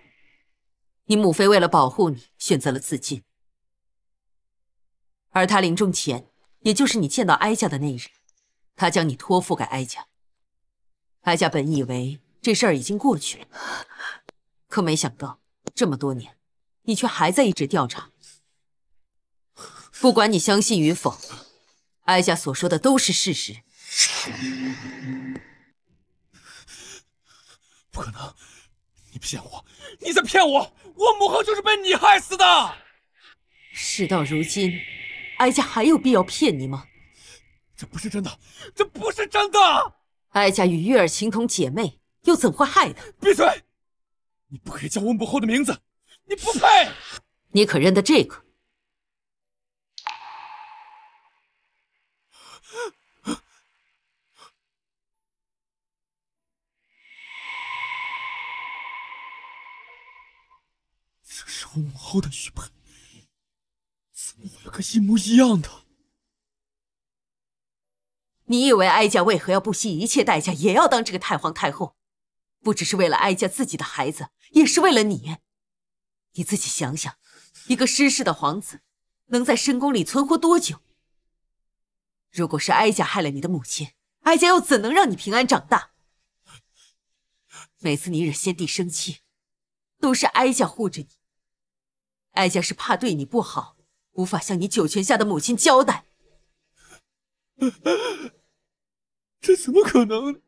P: 你母妃为了保护你，选择了自尽。而她临终前，也就是你见到哀家的那日，她将你托付给哀家。哀家本以为这事儿已经过去了，可没想到这么多年，你却还在一直调查。不管你相信与否，哀家所说的都是事实。
J: 不可能，你骗我！你在骗我！我母后就是被你害死的。
P: 事到如今，哀家还有必要骗你吗？
J: 这不是真的，这不是真的！
P: 哀家与月儿情同姐妹，又怎会害她？
J: 闭嘴！你不可以叫我母后的名字，你不配！
P: 你可认得这个？
J: 母后的玉佩，怎么会有个一模一样的？
P: 你以为哀家为何要不惜一切代价也要当这个太皇太后？不只是为了哀家自己的孩子，也是为了你。你自己想想，一个失势的皇子，能在深宫里存活多久？如果是哀家害了你的母亲，哀家又怎能让你平安长大？每次你惹先帝生气，都是哀家护着你。哀家是怕对你不好，无法向你九泉下的母亲交代。
J: 这怎么可能？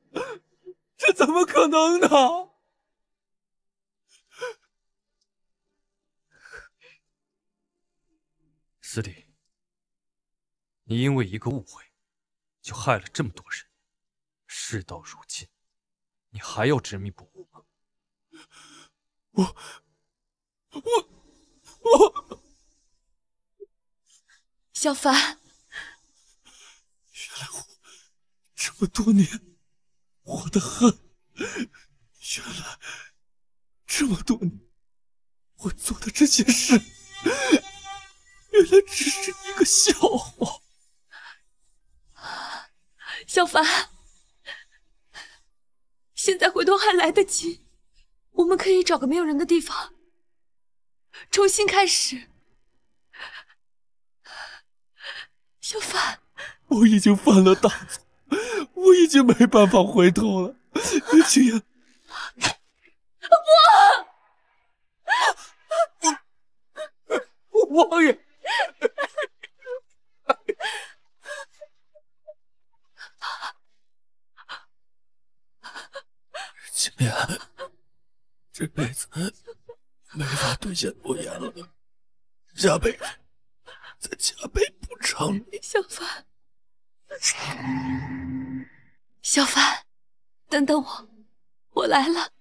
J: 这怎么可能呢？
E: 司礼，你因为一个误会，就害了这么多人。事到如今，你还要执迷不悟吗？
J: 我，我，我，
L: 小凡，
J: 原来我这么多年我的恨，原来这么多年我做的这些事，原来只是一个笑话。
L: 小凡，现在回头还来得及，我们可以找个没有人的地方，重新开始。小凡，
J: 我已经犯了大错，我已经没办法回头了，青言。
L: 不，
J: 王爷。青言，这辈子没法兑现诺言了，加倍再加倍补偿你。
L: 小凡，小凡，等等我，我来了。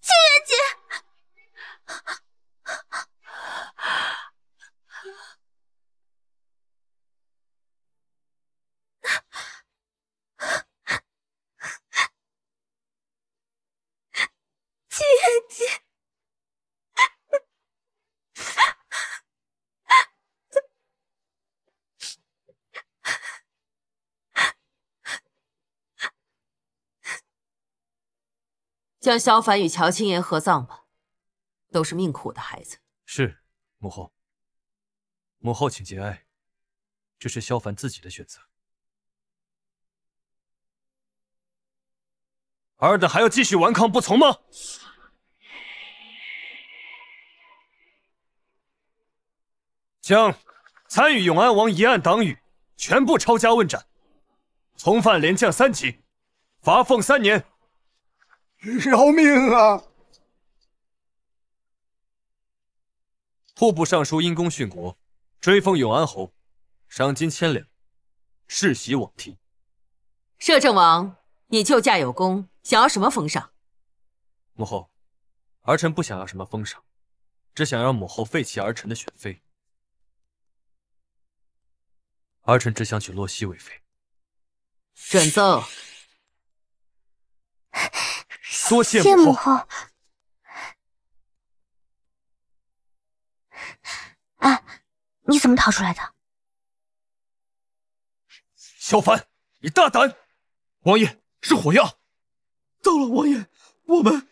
B: 青莲姐，青莲姐。
P: 将萧凡与乔青言合葬吧，都是命苦的孩子。
E: 是，母后。母后请节哀，这是萧凡自己的选择。尔等还要继续顽抗不从吗？将参与永安王一案党羽全部抄家问斩，从犯连降三级，罚俸三年。
X: 饶命啊！
E: 户部尚书因公殉国，追封永安侯，赏金千两，世袭罔替。
P: 摄政王，你救驾有功，想要什么封赏？
E: 母后，儿臣不想要什么封赏，只想让母后废弃儿臣的选妃。儿臣只想娶洛熙为妃。
P: 准奏。
E: 多谢
B: 谢
E: 母后。
B: 母后。哎，你怎么逃出来的？
E: 萧凡，你大胆！
I: 王爷，是火药。
J: 到了，王爷，我们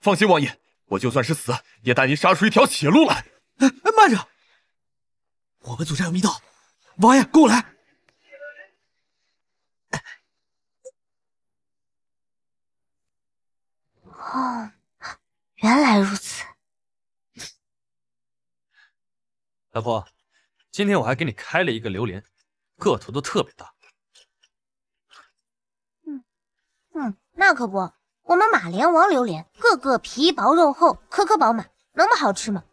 I: 放心，王爷，我就算是死，也带您杀出一条血路来。
J: 哎，慢着，我们祖上有密道，王爷跟我来。
B: 哦，原来如此。
E: 老婆，今天我还给你开了一个榴莲，个头都特别大。
B: 嗯嗯，那可不，我们马连王榴莲个个皮薄肉厚，颗颗饱满，能不好吃吗？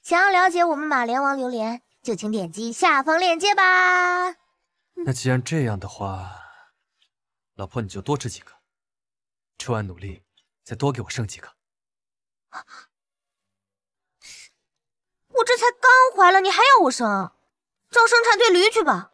B: 想要了解我们马连王榴莲，就请点击下方链接吧。
E: 那既然这样的话，老婆你就多吃几个，吃完努力再多给我生几个
B: 我这才刚怀了你还要我生？啊找生产队驴去吧。